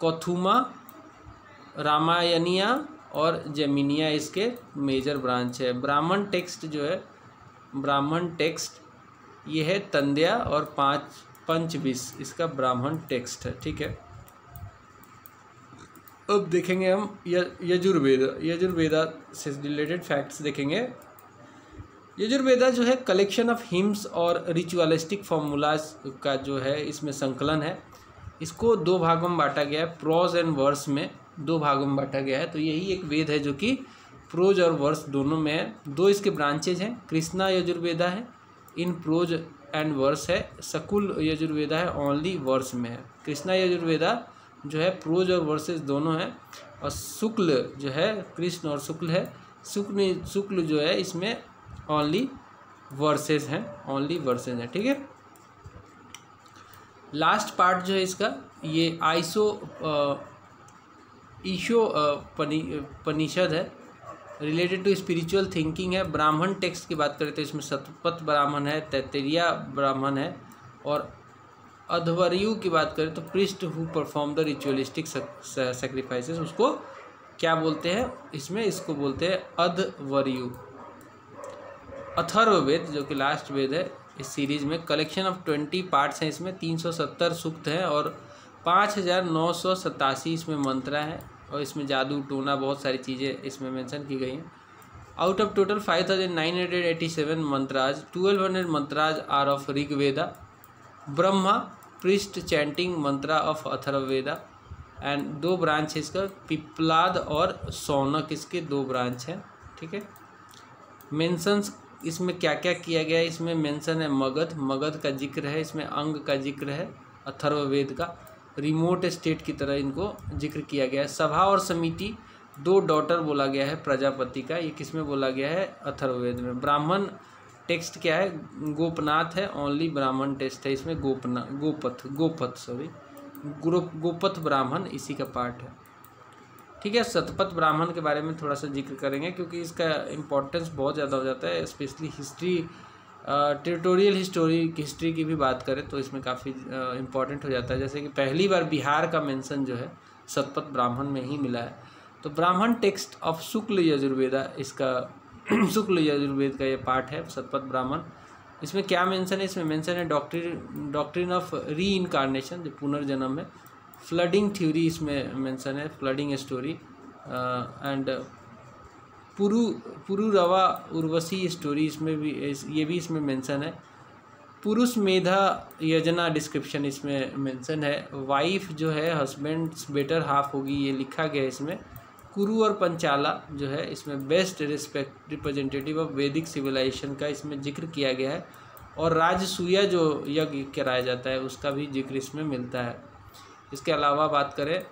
कौथुमा रामायनिया और जमीनिया इसके मेजर ब्रांच है। ब्राह्मण टेक्स्ट जो है, ब्राह्मण टेक्स्ट ये है तंद्या और पाँच पंचविश इसका ब्राह्मण टेक्स्ट है, ठीक है? अब देखेंगे हम यजुर्वेद, यजुर्वेदा से रिलेटेड फैक्ट्स देखेंगे। यजुर्वेदा जो है कलेक्शन ऑफ़ हिम्स और रिचुअलिस्टिक फॉर्मूलाज का जो है, इसमें संकलन है। इसको दो भागों में बांटा गया है प्रोज एंड वर्स में दो भागों में बांटा गया है। तो यही एक वेद है जो कि प्रोज और वर्स दोनों में है। दो इसके ब्रांचेज हैं, कृष्णा यजुर्वेदा है, इन प्रोज एंड वर्स है, सकुल यजुर्वेदा है ओनली वर्स में है। कृष्णा यजुर्वेदा जो है, प्रोज और वर्सेस दोनों हैं, और शुक्ल जो है, कृष्ण और शुक्ल है। शुक्ल शुक्ल जो है, इसमें ओनली वर्सेस हैं ओनली वर्सेस हैं, ठीक है? लास्ट पार्ट जो है इसका, ये आइसो ईशो पनी पनिषद है। रिलेटेड टू स्पिरिचुअल थिंकिंग है, ब्राह्मण टेक्स्ट की बात करें तो इसमें सतपथ ब्राह्मण है, तैतरिया ब्राह्मण है, और अधवरयु की बात करें तो priest who perform the ritualistic sacrifices उसको क्या बोलते हैं? इसमें इसको बोलते हैं अधवरयु। अथर्व वेद, जो कि लास्ट वेद है, इस सीरीज़ में कलेक्शन ऑफ़ ट्वेंटी पार्ट्स हैं इसमें, तीन सौ सत्तर सूक्त हैं और पाँच हज़ार नौ सौ सतासी इसमें मंत्रा है। और इसमें जादू, टोना, बहुत सारी चीज़ें इसमें मेंशन की गई हैं। Out of total five thousand nine hundred eighty seven mantras twelve hundred mantras are of Rigveda Brahma पृष्ठ chanting mantra of Atharvaveda and दो ब्रांच है इसका पिपलाद और सौनक इसके दो ब्रांच हैं, ठीक है? मेंशंस इसमें क्या क्या किया गया इसमें मेंशन है मगध मगध का ज़िक्र है, इसमें अंग का ज़िक्र है अथर्ववेद का। रिमोट स्टेट की तरह इनको ज़िक्र किया गया है। सभा और समिति, दो डॉटर बोला गया है प्रजापति का। ये किसमें बोला गया है? अथर्ववेद में। ब्राह्मण टेक्स्ट क्या है? गोपनाथ है ओनली ब्राह्मण टेक्स्ट है। इसमें गोपना, गोपथ गोपथ सॉरी गोपथ ब्राह्मण, इसी का पार्ट है। ठीक है, सतपथ ब्राह्मण के बारे में थोड़ा सा ज़िक्र करेंगे, क्योंकि इसका इम्पोर्टेंस बहुत ज़्यादा हो जाता है specially history territorial history, history की भी बात करें तो इसमें काफ़ी इम्पोर्टेंट हो जाता है। जैसे कि पहली बार बिहार का मेंशन जो है सतपथ ब्राह्मण में ही मिला है। तो ब्राह्मण टेक्स्ट ऑफ़ शुक्ल यजुर्वेदा, इसका, *clears throat* शुक्ल यजुर्वेद का ये पार्ट है सतपथ ब्राह्मण। इसमें क्या मेंशन है? इसमें मेंशन है doctrine doctrine of reincarnation जो पुनर्जन्म है फ्लडिंग थ्योरी इसमें मेंशन है flooding story and Puru Pururava Urvashi story इसमें भी ये भी इसमें मेंशन है। पुरुष मेधा यजना डिस्क्रिप्शन इसमें मेंशन है। वाइफ जो है हस्बैंड्स बेटर हाफ़ होगी, ये लिखा गया है इसमें। कुरु और पंचाला जो है, इसमें best respect representative of Vedic civilization का इसमें ज़िक्र किया गया है। और राजसूया जो यज्ञ कराया जाता है, उसका भी ज़िक्र इसमें मिलता है। इसके अलावा बात करें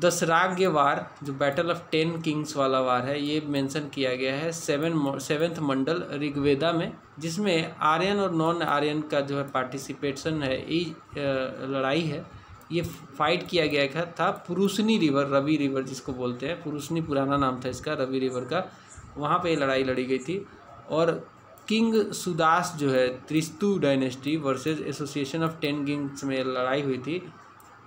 दसराग्य वार जो बैटल ऑफ़ टेन किंग्स वाला वार है, ये मेंशन किया गया है सेवन सेवेंथ मंडल ऋग्वेदा में, जिसमें आर्यन और नॉन आर्यन का जो है पार्टिसिपेशन है ये लड़ाई है। ये फाइट किया गया था पुरुषनी रिवर रवि रिवर जिसको बोलते हैं। पुरुषनी पुराना नाम था इसका, रवि रिवर का। वहाँ पे ये लड़ाई लड़ी गई थी। और किंग सुदास जो है, Tritsu dynasty versus association of ten kings में लड़ाई हुई थी।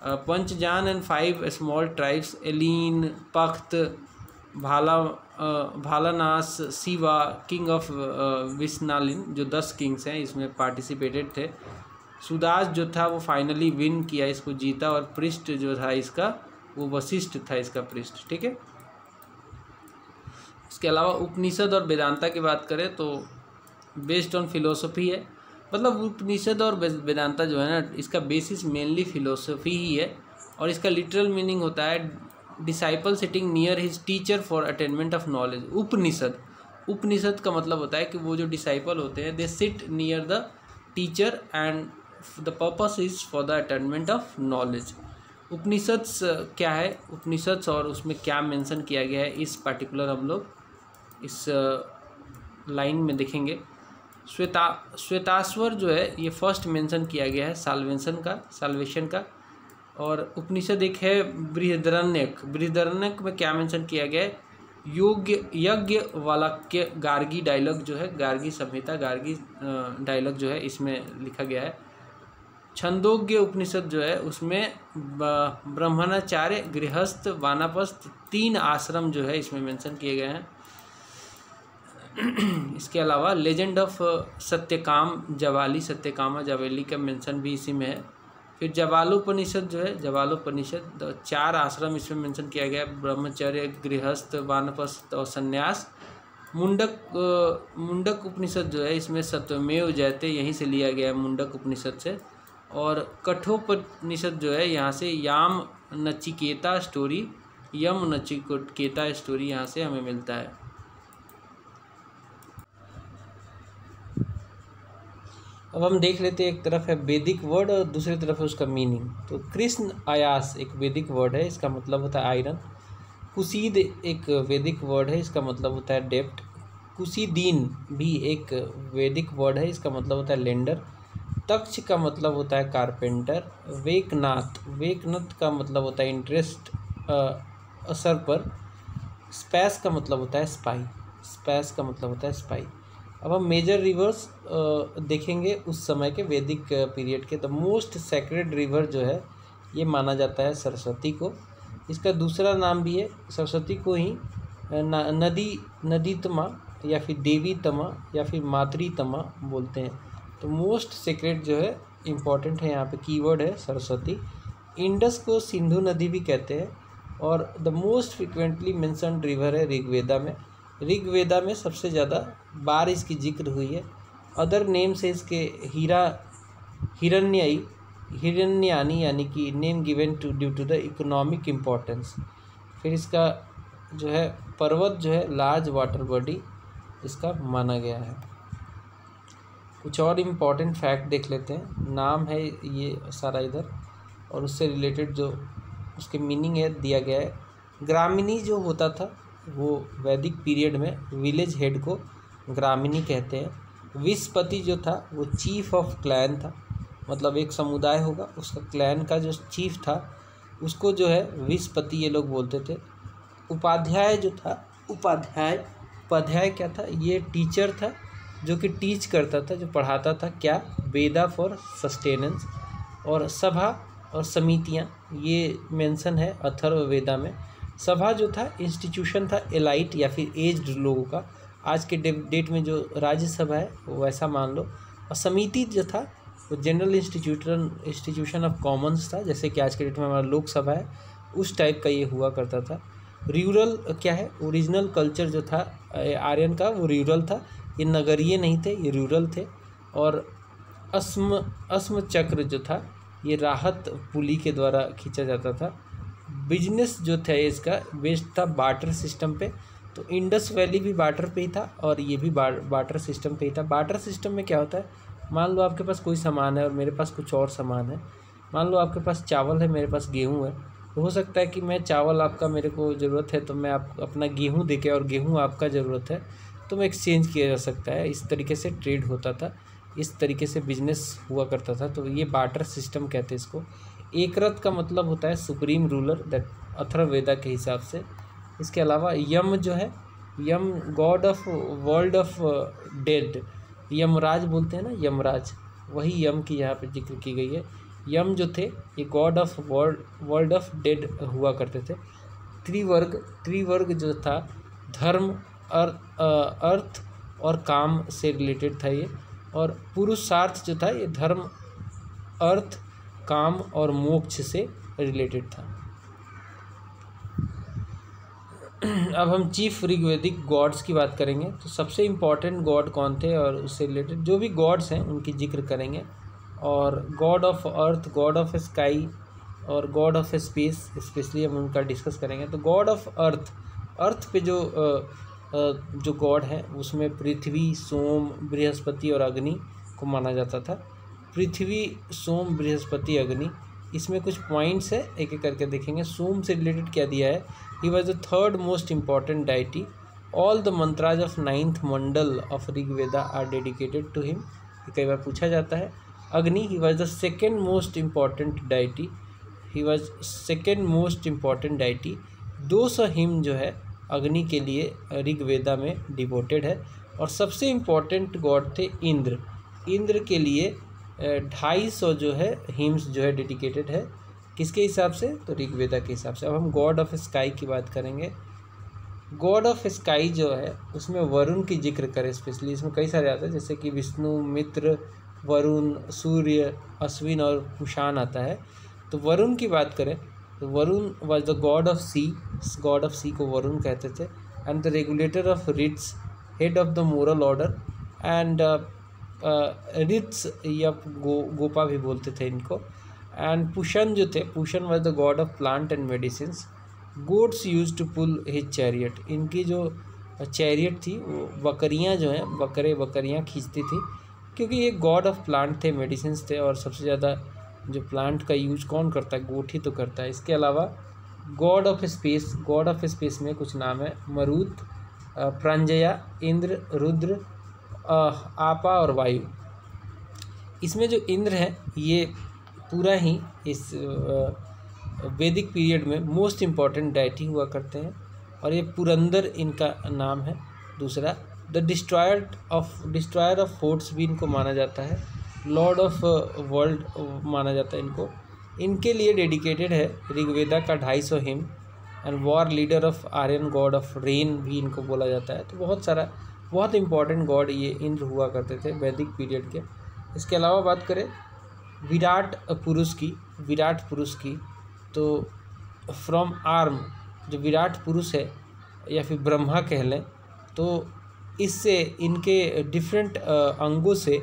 Panchajana and five small tribes Alina Paktha Bhala Bhalanas Shiva king of Vishanin जो दस किंग्स हैं, इसमें पार्टिसिपेटेड थे। सुदास जो था, वो फाइनली विन किया इसको जीता और पृष्ठ जो था इसका, वो वशिष्ठ था इसका पृष्ठ ठीक है? इसके अलावा उपनिषद और वेदांता की बात करें तो बेस्ड ऑन फिलोसफी है। मतलब उपनिषद और वेदांता जो है ना, इसका बेसिस मेनली फिलोसफी ही है और इसका लिटरल मीनिंग होता है disciple sitting near his teacher for attainment of knowledge Upanishad. Upanishad का मतलब होता है कि वो जो डिसाइपल होते हैं they sit near the teacher and the purpose is for the attainment of knowledge Upanishad क्या है? उपनिषद और उसमें क्या मेंशन किया गया है, इस पर्टिकुलर हम लोग इस लाइन में देखेंगे। श्वेता, श्वेताश्वर जो है, ये फ़र्स्ट मेंशन किया गया है साल्वेशन का साल्वेशन का। और उपनिषद एक है बृहदरण्यक। बृहदरण्यक में क्या मेंशन किया गया है? योग्य, यज्ञ वालाक्य गार्गी डायलॉग जो है, गार्गी संहिता, गार्गी डायलॉग जो है, इसमें लिखा गया है। छंदोग्य उपनिषद जो है, उसमें ब्रह्मणाचार्य, गृहस्थ वानापस्थ तीन आश्रम जो है, इसमें मेंशन किए गए हैं। इसके अलावा लेजेंड ऑफ़ सत्यकाम जवाली, सत्यकामा जवेली का मेंशन भी इसी में है। फिर जवालोपनिषद जो है, जवालोपनिषद चार आश्रम इसमें मेंशन किया गया ब्रह्मचर्य, गृहस्थ, वानप्रस्थ और संन्यास। मुंडक मुंडक उपनिषद जो है, इसमें सत्यमेव जयते यहीं से लिया गया है मुंडक उपनिषद से। और कठोपनिषद जो है, यहाँ से याम नचिकेता स्टोरी यम नचिकेता स्टोरी यहाँ से हमें मिलता है। अब हम देख लेते हैं, एक तरफ़ है वैदिक वर्ड और दूसरी तरफ़ है उसका मीनिंग तो कृष्ण आयास एक वैदिक वर्ड है, इसका मतलब होता है आयरन कुशीद एक वैदिक वर्ड है, इसका मतलब होता है डेप्ट कुशीदीन भी एक वैदिक वर्ड है, इसका मतलब होता है लेंडर तक्ष का मतलब होता है कारपेंटर वेकनाथ वेकनाथ का मतलब होता है इंटरेस्ट असर पर. स्पैस का मतलब होता है स्पाई स्पैस का मतलब होता है स्पाई अब हम मेजर रिवर्स देखेंगे उस समय के वैदिक पीरियड के। द मोस्ट सेक्रेड रिवर जो है, ये माना जाता है सरस्वती को। इसका दूसरा नाम भी है, सरस्वती को ही नदी नदी तमा या फिर देवी तमा या फिर मातृ तमा बोलते हैं। तो मोस्ट सेक्रेट जो है इंपॉर्टेंट है यहाँ पे कीवर्ड है सरस्वती। इंडस को सिंधु नदी भी कहते हैं और the most frequently mentioned river है ऋग्वेदा में। ऋग्वेदा में सबसे ज़्यादा बार इसकी ज़िक्र हुई है। अदर नेम से इसके हीरा, हिरण्यई, हिरण्यानी यानी कि name given to due to the economic importance फिर इसका जो है, पर्वत जो है लार्ज वाटर बॉडी इसका माना गया है। कुछ और इंपॉर्टेंट फैक्ट देख लेते हैं। नाम है ये सारा इधर, और उससे रिलेटेड जो उसके मीनिंग है, दिया गया है। ग्रामीणी जो होता था वो वैदिक पीरियड में विलेज हेड को ग्रामीणी कहते हैं। विस्पति जो था, वो चीफ ऑफ़ क्लैन था। मतलब एक समुदाय होगा, उसका क्लैन का जो चीफ था, उसको जो है विस्पति ये लोग बोलते थे। उपाध्याय जो था, उपाध्याय उपाध्याय क्या था? ये टीचर था, जो कि टीच करता था, जो पढ़ाता था क्या? Veda for sustenance. और सभा और समितियाँ, ये मेंशन है अथर्व वेदा में। सभा जो था इंस्टीट्यूशन था एलाइट या फिर एज्ड लोगों का, आज के डेट में जो राज्यसभा है, वो वैसा मान लो। और समिति जो था, वो general institution institution of commons था, जैसे कि आज के डेट में हमारा लोकसभा है, उस टाइप का ये हुआ करता था। रूरल क्या है? ओरिजिनल कल्चर जो था आर्यन का, वो रूरल था। ये नगरीय नहीं थे, ये रूरल थे। और अस्म अस्म चक्र जो था, ये राहत पुली के द्वारा खींचा जाता था। बिज़नेस जो था इसका बेस्ड था बाटर सिस्टम पे। तो इंडस वैली भी बाटर पे ही था और ये भी बाटर सिस्टम पे ही था। बाटर सिस्टम में क्या होता है? मान लो आपके पास कोई सामान है और मेरे पास कुछ और सामान है। मान लो आपके पास चावल है, मेरे पास गेहूँ है। तो हो सकता है कि मैं चावल आपका, मेरे को ज़रूरत है तो मैं आप अपना गेहूँ दे के और गेहूँ आपका ज़रूरत है तो मैं एक्सचेंज किया जा सकता है। इस तरीके से ट्रेड होता था, इस तरीके से बिज़नेस हुआ करता था। तो ये बाटर सिस्टम कहते हैं इसको। एक रथ का मतलब होता है सुप्रीम रूलर, दैट अथर्वेदा के हिसाब से। इसके अलावा यम जो है, Yama god of, world of dead Yamraj बोलते हैं ना यमराज वही यम की यहाँ पे ज़िक्र की गई है। यम जो थे, ये god of world world of dead हुआ करते थे। त्रिवर्ग त्रिवर्ग जो था, धर्म, अर्थ अर्थ और काम से रिलेटेड था ये। और पुरुषार्थ जो था, ये धर्म, अर्थ काम और मोक्ष से रिलेटेड था। अब हम चीफ ऋग्वेदिक गॉड्स की बात करेंगे। तो सबसे इंपॉर्टेंट गॉड कौन थे और उससे रिलेटेड जो भी गॉड्स हैं, उनकी ज़िक्र करेंगे। और god of earth god of sky और गॉड ऑफ़ स्पेस स्पेशली हम उनका डिस्कस करेंगे। तो गॉड ऑफ़ अर्थ अर्थ पे जो जो गॉड है, उसमें पृथ्वी, सोम, बृहस्पति और अग्नि को माना जाता था। पृथ्वी, सोम, बृहस्पति, अग्नि। इसमें कुछ पॉइंट्स है एक एक करके देखेंगे। सोम से रिलेटेड क्या दिया है? He was the third most important deity all the mantras of ninth mandala of Rigveda are dedicated to him कई बार पूछा जाता है। Agni he was the second most important deity he was second most important deity दो सौ him जो है, अग्नि के लिए, ऋग्वेदा में डिवोटेड है। और सबसे इंपॉर्टेंट गॉड थे इंद्र। इंद्र के लिए ढाई सौ जो है हिम्स जो है डेडिकेटेड है। किसके हिसाब से? तो ऋग्वेदा के हिसाब से। अब हम गॉड ऑफ़ स्काई की बात करेंगे। गॉड ऑफ़ स्काई जो है, उसमें वरुण की ज़िक्र करें स्पेशली इसमें कई सारे आते हैं, जैसे कि विष्णु, मित्र, वरुण, सूर्य, अश्विन और कुशान आता है। तो वरुण की बात करें तो Varun was the god of sea god of sea को वरुण कहते थे। And the regulator of Rita head of the moral order and Rita या गो, गोपा भी बोलते थे इनको। एंड पुशन जो थे Pushan was the god of plant and medicine gods used pull his chariot इनकी जो चैरियट थी, वो बकरियाँ जो हैं, बकरे बकरियाँ खींचती थी। क्योंकि ये गॉड ऑफ़ प्लांट थे मेडिसिन थे, और सबसे ज़्यादा जो प्लांट का यूज़ कौन करता है? गोठी तो करता है। इसके अलावा god of space god of space में कुछ नाम है, मरुत प्रंजया, इंद्र, रुद्र आपा और वायु। इसमें जो इंद्र है, ये पूरा ही इस वैदिक पीरियड में मोस्ट इंपॉर्टेंट डाइटी हुआ करते हैं और ये पुरंदर इनका नाम है। दूसरा the destroyer of destroyer of forts भी इनको माना जाता है। लॉर्ड ऑफ़ वर्ल्ड माना जाता है इनको। इनके लिए डेडिकेटेड है ऋग्वेदा का ढाई सौ hymn and war leader of Aryan god of rain भी इनको बोला जाता है। तो बहुत सारा बहुत इंपॉर्टेंट गॉड ये इंद्र हुआ करते थे वैदिक पीरियड के। इसके अलावा बात करें, विराट पुरुष की, विराट पुरुष की तो फ्रॉम आर्म जो विराट पुरुष है या फिर ब्रह्मा कह लें तो इससे इनके डिफरेंट अंगों से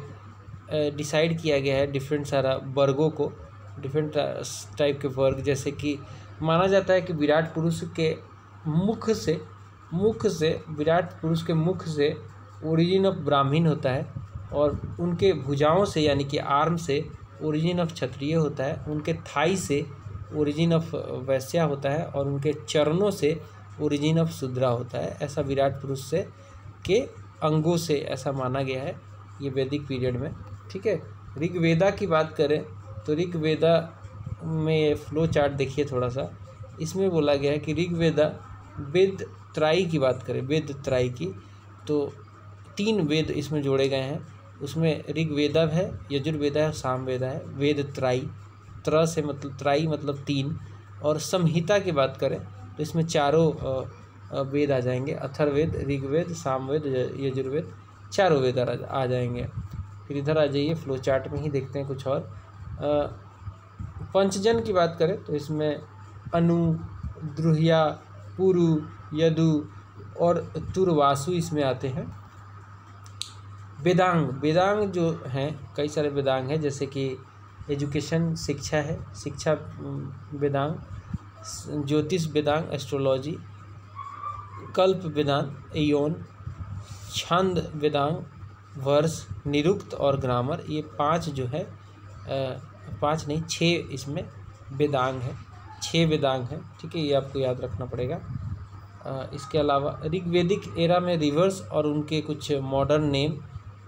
डिसाइड किया गया है डिफरेंट सारा वर्गों को डिफरेंट टाइप के वर्ग। जैसे कि माना जाता है कि विराट पुरुष के मुख से मुख से, विराट पुरुष के मुख से ओरिजिन ऑफ़ ब्राह्मीण होता है और उनके भुजाओं से, यानी कि आर्म से ओरिजिन ऑफ़ क्षत्रिय होता है, उनके थाई से ओरिजिन ऑफ़ वैश्या होता है और उनके चरणों से ओरिजिन ऑफ़ शुद्रा होता है। ऐसा विराट पुरुष से के अंगों से ऐसा माना गया है ये वैदिक पीरियड में। ठीक है? ऋग्वेदा की बात करें तो ऋग्वेदा में फ्लो चार्ट देखिए थोड़ा सा। इसमें बोला गया है कि ऋग्वेदा वेद त्राई की बात करें, वेद त्राई की तो तीन वेद इसमें जोड़े गए हैं। उसमें ऋग्वेदा है, यजुर्वेदा है, सामवेदा है, वेद त्राई। त्र से मतलब त्राई मतलब तीन। और संहिता की बात करें तो इसमें चारों वेद आ जाएँगे। अथर्वेद ऋग्वेद, सामवेद यजुर्वेद, चारों वेद आ जाएँगे। फिर इधर आ जाइए फ्लो चार्ट में ही देखते हैं कुछ और। पंचजन की बात करें तो इसमें अनु, द्रुहिया, पुरु यदु और तुरवासु इसमें आते हैं। वेदांग वेदांग जो हैं, कई सारे वेदांग हैं, जैसे कि एजुकेशन, शिक्षा है, शिक्षा वेदांग, ज्योतिष वेदांग, एस्ट्रोलॉजी, कल्प वेदांत एयोन छंद वेदांग, वर्ष, निरुक्त और ग्रामर, ये पाँच जो है पाँच नहीं छः इसमें वेदांग है छः वेदांग है, ठीक है, ये आपको याद रखना पड़ेगा। इसके अलावा ऋग्वेदिक एरा में रिवर्स और उनके कुछ मॉडर्न नेम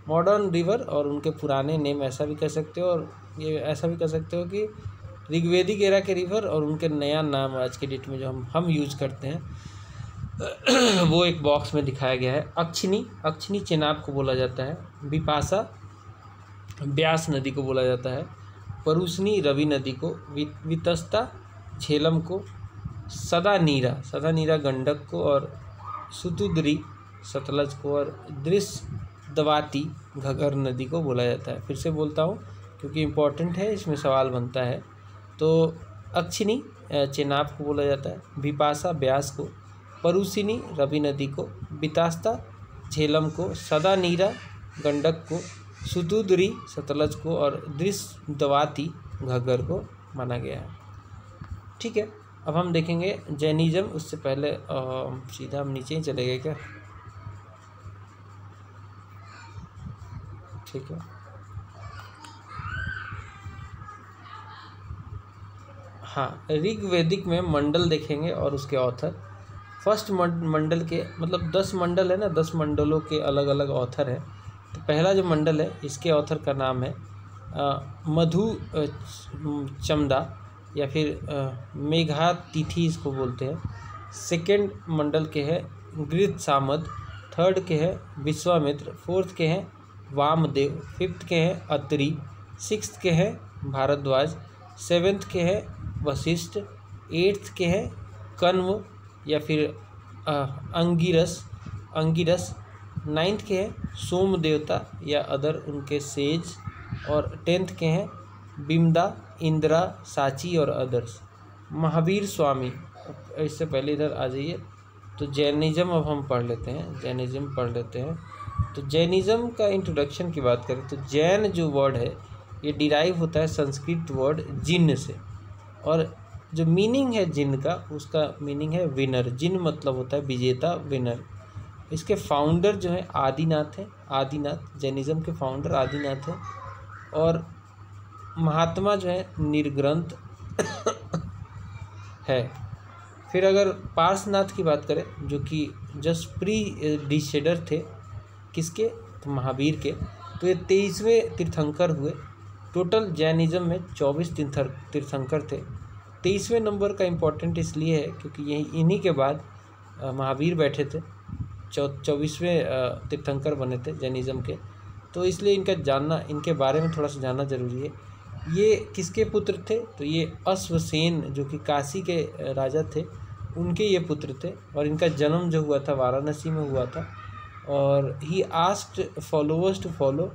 मॉडर्न रिवर और उनके पुराने नेम ऐसा भी कह सकते हो और ये ऐसा भी कह सकते हो कि ऋग्वेदिक एरा के रिवर और उनके नया नाम आज के डेट में जो हम हम यूज़ करते हैं, *clears throat* वो एक बॉक्स में दिखाया गया है। अक्षिनी अक्षिनी चेनाब को बोला जाता है। विपासा ब्यास नदी को बोला जाता है। परुसनी रवि नदी को वितस्ता, झेलम को सदा नीरा सदा नीरा गंडक को और सुतुद्री सतलज को और दृश्य दवाती घगर नदी को बोला जाता है। फिर से बोलता हूँ, क्योंकि इम्पोर्टेंट है, इसमें सवाल बनता है। तो अक्षिनी चेनाब को बोला जाता है विपाशा ब्यास को, परुसिनी रवि नदी को, बितास्ता झेलम को सदा नीरा गंडक को, सुतुदरी सतलज को और दृश्य दवाती घग्गर को माना गया है। ठीक है? अब हम देखेंगे जैनिज़्म उससे पहले आ, सीधा हम नीचे ही चले गए क्या? ठीक है। हाँ ऋग्वेदिक में मंडल देखेंगे और उसके ऑथर फ़र्स्ट मंडल के मतलब दस मंडल है ना दस मंडलों के अलग अलग ऑथर हैं। तो पहला जो मंडल है इसके ऑथर का नाम है मधु चमदा या फिर मेघा तिथि इसको बोलते हैं। सेकेंड मंडल के है गृत सामद, थर्ड के है विश्वामित्र, फोर्थ के हैं वामदेव, फिफ्थ के हैं अत्रि सिक्स के हैं भारद्वाज, सेवेंथ के हैं वशिष्ठ, एट्थ के हैं कन्व या फिर अंगिरस अंगिरस, नाइन्थ के हैं सोम देवता या अदर उनके सेज, और टेंथ के हैं बिमदा इंदिरा, साची और अदर्स महावीर स्वामी। इससे पहले इधर आ जाइए। तो जैनिज़्म अब हम पढ़ लेते हैं। जैनिज़्म पढ़ लेते हैं। तो जैनिज़्म का इंट्रोडक्शन की बात करें तो जैन जो वर्ड है, ये डिराइव होता है संस्कृत वर्ड जिन्न से। और जो मीनिंग है जिन का, उसका मीनिंग है विनर जिन मतलब होता है विजेता विनर इसके फाउंडर जो है, आदिनाथ है। आदिनाथ, जैनिज़्म के फाउंडर आदिनाथ हैं। और महात्मा जो है, निर्ग्रंथ *coughs* है। फिर अगर पार्सनाथ की बात करें, जो कि जस्ट प्री डिशेडर थे, किसके? तो महावीर के। तो ये तेईसवें तीर्थंकर हुए। टोटल जैनिज़्म में चौबीस तीर्थर, तीर्थंकर थे। तेईसवें नंबर का इम्पोर्टेंट इसलिए है, क्योंकि यही, इन्हीं के बाद महावीर बैठे थे। चौ, चौबीसवें तीर्थंकर बने थे जैनिज़्म के। तो इसलिए इनका जानना, इनके बारे में थोड़ा सा जानना ज़रूरी है। ये किसके पुत्र थे? तो ये अश्वसेन, जो कि काशी के राजा थे, उनके ये पुत्र थे और इनका जन्म जो हुआ था, वाराणसी में हुआ था और he asked followers to follow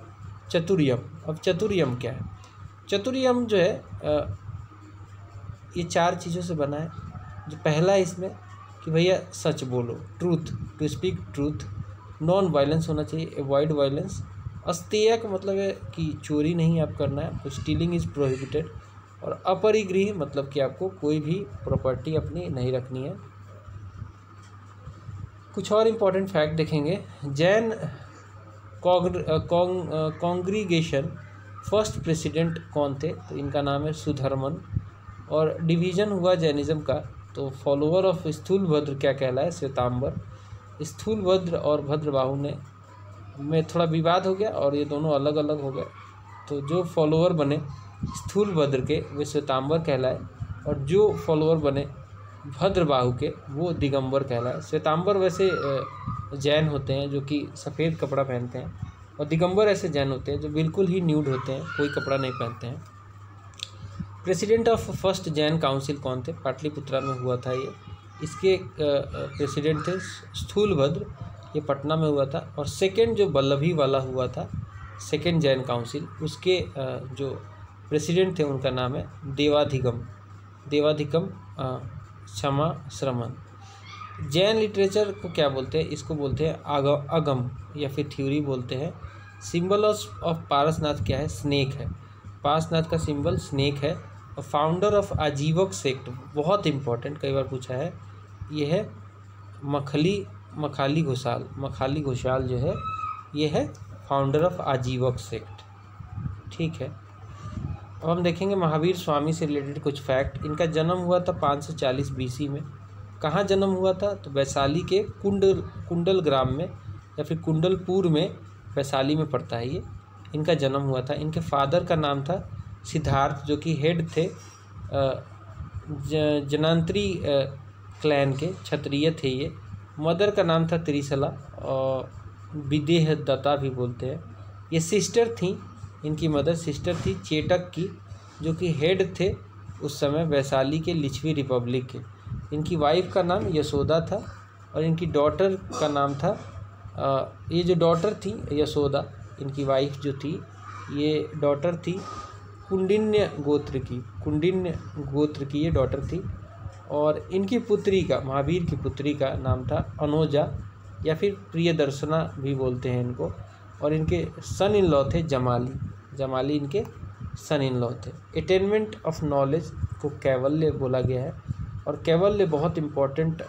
Chaturyam. अब चतुर्यम क्या है? चतुर्यम जो है ये चार चीज़ों से बना है। जो पहला इसमें कि भैया सच बोलो truth to speak truth non violence होना चाहिए अवॉइड वायलेंस अस्तेय का मतलब है कि चोरी नहीं आप करना है स्टीलिंग इज़ प्रोहिबिटेड और अपरिगृह मतलब कि आपको कोई भी प्रॉपर्टी अपनी नहीं रखनी है। कुछ और इम्पोर्टेंट फैक्ट देखेंगे। जैन कॉन्ग्रीगेशन फ़र्स्ट प्रेसिडेंट कौन थे? तो इनका नाम है सुधर्मन। और डिवीज़न हुआ जैनिज़्म का तो फॉलोअर ऑफ़ स्थूलभद्र क्या कहलाए? श्वेतांबर। स्थूलभद्र और भद्रबाहु ने में थोड़ा विवाद हो गया और ये दोनों अलग अलग हो गए। तो जो फॉलोअर बने स्थूलभद्र के, वे श्वेतांबर कहलाए और जो फॉलोअर बने, भद्रबाहु के, वो दिगंबर कहलाए। श्वेतांबर वैसे जैन होते हैं, जो कि सफ़ेद कपड़ा पहनते हैं और दिगंबर ऐसे जैन होते हैं, जो बिल्कुल ही न्यूड होते हैं, कोई कपड़ा नहीं पहनते हैं। President of first Jain council कौन थे? पाटलिपुत्रा में हुआ था ये। इसके प्रेसिडेंट थे स्थूलभद्र ये पटना में हुआ था और सेकेंड जो बल्लभी वाला हुआ था सेकेंड जैन काउंसिल उसके जो प्रेसिडेंट थे उनका नाम है देवाधिगम देवाधिगम क्षमा श्रमण। जैन लिटरेचर को क्या बोलते हैं? इसको बोलते हैं आग, अगम, या फिर थ्योरी बोलते हैं। सिंबल ऑफ़ पारसनाथ क्या है? स्नेक है। पारसनाथ का सिंबल स्नेक है। और फाउंडर ऑफ़ आजीवक सेक्ट बहुत इंपॉर्टेंट कई बार पूछा है। ये है मखली मखाली घोषाल मखाली घोषाल जो है, ये है फाउंडर ऑफ़ आजीवक सेक्ट ठीक है। अब हम देखेंगे महावीर स्वामी से रिलेटेड कुछ फैक्ट इनका जन्म हुआ था पाँच सौ चालीस बीसी में। कहाँ जन्म हुआ था? तो वैशाली के कुंडल कुंडल ग्राम में, या फिर कुंडलपुर में, वैशाली में पड़ता है ये। इनका जन्म हुआ था। इनके फादर का नाम था सिद्धार्थ, जो कि हेड थे जनांतरी क्लैन के, क्षत्रिय थे ये। मदर का नाम था त्रिशला और विदेह दत्ता भी बोलते हैं। ये सिस्टर थी, इनकी मदर सिस्टर थी चेटक की, जो कि हेड थे उस समय वैशाली के लिच्छवी रिपब्लिक के। इनकी वाइफ का नाम यशोदा था, और इनकी डॉटर का नाम था ये जो डॉटर थी, यशोदा, इनकी वाइफ जो थी, ये डॉटर थी कुंडिन्य गोत्र की, कुंडिन्य गोत्र की ये डॉटर थी। और इनकी पुत्री का, महावीर की पुत्री का नाम था अनोजा, या फिर प्रियदर्शना भी बोलते हैं इनको। और इनके सन इन लॉ थे जमाली। जमाली इनके सन इन लॉ थे। अटेनमेंट ऑफ़ नॉलेज को कैवल्य बोला गया है और कैवल्य बहुत इंपॉर्टेंट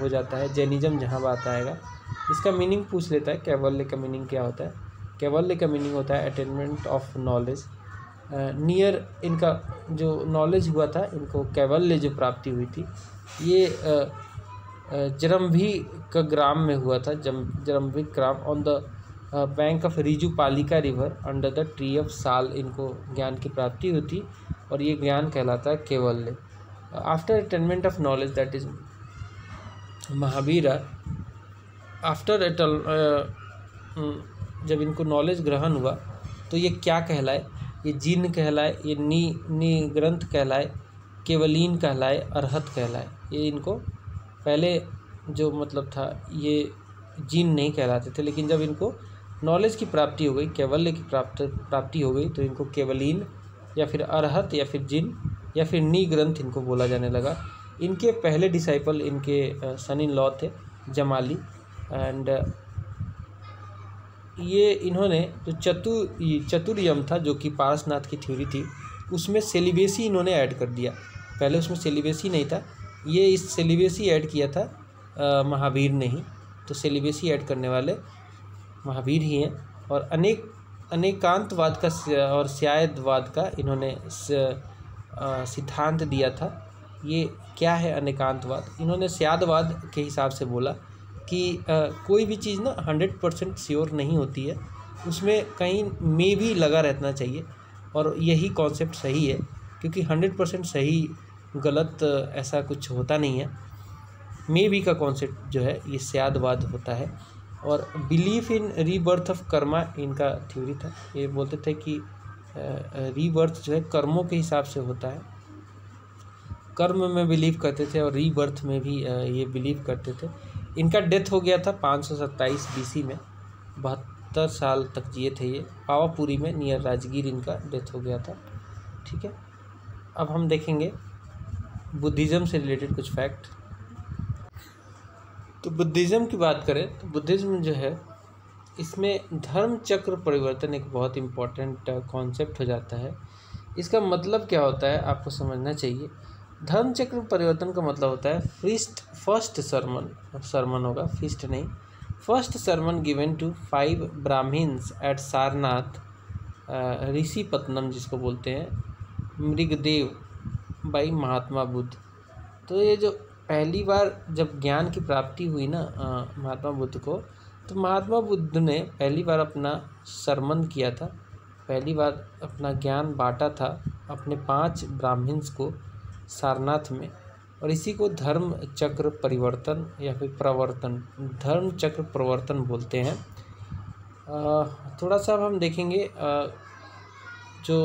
हो जाता है। जैनिज़्म जहाँ बात आएगा। इसका मीनिंग पूछ लेता है, कैवल्य का मीनिंग क्या होता है? कैवल्य का मीनिंग होता है अटेनमेंट ऑफ़ नॉलेज नियर इनका जो नॉलेज हुआ था, इनको कैवल्य जो प्राप्ति हुई थी, ये जरम्भी का ग्राम में हुआ था, जम, Jrambhigram on the bank of Rijupalika river under the tree of sal इनको ज्ञान की प्राप्ति होती और ये ज्ञान कहलाता है Kaivalya. After attainment of knowledge that is Mahavira after एटल जब इनको नॉलेज ग्रहण हुआ तो ये क्या कहलाए? ये जिन कहलाए, ये नी नी ग्रंथ कहलाए, केवलीन कहलाए, अरहत कहलाए। ये इनको पहले जो मतलब था, ये जीन नहीं कहलाते थे, लेकिन जब इनको नॉलेज की प्राप्ति हो गई, केवल्य की प्राप्त, प्राप्ति हो गई तो इनको केवलीन या फिर अरहत या फिर जिन या फिर नी ग्रंथ इनको बोला जाने लगा। इनके पहले डिसाइपल इनके सन इन लॉ थे, जमाली एंड ये इन्होंने जो चतुर चतुर्यम था जो कि पारसनाथ की थ्योरी थी उसमें सेलिबेसी इन्होंने ऐड कर दिया। पहले उसमें सेलिबेसी नहीं था। ये इस सेलिबेसी ऐड किया था आ, महावीर ने ही। तो सेलिबेसी ऐड करने वाले महावीर ही हैं। और अनेक अनेकांतवाद का और स्यायदवाद का इन्होंने सिद्धांत दिया था। ये क्या है अनेकांतवाद? इन्होंने स्यादवाद के हिसाब से बोला। कि आ, कोई भी चीज़ ना हंड्रेड परसेंट श्योर नहीं होती है। उसमें कहीं मे भी लगा रहना चाहिए और यही कॉन्सेप्ट सही है क्योंकि हंड्रेड परसेंट सही गलत ऐसा कुछ होता नहीं है। मे बी का कॉन्सेप्ट जो है ये स्यादवाद होता है और belief in rebirth of karma इनका थ्योरी था। ये बोलते थे कि रीबर्थ जो है कर्मों के हिसाब से होता है। कर्म में बिलीव करते थे और रीबर्थ में भी ये बिलीव करते थे। इनका डेथ हो गया था पाँच सौ सत्ताईस बी में। बहत्तर साल तक जिए थे ये। पावापुरी में नियर राजगीर इनका डेथ हो गया था। ठीक है? अब हम देखेंगे बुद्धिज़्म से रिलेटेड कुछ फैक्ट। तो बुद्धिज़्म की बात करें तो बुद्धिज़्म जो है, इसमें धर्म चक्र परिवर्तन एक बहुत इंपॉर्टेंट कॉन्सेप्ट हो जाता है। इसका मतलब क्या होता है, आपको समझना चाहिए। धर्म चक्र परिवर्तन का मतलब होता है फ़र्स्ट फ़र्स्ट सरमन सरमन होगा, फिस्ट नहीं। First sermon given to five Brahmins at Sarnath Rishipatnam जिसको बोलते हैं, मृगदेव बाई महात्मा बुद्ध। तो ये जो पहली बार जब ज्ञान की प्राप्ति हुई ना महात्मा बुद्ध को तो महात्मा बुद्ध ने पहली बार अपना सरमन किया था। पहली बार अपना ज्ञान बांटा था अपने पाँच ब्राह्मण्स को। सारनाथ में, और इसी को धर्म चक्र परिवर्तन या फिर प्रवर्तन, धर्म चक्र प्रवर्तन बोलते हैं। थोड़ा सा अब हम देखेंगे जो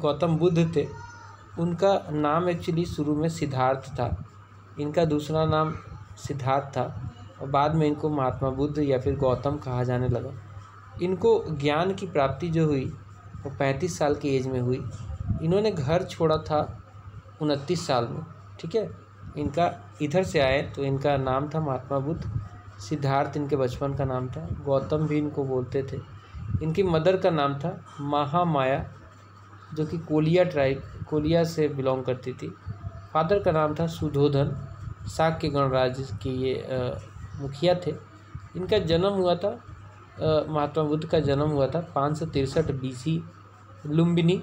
गौतम बुद्ध थे, उनका नाम एक्चुअली शुरू में सिद्धार्थ था। इनका दूसरा नाम सिद्धार्थ था, और बाद में इनको महात्मा बुद्ध या फिर गौतम कहा जाने लगा। इनको ज्ञान की प्राप्ति जो हुई, वो पैंतीस साल की एज में हुई। इन्होंने घर छोड़ा था उनतीस साल में, ठीक है? इनका इधर से आए तो इनका नाम था महात्मा बुद्ध, सिद्धार्थ इनके बचपन का नाम था, गौतम भी इनको बोलते थे। इनकी मदर का नाम था महामाया, जो कि कोलिया ट्राइब, कोलिया से बिलोंग करती थी। फादर का नाम था सुधोधन के गणराज्य के ये मुखिया थे। इनका जन्म हुआ था महात्मा बुद्ध का जन्म हुआ था पाँच सौ तिरसठ बी लुम्बिनी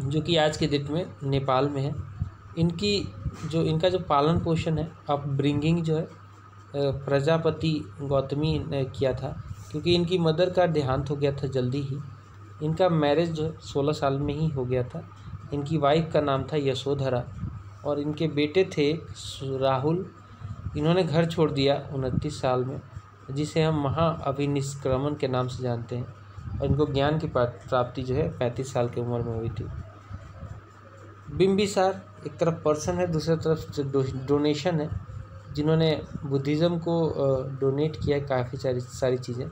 जो कि आज के डेट में नेपाल में है। इनकी जो, इनका जो पालन पोषण है, अब ब्रिंगिंग जो है प्रजापति गौतमी ने किया था, क्योंकि इनकी मदर का देहांत हो गया था जल्दी ही। इनका मैरिज जो है, सोलह साल में ही हो गया था। इनकी वाइफ का नाम था यशोधरा, और इनके बेटे थे राहुल। इन्होंने घर छोड़ दिया उनतीस साल में, जिसे हम महा अभिनिष्क्रमण के नाम से जानते हैं, और इनको ज्ञान की प्राप्ति जो है, पैंतीस साल की उम्र में हुई थी। बिम्बिसार एक तरफ़ पर्सन है, दूसरी तरफ़ डोनेशन है, जिन्होंने बुद्धिज़्म को डोनेट किया काफ़ी सारी सारी चीज़ें।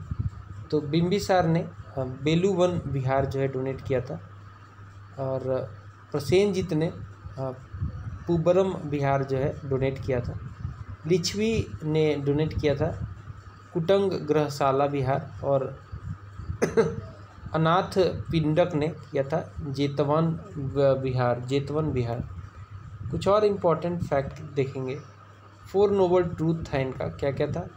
तो बिम्बिसार ने बेलू वन बिहार जो है डोनेट किया था, और प्रसेनजीत ने पुबरम बिहार जो है डोनेट किया था। लिच्छवी ने डोनेट किया था, कुटंग ग्रहशाला बिहार और अनाथ पिंडक ने किया था जेतवन बिहार जेतवन बिहार कुछ और इम्पोर्टेंट फैक्ट देखेंगे। फोर नोबल ट्रूथ था इनका। क्या क्या था?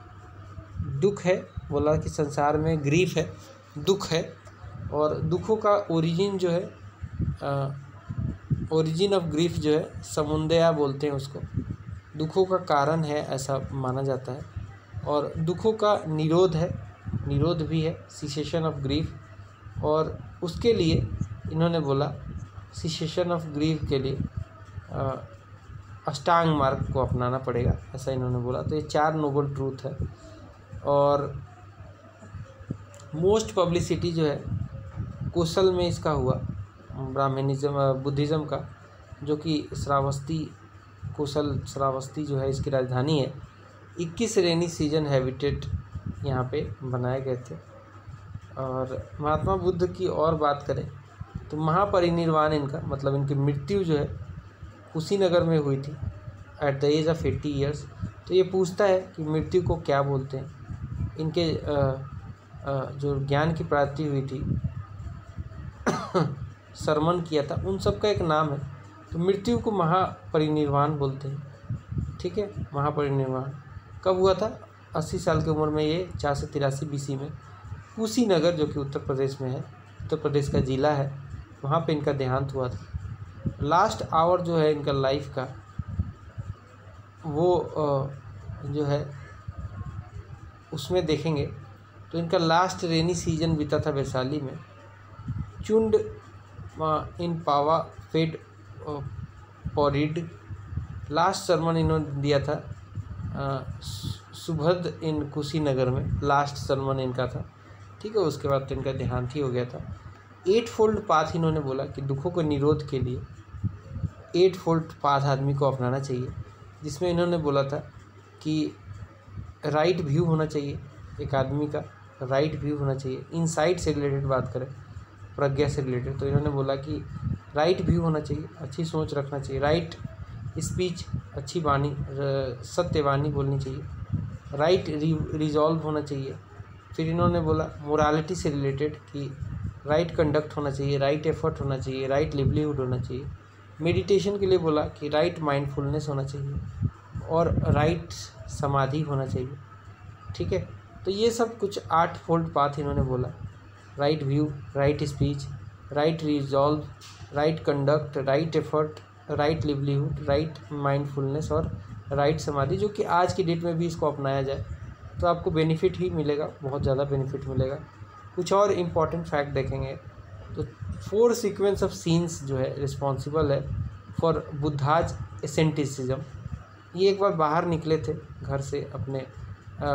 दुख है, बोला कि संसार में ग्रीफ है, दुख है। और दुखों का ओरिजिन जो है ओरिजिन ऑफ़ ग्रीफ जो है, समुंदया बोलते हैं उसको। दुखों का कारण है, ऐसा माना जाता है। और दुखों का निरोध है, निरोध भी है सिसेशन ऑफ़ ग्रीफ और उसके लिए इन्होंने बोला सिसेशन ऑफ़ ग्रीव के लिए अष्टांग मार्ग को अपनाना पड़ेगा, ऐसा इन्होंने बोला। तो ये चार नोबल ट्रूथ है। और मोस्ट पब्लिसिटी जो है, कौशल में इसका हुआ, ब्राह्मणिज्म बुद्धिज़्म का, जो कि श्रावस्ती, कौशल श्रावस्ती जो है इसकी राजधानी है। इक्कीस रेनी सीज़न हैबिटेट यहाँ पे बनाए गए थे। और महात्मा बुद्ध की और बात करें तो महापरिनिर्वाण इनका मतलब इनकी मृत्यु जो है कुशीनगर में हुई थी at the age of eighty years तो ये पूछता है कि मृत्यु को क्या बोलते हैं? इनके आ, आ, जो ज्ञान की प्राप्ति हुई थी *coughs* सरमन किया था उन सब का एक नाम है। तो मृत्यु को महापरिनिर्वाण बोलते हैं ठीक है? महापरिनिर्वाण। कब हुआ था? अस्सी साल की उम्र में ये चार सौ तिरासी बी में। कुशीनगर, जो कि उत्तर प्रदेश में है, उत्तर प्रदेश का ज़िला है, वहाँ पे इनका देहांत हुआ था। लास्ट आवर जो है इनका लाइफ का, वो जो है, उसमें देखेंगे तो इनका लास्ट रेनी सीज़न बीता था वैशाली में। Chunda in Pava, fed porridge, last sermon इन्होंने दिया था सुभद इन कुशीनगर में, लास्ट सरमन इनका था। ठीक है, उसके बाद तो इनका देहांत ही हो गया था। एट फोल्ड पाथ इन्होंने बोला कि दुखों को निरोध के लिए एट फोल्ड पाथ आदमी को अपनाना चाहिए, जिसमें इन्होंने बोला था कि राइट व्यू होना चाहिए एक आदमी का राइट व्यू होना चाहिए। इनसाइट से रिलेटेड बात करें, प्रज्ञा से रिलेटेड तो इन्होंने बोला कि राइट व्यू होना चाहिए, अच्छी सोच रखना चाहिए राइट स्पीच अच्छी वाणी सत्य वाणी बोलनी चाहिए। राइट रिजॉल्व होना चाहिए। फिर इन्होंने बोला मोरालिटी से रिलेटेड कि राइट कंडक्ट होना चाहिए राइट एफर्ट होना चाहिए राइट लिवलीहुड होना चाहिए। मेडिटेशन के लिए बोला कि राइट माइंडफुलनेस होना चाहिए और राइट समाधि होना चाहिए। ठीक है? तो ये सब कुछ आठ फोल्ड पाथ इन्होंने बोला। Right view right speech right resolve right conduct right effort right livelihood right mindfulness और राइट समाधि, जो कि आज की डेट में भी इसको अपनाया जाए। तो आपको बेनिफिट ही मिलेगा बहुत ज़्यादा बेनिफिट मिलेगा। कुछ और इंपॉर्टेंट फैक्ट देखेंगे। तो फोर सीक्वेंस ऑफ़ सीन्स जो है रिस्पॉन्सिबल है फॉर बुद्धाज एसेंटिसिज्म ये एक बार बाहर निकले थे घर से अपने आ,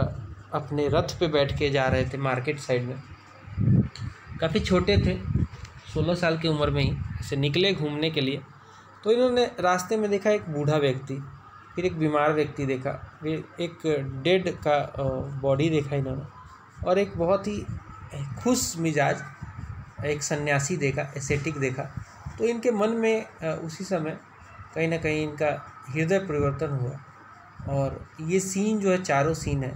अपने रथ पे बैठ के जा रहे थे मार्केट साइड में। काफ़ी छोटे थे सोलह साल की उम्र में ही ऐसे निकले घूमने के लिए। तो इन्होंने रास्ते में देखा एक बूढ़ा व्यक्ति। फिर एक बीमार व्यक्ति देखा, फिर एक डेड का बॉडी देखा इन्होंने। और एक बहुत ही खुश मिजाज, एक सन्यासी देखा एसेटिक देखा। तो इनके मन में उसी समय कहीं ना कहीं इनका हृदय परिवर्तन हुआ। और ये सीन जो है, चारों सीन है।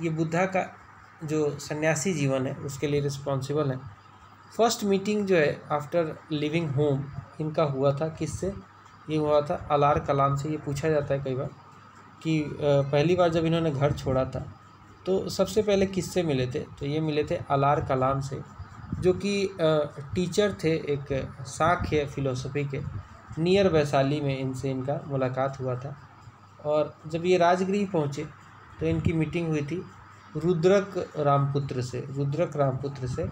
ये बुद्धा का जो सन्यासी जीवन है, उसके लिए रिस्पॉन्सिबल है। फ़र्स्ट मीटिंग जो है आफ्टर लिविंग होम इनका हुआ था किससे? ये हुआ था, अलार कलाम से ये पूछा जाता है कई बार कि पहली बार जब इन्होंने घर छोड़ा था तो सबसे पहले किससे मिले थे? तो ये मिले थे अलार कलाम से, जो कि टीचर थे एक साख्य फिलोसफी के, नियर वैशाली में इनसे इनका मुलाकात हुआ था। और जब ये राजगृह पहुँचे तो इनकी मीटिंग हुई थी रुद्रक रामपुत्र से, रुद्रक रामपुत्र से,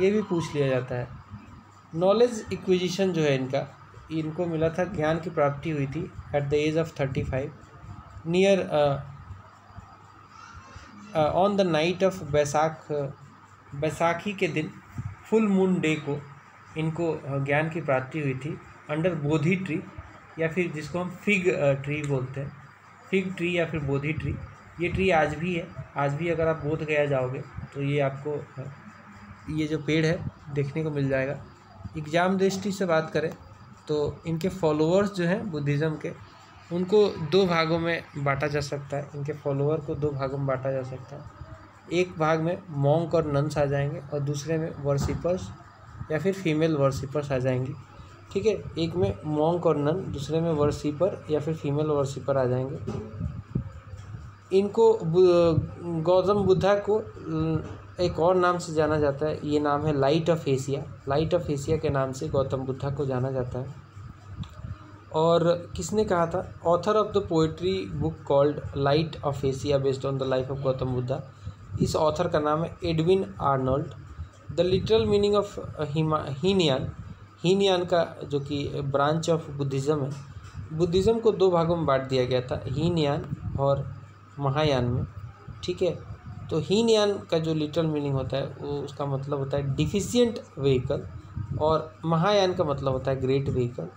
ये भी पूछ लिया जाता है। नॉलेज इक्विजिशन जो है इनका इनको मिला था, ज्ञान की प्राप्ति हुई थी at the age of thirty five near on the night of Baisakh Baisakhi के दिन फुल मून डे को इनको ज्ञान की प्राप्ति हुई थी अंडर बोधि ट्री या फिर जिसको हम फिग ट्री बोलते हैं। फिग ट्री या फिर बोधि ट्री ये ट्री आज भी है। आज भी अगर आप बोध गया जाओगे तो ये आपको ये जो पेड़ है, देखने को मिल जाएगा। एग्ज़ाम दृष्टि से बात करें तो इनके फॉलोअर्स जो हैं बुद्धिज़्म के, उनको दो भागों में बांटा जा सकता है। इनके फॉलोअर को दो भागों में बांटा जा सकता है। एक भाग में मोंक और नन्स आ जाएँगे और दूसरे में वर्शिपर्स या फिर फीमेल वर्शिपर्स आ जाएँगी। ठीक है? एक में मोंक और नन दूसरे में वर्शिपर या फिर फीमेल वर्शिपर आ जाएँगे। इनको गौतम बुद्धा को एक और नाम से जाना जाता है, ये नाम है light of Asia light of Asia के नाम से गौतम बुद्धा को जाना जाता है। और किसने कहा था? Author of the poetry book called light of Asia based on the life of Gautam Buddha. इस ऑथर का नाम है Edwin Arnold the literal meaning of Hinayana Hinayana का जो कि ब्रांच ऑफ़ बुद्धिज़्म है। बुद्धिज़्म को दो भागों में बांट दिया गया था हीनयान और महायान में। ठीक है? तो हीनयान का जो लिटरल मीनिंग होता है, वो उसका मतलब होता है डिफिशियंट व्हीकल और महायान का मतलब होता है great vehicle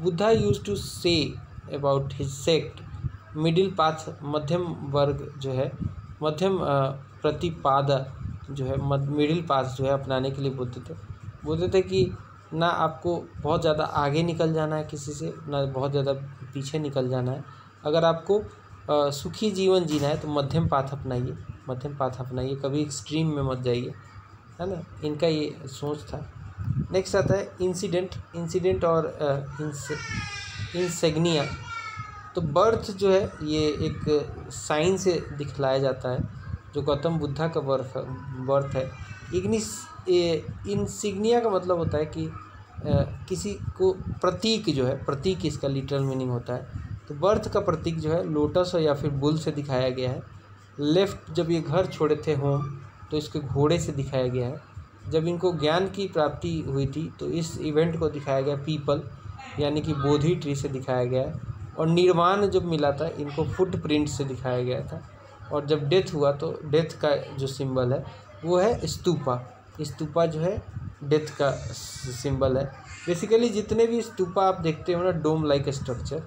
Buddha used say about his sect middle path मध्यम वर्ग जो है, मध्यम प्रतिपाद जो है मिडिल पाथ जो है अपनाने के लिए बोलते थे। बोलते थे कि ना आपको बहुत ज़्यादा आगे निकल जाना है किसी से, ना बहुत ज़्यादा पीछे निकल जाना है। अगर आपको सुखी जीवन जीना है तो मध्यम पाथ अपनाइए। मध्यम पाथ अपनाइए कभी एक्सट्रीम में मत जाइए है ना? इनका ये सोच था। नेक्स्ट आता है इंसिडेंट इंसिडेंट और इंसेग्निया तो बर्थ जो है ये एक साइन से दिखलाया जाता है जो गौतम बुद्धा का बर्थ बर्थ है। इग्निस इंसिग्निया का मतलब होता है कि आ, किसी को प्रतीक जो है प्रतीक इसका लिटरल मीनिंग होता है। तो बर्थ का प्रतीक जो है लोटस या फिर बुल से दिखाया गया है। लेफ़्ट जब ये घर छोड़े थे होम तो इसके घोड़े से दिखाया गया है। जब इनको ज्ञान की प्राप्ति हुई थी तो इस इवेंट को दिखाया गया पीपल यानी कि बोधि ट्री से दिखाया गया है। और निर्वाण जब मिला था, इनको फुट प्रिंट से दिखाया गया था। और जब डेथ हुआ तो डेथ का जो सिंबल है, वो है स्तूपा। स्तूपा जो है डेथ का सिंबल है। बेसिकली जितने भी स्तूपा आप देखते हो ना डोम लाइक स्ट्रक्चर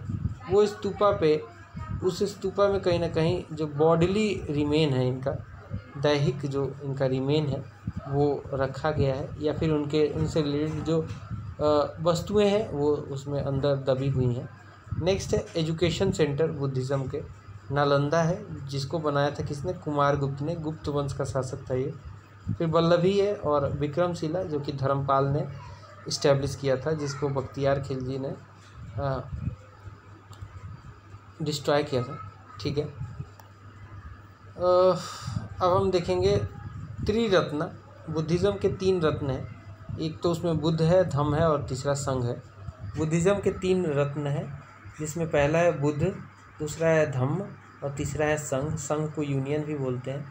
वो स्तूपा पे उस स्तूपा में कहीं ना कहीं जो बॉडली रिमेन है इनका, दैहिक जो इनका रिमेन है, वो रखा गया है, या फिर उनके, उनसे रिलेटेड जो वस्तुएँ हैं, वो उसमें अंदर दबी हुई हैं। नेक्स्ट है एजुकेशन सेंटर बुद्धिज़्म के। नालंदा है, जिसको बनाया था किसने? कुमार गुप्त ने। गुप्त वंश का शासक था ये। फिर बल्लभी है और विक्रमशिला, जो कि धर्मपाल ने इस्टेब्लिश किया था, जिसको बख्तियार खिलजी ने डिस्ट्रॉय किया था, ठीक है। अब हम देखेंगे त्रिरत्न, बुद्धिज़्म के तीन रत्न हैं। एक तो उसमें बुद्ध है धम है और तीसरा संघ है। बुद्धिज़्म के तीन रत्न हैं, जिसमें पहला है बुद्ध, दूसरा है धम्म और तीसरा है संघ। संघ को यूनियन भी बोलते हैं।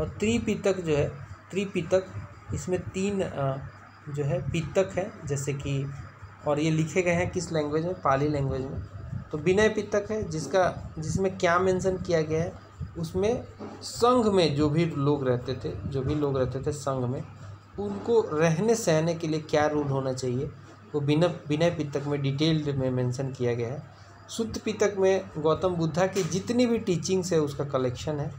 और त्रिपितक जो है, त्रिपितक, इसमें तीन जो है, पितक है, जैसे कि, और ये लिखे गए हैं किस लैंग्वेज में? पाली लैंग्वेज में। तो विनय पितक है, जिसका, जिसमें क्या मेंशन किया गया है, उसमें संघ में जो भी लोग रहते थे, जो भी लोग रहते थे संघ में, उनको रहने सहने के लिए क्या रूल होना चाहिए, वो बिना विनय पितक में डिटेल्ड में मेंशन किया गया है। शुद्ध पितक में गौतम बुद्धा की जितनी भी टीचिंग्स है, उसका कलेक्शन है।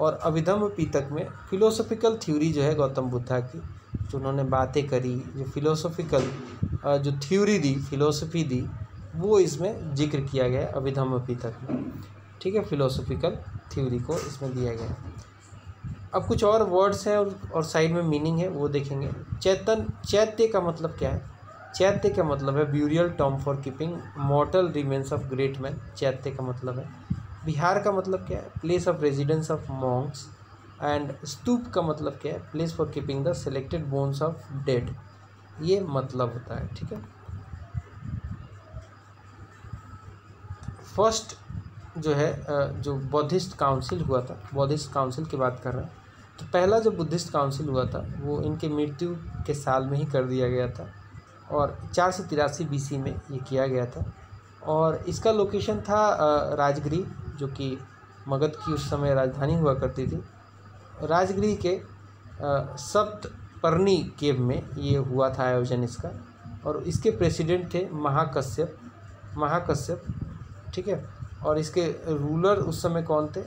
और अभिधम पितक में फिलोसफिकल थ्योरी जो है गौतम बुद्धा की, जो उन्होंने बातें करी, जो फिलोसफिकल जो थ्योरी दी फिलोसफी दी वो इसमें ज़िक्र किया गया है अभिधम पितक में ठीक है? फिलोसफिकल थ्योरी को इसमें दिया गया अब कुछ और वर्ड्स हैं और, और साइड में मीनिंग है वो देखेंगे। चैतन चैत्य का मतलब क्या है? चैत्य का मतलब है burial term for keeping mortal remains of great man chaitya का मतलब है। बिहार का मतलब क्या है? Place of residence of monks and stupa का मतलब क्या है? Place for keeping the selected bones of dead ये मतलब होता है ठीक है? फ़र्स्ट जो है जो बौद्धिस्ट काउंसिल हुआ था, बौद्धिस्ट काउंसिल की बात कर रहे हैं तो पहला जो बुद्धिस्ट काउंसिल हुआ था, वो इनके मृत्यु के साल में ही कर दिया गया था और चार सौ तिरासी बीसी में ये किया गया था और इसका लोकेशन था राजगृह जो कि मगध की उस समय राजधानी हुआ करती थी। राजगृह के सप्त सप्तपर्णी केव में ये हुआ था आयोजन इसका और इसके प्रेसिडेंट थे महाकश्यप महाकश्यप ठीक है? और इसके रूलर उस समय कौन थे?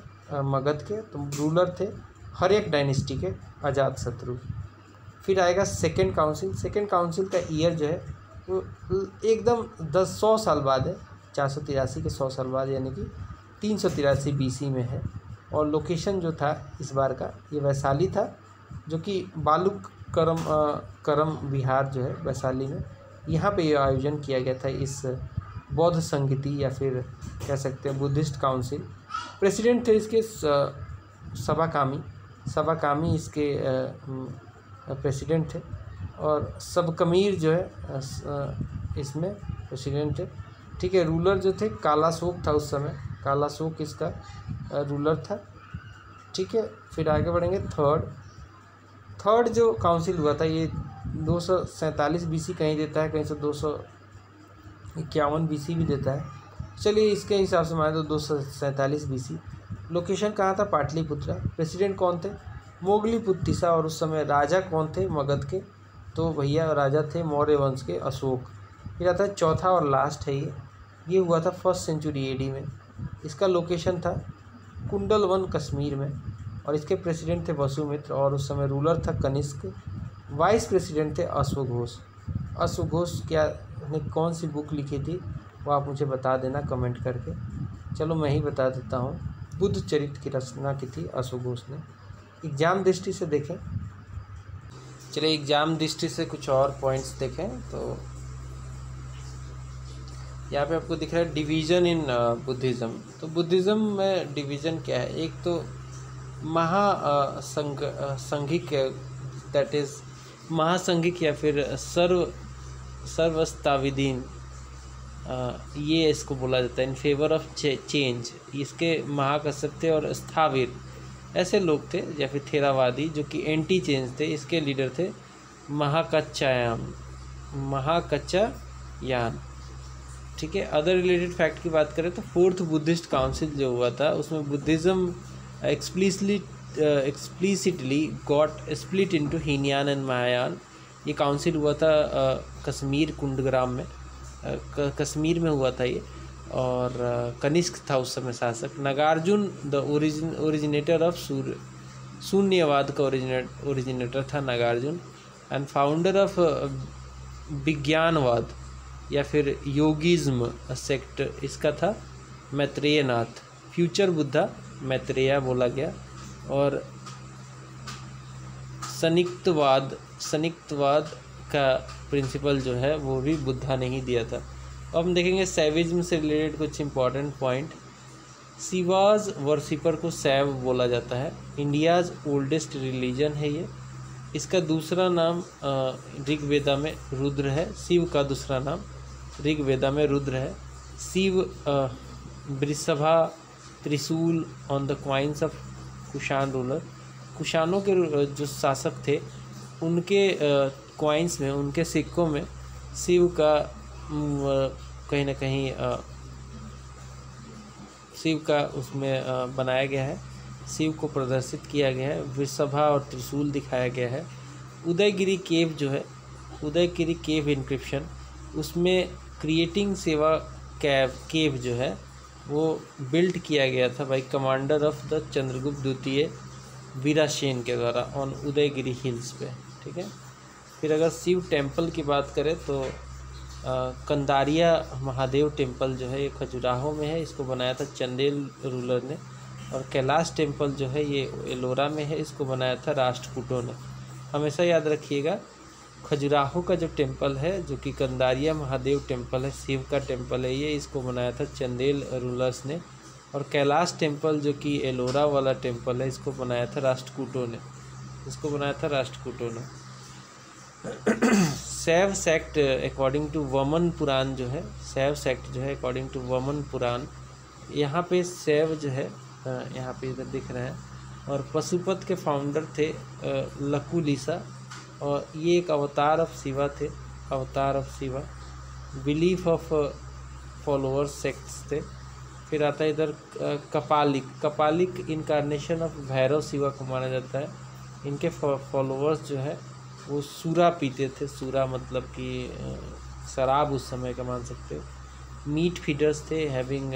मगध के। तो रूलर थे हर एक डायनेस्टी के अजात शत्रु। फिर आएगा सेकेंड काउंसिल। सेकेंड काउंसिल का ईयर जो है, वो एकदम दस, सौ साल बाद है। चार सौ तिरासी के सौ साल बाद, यानी कि तीन सौ तिरासी बीसी में है। और लोकेशन जो था इस बार का, ये वैशाली था, जो कि बालुक करम करम विहार जो है वैशाली में। यहाँ पे ये आयोजन किया गया था इस बौद्ध संगति या फिर कह सकते हैं बुद्धिस्ट काउंसिल। प्रेसिडेंट थे इसके सभा कामी सभा कामी इसके प्रेसिडेंट थे और सब कमीर जो है इसमें प्रेसिडेंट थे। ठीक है, रूलर जो थे काला शोक था उस समय। काला शोक इसका रूलर था। ठीक है, फिर आगे बढ़ेंगे, थर्ड। थर्ड जो काउंसिल हुआ था, ये दो सौ सैंतालीस बी कहीं देता है, कहीं से दो सौ इक्यावन बी भी देता है। चलिए इसके हिसाब से माने तो दो सौ सैंतालीस बी लोकेशन कहाँ था? पाटलिपुत्रा। प्रेसिडेंट कौन थे? मोगली पुत्तिसा और उस समय राजा कौन थे? मगध के। तो भैया राजा थे मौर्य वंश के अशोक। फिर आता है चौथा और लास्ट है ये। ये हुआ था फ़र्स्ट सेंचुरी एडी में। इसका लोकेशन था कुंडल वन कश्मीर में। और इसके प्रेसिडेंट थे वसुमित्र और उस समय रूलर था कनिष्क। वाइस प्रेसिडेंट थे अश्वघोष। अश्वघोष क्या ने कौन सी बुक लिखी थी, वो आप मुझे बता देना कमेंट करके। चलो मैं ही बता देता हूँ। बुद्ध चरित्र की रचना की थी अशोक घोष ने। एग्ज़ाम दृष्टि से देखें। चलिए एग्ज़ाम दृष्टि से कुछ और पॉइंट्स देखें तो यहाँ पे आपको दिख रहा है डिवीज़न इन बुद्धिज़्म तो बुद्धिज़्म में डिवीज़न क्या है? एक तो महासंघ संघिक दैट इज़ महासंघिक या फिर सर्व सर्वस्ताविदीन ये इसको बोला जाता है इन फेवर ऑफ़ चेंज इसके महाकश्यप थे और स्थाविर। ऐसे लोग थे, या फिर थेरावादी, जो कि एंटी चेंज थे, इसके लीडर थे महाकच्चायान महाकच्चा यान ठीक है अदर रिलेटेड फैक्ट की बात करें तो फोर्थ बुद्धिस्ट काउंसिल जो हुआ था, उसमें Buddhism explicitly explicitly got split into Hinayana and Mahayana ये काउंसिल हुआ था कश्मीर, कुंडग्राम में। कश्मीर में हुआ था ये। और कनिष्क था उस समय शासक। Nagarjun the origin originator of सूर्य शून्यवाद का ओरिजिनेट ओरिजिनेटर था Nagarjun. And founder of Vijnanavada, या फिर योगिज्म सेक्ट इसका था, मैत्रेयनाथ। फ्यूचर बुद्धा मैत्रेया बोला गया। और सनिक्तवाद सनिक्तवाद का प्रिंसिपल जो है, वो भी बुद्धा ने ही दिया था। अब हम देखेंगे सैविज्म से रिलेटेड कुछ इंपॉर्टेंट पॉइंट शिवाज वर्शिपर को सैव बोला जाता है। इंडियाज़ ओल्डेस्ट रिलीजन है ये। इसका दूसरा नाम ऋग्वेदा में रुद्र है। शिव का दूसरा नाम ऋग्वेदा में रुद्र है। Shiv Vrishabha trishul on the coins of Kushan ruler कुशानों के जो शासक थे उनके क्वाइंस में, उनके सिक्कों में शिव का कहीं ना कहीं शिव का उसमें बनाया गया है। शिव को प्रदर्शित किया गया है। वृषभा और त्रिशूल दिखाया गया है। उदयगिरी केव जो है, उदयगिरी केव इंक्रिप्शन उसमें क्रिएटिंग सेवा कैव, केव जो है, वो बिल्ड किया गया था by commander of the Chandragupta द्वितीय वीरासेन के द्वारा ऑन उदयगिरी हिल्स पे। ठीक है? फिर अगर शिव टेंपल की बात करें तो कंदारिया महादेव टेंपल जो है, ये खजुराहो में है। इसको बनाया था चंदेल रूलर ने। और कैलाश टेंपल जो है, ये एलोरा में है। इसको बनाया था राष्ट्रकूटों ने। हमेशा याद रखिएगा, खजुराहो का जो टेंपल है, जो कि कंदारिया महादेव टेंपल है, शिव का टेंपल है, ये इसको बनाया था चंदेल रूलर्स ने। और कैलाश टेंपल जो कि एलोरा वाला टेंपल है, इसको बनाया था राष्ट्रकूटों ने। इसको बनाया था राष्ट्रकूटों ने। Saiva sect according to Vaman Puran जो है, सैव सेक्ट जो है अकॉर्डिंग टू वमन पुराण, यहाँ पे सैव जो है यहाँ पे इधर दिख रहे हैं, और पशुपत के फाउंडर थे लकुलिसा और ये एक अवतार ऑफ़ शिवा थे, avatar of Shiva. Belief of followers sects थे। फिर आता है इधर कपालिक। कपालिक इनकारनेशन ऑफ़ भैरव शिवा को माना जाता है। इनके फॉलोअर्स जो है, वो सूरा पीते थे, सूरा मतलब कि शराब उस समय का मान सकते हो। मीट फीडर्स थे having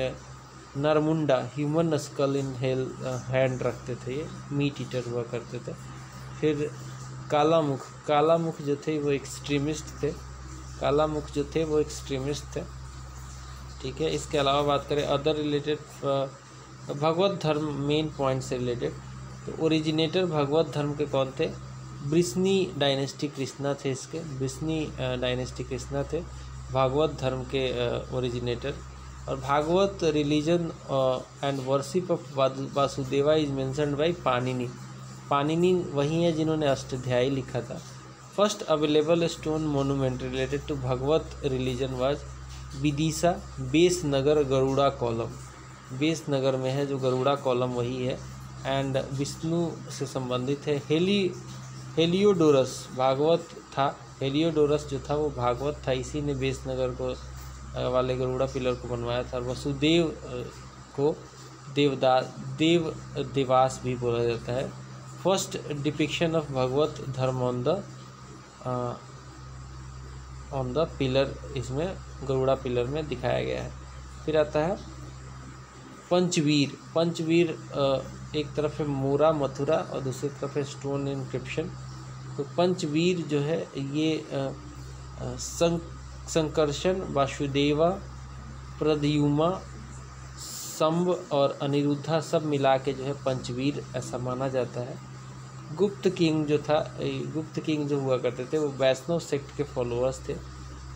नरमुंडा human skull in hell hand रखते थे ये मीट ईटर हुआ करते थे। फिर काला मुख काला मुख जो थे, वो एक्सट्रीमिस्ट थे। काला मुख जो थे, वो एक्सट्रीमिस्ट थे। ठीक है, इसके अलावा बात करें other related Bhagavat Dharma main point से रिलेटेड तो ओरिजिनेटर भगवत धर्म के कौन थे? ब्रिस्नी डायनेस्टी कृष्णा थे इसके। ब्रिस्नी डायनेस्टी कृष्णा थे, भागवत धर्म के ओरिजिनेटर और Bhagavata religion and worship of Vasudeva is mentioned by Panini Panini वही है जिन्होंने अष्टाध्यायी लिखा था। First available stone monument related to Bhagavat religion was Vidisha Besnagar Garuda column. Besnagar में है जो गरुड़ा कॉलम वही है। एंड विष्णु से संबंधित है। हेली, हेलियोडोरस, भागवत था। हेलियोडोरस जो था, वो भागवत था। इसी ने बेसनगर को वाले गरुड़ा पिलर को बनवाया था वसुदेव को देवदास देव देवास भी बोला जाता है। First depiction of Bhagwat Dharma on the on the pillar इसमें, गरुड़ा पिलर में दिखाया गया है। फिर आता है पंचवीर। पंचवीर एक तरफ़ है मोरा, मथुरा और दूसरी तरफ़ है स्टोन इनक्रिप्शन तो पंचवीर जो है, ये संकर्षण, वासुदेवा प्रद्युमा संभ और अनिरुद्धा सब मिला के जो है पंचवीर, ऐसा माना जाता है। गुप्त किंग जो था गुप्त किंग जो हुआ करते थे, वो वैष्णव सेक्ट के फॉलोअर्स थे।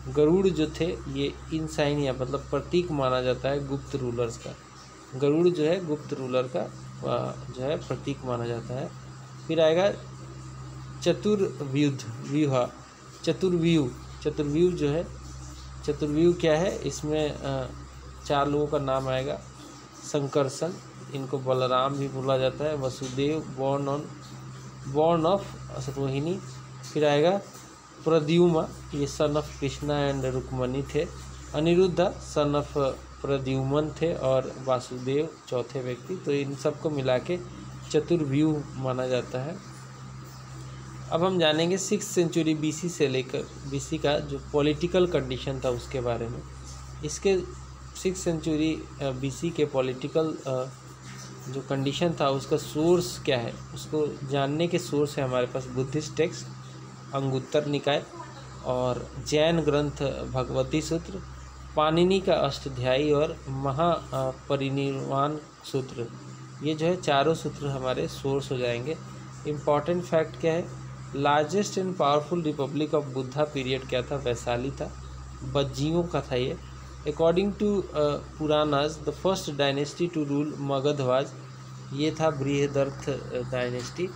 गरुड़ जो थे, ये इनसाइन या मतलब प्रतीक माना जाता है गुप्त रूलर्स का। गरुड़ जो है, गुप्त रूलर का जो है, प्रतीक माना जाता है। फिर आएगा चतुर्व्यूध व्यूह। चतुर्व्यूह चतुर्व्यूह जो है चतुर्व्यूह क्या है? इसमें चार लोगों का नाम आएगा। संकर्षण, इनको बलराम भी बोला जाता है। Vasudev, born on, born of Rohini. फिर आएगा प्रद्युमा ये son of Krishna and Rukmini थे। अनिरुद्धा सन ऑफ़ प्रद्युमन थे और वासुदेव चौथे व्यक्ति। तो इन सबको मिला के चतुर्व्यूह माना जाता है। अब हम जानेंगे सिक्स सेंचुरी बीसी से लेकर बीसी का जो पॉलिटिकल कंडीशन था उसके बारे में। इसके सिक्स सेंचुरी बीसी के पॉलिटिकल जो कंडीशन था उसका सोर्स क्या है? उसको जानने के सोर्स है हमारे पास बुद्धिस्ट टेक्स्ट, अंगुत्तर निकाय और जैन ग्रंथ, भगवती सूत्र पानिनी का अष्टध्यायी और महापरिनिर्वाण सूत्र। ये जो है, चारों सूत्र हमारे सोर्स हो जाएँगे। इंपॉर्टेंट फैक्ट क्या है? Largest and powerful republic of Buddha period क्या था? वैशाली था। बज्जियों का था ये। According to Puranas the first dynasty to rule Magadha was ये था बृहदर्थ डायनेस्टी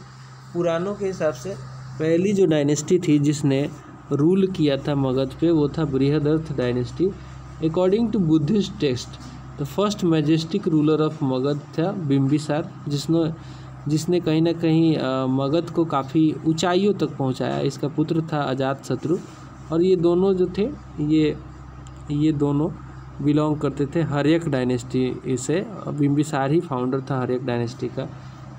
पुरानों के हिसाब से पहली जो डायनेस्टी थी जिसने रूल किया था मगध पे, वो था Brihadratha dynasty according to Buddhist text the first majestic ruler of Magadha था बिम्बिसार जिसने जिसने कहीं ना कहीं मगध को काफ़ी ऊंचाइयों तक पहुँचाया। इसका पुत्र था अजात शत्रु। और ये दोनों जो थे, ये ये दोनों बिलोंग करते थे हरियक डायनेस्टी से। बिम्बिसार ही फाउंडर था हरियक डायनेस्टी का।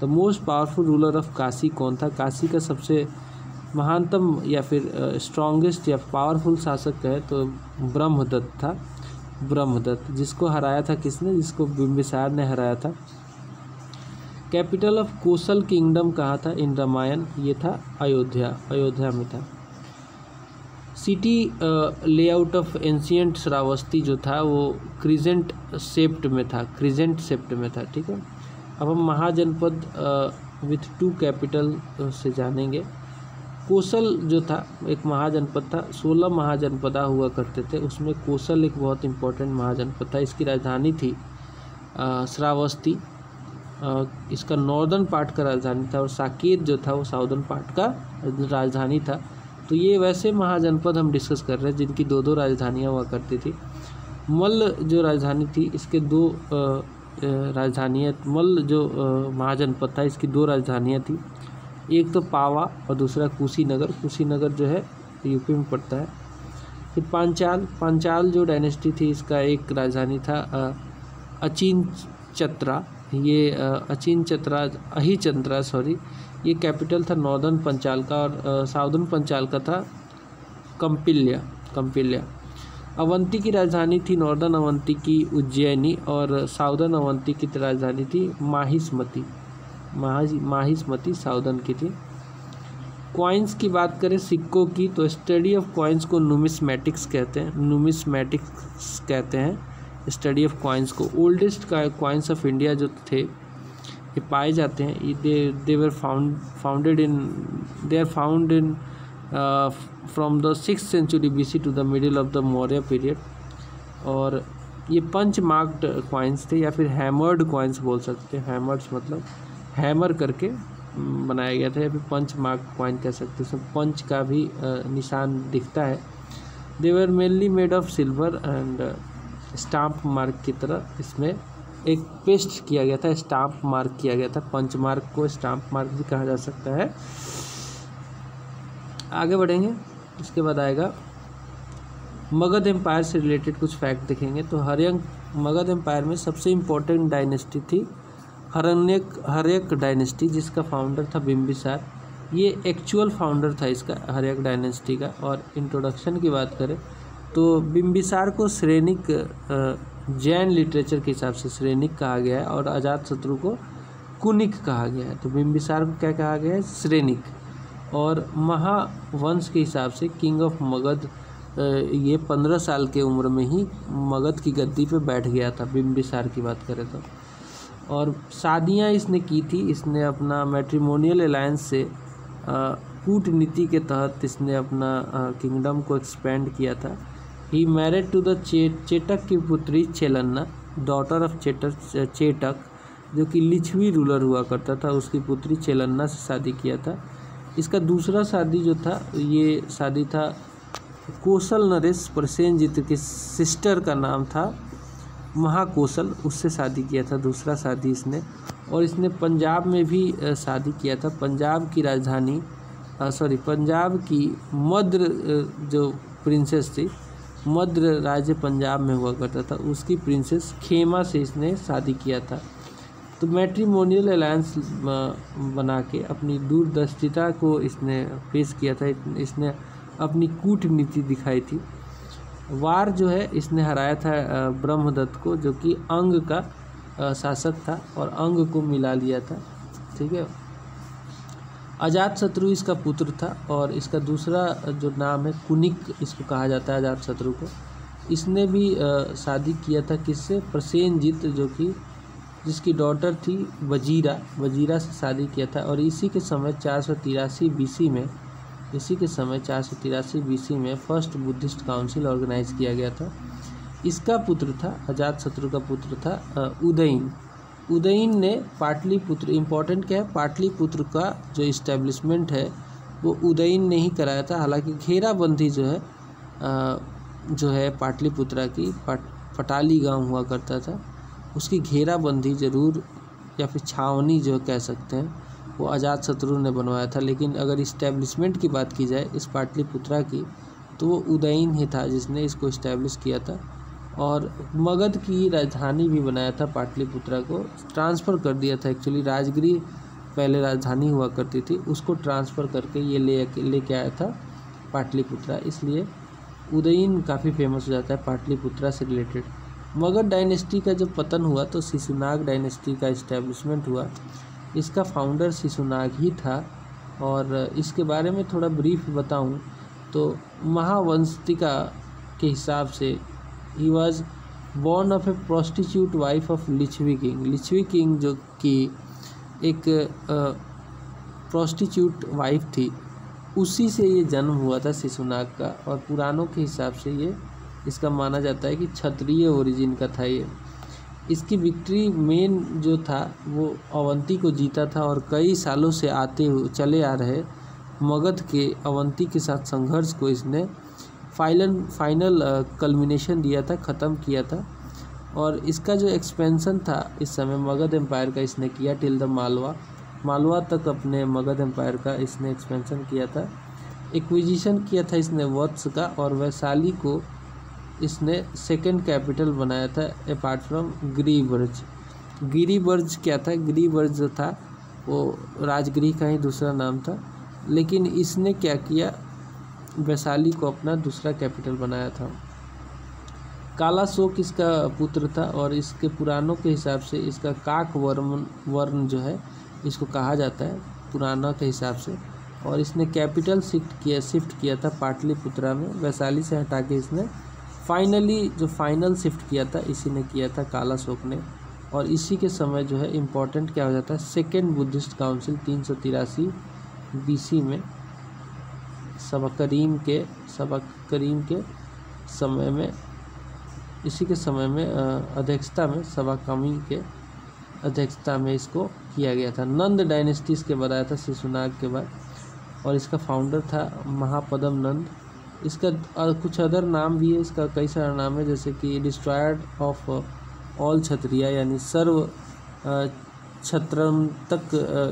The most powerful ruler of Kashi कौन था? काशी का सबसे महानतम या फिर स्ट्रॉन्गेस्ट या पावरफुल शासक है तो ब्रह्मदत्त था। ब्रह्मदत्त, जिसको हराया था किसने? जिसको बिम्बिसार ने हराया था। कैपिटल ऑफ़ कोसल किंगडम कहाँ था? इन रामायण ये था अयोध्या अयोध्या में था। City layout of ancient Shravasti जो था, वो क्रिजेंट सेप्ट में था क्रिजेंट सेप्ट में था, ठीक है? अब हम महाजनपद विथ टू कैपिटल से जानेंगे। कोसल जो था, एक महाजनपद था, सोलह महाजनपदा हुआ करते थे। उसमें कोसल एक बहुत इम्पोर्टेंट महाजनपद था। इसकी राजधानी थी श्रावस्ती। इसका नॉर्दर्न पार्ट का राजधानी था और साकेत जो था वो साउदर्न पार्ट का राजधानी था। तो ये वैसे महाजनपद हम डिस्कस कर रहे हैं, जिनकी दो दो राजधानियाँ हुआ करती थी। मल्ल जो राजधानी थी, इसके दो राजधानियाँ मल्ल जो महाजनपद था, इसकी दो राजधानियाँ थी। एक तो पावा और दूसरा कुशीनगर। कुशीनगर जो है, यूपी में पड़ता है। फिर पांचाल। पांचाल जो डायनेस्टी थी, इसका एक राजधानी था अचिन चत्रा। ये अचिन चत्रा अही चंद्रा सॉरी। ये कैपिटल था नॉर्दर्न पंचाल का और साउदर्न पंचाल का था कंपिल्या कंपिल्या। अवंती की राजधानी थी नॉर्दर्न अवंती की उज्जैनी और साउदर्न अवंती की राजधानी थी माहिस्मती। माहिस्मती साउदर्न की थी कॉइन्स की बात करें, सिक्कों की तो स्टडी ऑफ़ कॉइन्स को नुमिसमेटिक्स कहते हैं। नुमिसमेटिक्स कहते हैं स्टडी ऑफ़ कॉइन्स को। ओल्डेस्ट कॉइन्स ऑफ़ इंडिया जो थे, ये पाए जाते हैं। They they were found founded in they are found in from the six century B C to the middle of the Maurya period और ये पंच मार्क्ड कॉइन्स थे, या फिर हैमर्ड कॉइन्स बोल सकते हैं। हैमर्ड्स मतलब हैमर करके बनाया गया था। या फिर पंच मार्क कॉइन कह सकते हैं। पंच का भी निशान दिखता है। They were mainly made of silver and stamp mark की तरह इसमें एक पेस्ट किया गया था स्टाम्प मार्क किया गया था। पंच मार्क को स्टाम्प मार्क भी कहा जा सकता है। आगे बढ़ेंगे। उसके बाद आएगा। मगध एम्पायर से रिलेटेड कुछ फैक्ट देखेंगे। तो हरियंग मगध एम्पायर में सबसे इम्पोर्टेंट डायनेस्टी थी हरण्यक हरयक डायनेस्टी, जिसका फाउंडर था बिम्बिसार ये एक्चुअल फाउंडर था इसका, हरयक डायनेस्टी का। और इंट्रोडक्शन की बात करें तो बिम्बिसार को श्रेणिक जैन लिटरेचर के हिसाब से श्रेणिक कहा गया है और अजात शत्रु को कुनिक कहा गया है। तो बिम्बिसार को क्या कहा गया है? श्रेणिक। और महावंश के हिसाब से किंग ऑफ़ मगध ये पंद्रह साल के उम्र में ही मगध की गद्दी पे बैठ गया था बिम्बिसार की बात करें तो। और शादियाँ इसने की थी, इसने अपना मैट्रिमोनियल अलायंस से कूटनीति के तहत इसने अपना किंगडम को एक्सपेंड किया था। He married to the Chetaka की पुत्री चेलन्ना डॉटर ऑफ़ चेटर चेटक जो कि लिछवी रूलर हुआ करता था, उसकी पुत्री चेलन्ना से शादी किया था। इसका दूसरा शादी जो था, ये शादी था कौशल नरेश प्रसेनजीत के सिस्टर का नाम था। महाकौशल, उससे शादी किया था, दूसरा शादी इसने। और इसने पंजाब में भी शादी किया था। पंजाब की राजधानी सॉरी पंजाब की मद्र जो प्रिंसेस थी मध्य राज्य पंजाब में हुआ करता था। उसकी प्रिंसेस खेमा से इसने शादी किया था। तो मैट्रीमोनियल अलायंस बना के अपनी दूरदर्शिता को इसने पेश किया था। इसने अपनी कूटनीति दिखाई थी। वार जो है, इसने हराया था ब्रह्मदत्त को, जो कि अंग का शासक था और अंग को मिला लिया था, ठीक है? अजात शत्रु इसका पुत्र था और इसका दूसरा जो नाम है, कुनिक इसको कहा जाता है अजात शत्रु को। इसने भी शादी किया था किससे? प्रसेनजीत, जो कि, जिसकी डॉटर थी वजीरा वजीरा से शादी किया था और इसी के समय चार सौ तिरासी बीसी में इसी के समय चार सौ तिरासी बीसी में फ़र्स्ट बुद्धिस्ट काउंसिल ऑर्गेनाइज किया गया था। इसका पुत्र था अजात शत्रु का पुत्र था उदयन। उदयन ने पाटलिपुत्र इम्पोर्टेंट क्या है? पाटलिपुत्र का जो इस्टेब्लिशमेंट है वो उदयन ने ही कराया था। हालाँकि घेराबंदी जो है आ, जो है पाटलिपुत्रा की पट पटाली गाँव हुआ करता था। उसकी घेराबंदी ज़रूर या फिर छावनी जो कह सकते हैं वो अजात शत्रु ने बनवाया था, लेकिन अगर इस्टेब्लिशमेंट की बात की जाए, इस पाटलिपुत्रा की तो वो उदयन ही था जिसने इसको इस्टेब्लिश किया था। और मगध की राजधानी भी बनाया था पाटलिपुत्रा को। ट्रांसफ़र कर दिया था एक्चुअली राजगिरी पहले राजधानी हुआ करती थी, उसको ट्रांसफ़र करके ये ले, लेके आया था पाटलिपुत्रा। इसलिए उदयन काफ़ी फ़ेमस हो जाता है पाटलिपुत्रा से रिलेटेड मगध डायनेस्टी का जब पतन हुआ तो शिशुनाग डायनेस्टी का इस्टेब्लिशमेंट हुआ। इसका फाउंडर शिशुनाग ही था। और इसके बारे में थोड़ा ब्रीफ बताऊँ तो महावंशिका के हिसाब से he was born of a prostitute wife of Lichchhavi king Lichchhavi king जो कि एक प्रोस्टिट्यूट वाइफ थी, उसी से ये जन्म हुआ था शिशुनाग का। और पुराणों के हिसाब से ये, इसका माना जाता है कि क्षत्रिय ओरिजिन का था ये। इसकी विक्ट्री मेन जो था, वो अवंती को जीता था और कई सालों से आते हुए चले आ रहे मगध के अवंती के साथ संघर्ष को इसने फाइनल फाइनल कल्मिनेशन दिया था, ख़त्म किया था। और इसका जो एक्सपेंसन था, इस समय मगध एम्पायर का इसने किया टिल द मालवा मालवा तक अपने मगध एम्पायर का इसने एक्सपेंसन किया था। एक्विजिशन किया था इसने वत्स का और वैशाली को इसने सेकंड कैपिटल बनाया था अपार्ट फ्रॉम गिरीवर्ज गिरीवर्ज क्या था? गिरीवर्ज जो था, वो राजगिरी का ही दूसरा नाम था, लेकिन इसने क्या किया? वैशाली को अपना दूसरा कैपिटल बनाया था। काला शोक इसका पुत्र था और इसके पुराणों के हिसाब से इसका काक वर्ण वर्ण जो है, इसको कहा जाता है पुराना के हिसाब से। और इसने कैपिटल शिफ्ट किया शिफ्ट किया था पाटलिपुत्रा में। वैशाली से हटा के इसने फाइनली जो फाइनल शिफ्ट किया था, इसी ने किया था काला शोक ने। और इसी के समय जो है इम्पोर्टेंट क्या हो जाता है? सेकेंड बुद्धिस्ट काउंसिल तीन सौ तिरासी बी में सबक करीम के सबक करीम के समय में, इसी के समय में अध्यक्षता में सभा कमी के अध्यक्षता में इसको किया गया था। नंद डायनेस्टी के बताया था शिशुनाग के बाद। और इसका फाउंडर था महापदम नंद। इसका कुछ अदर नाम भी है, इसका कई सारा नाम है, जैसे कि डिस्ट्रॉयड ऑफ़ ऑल छत्रिया यानी सर्व छत्रम तक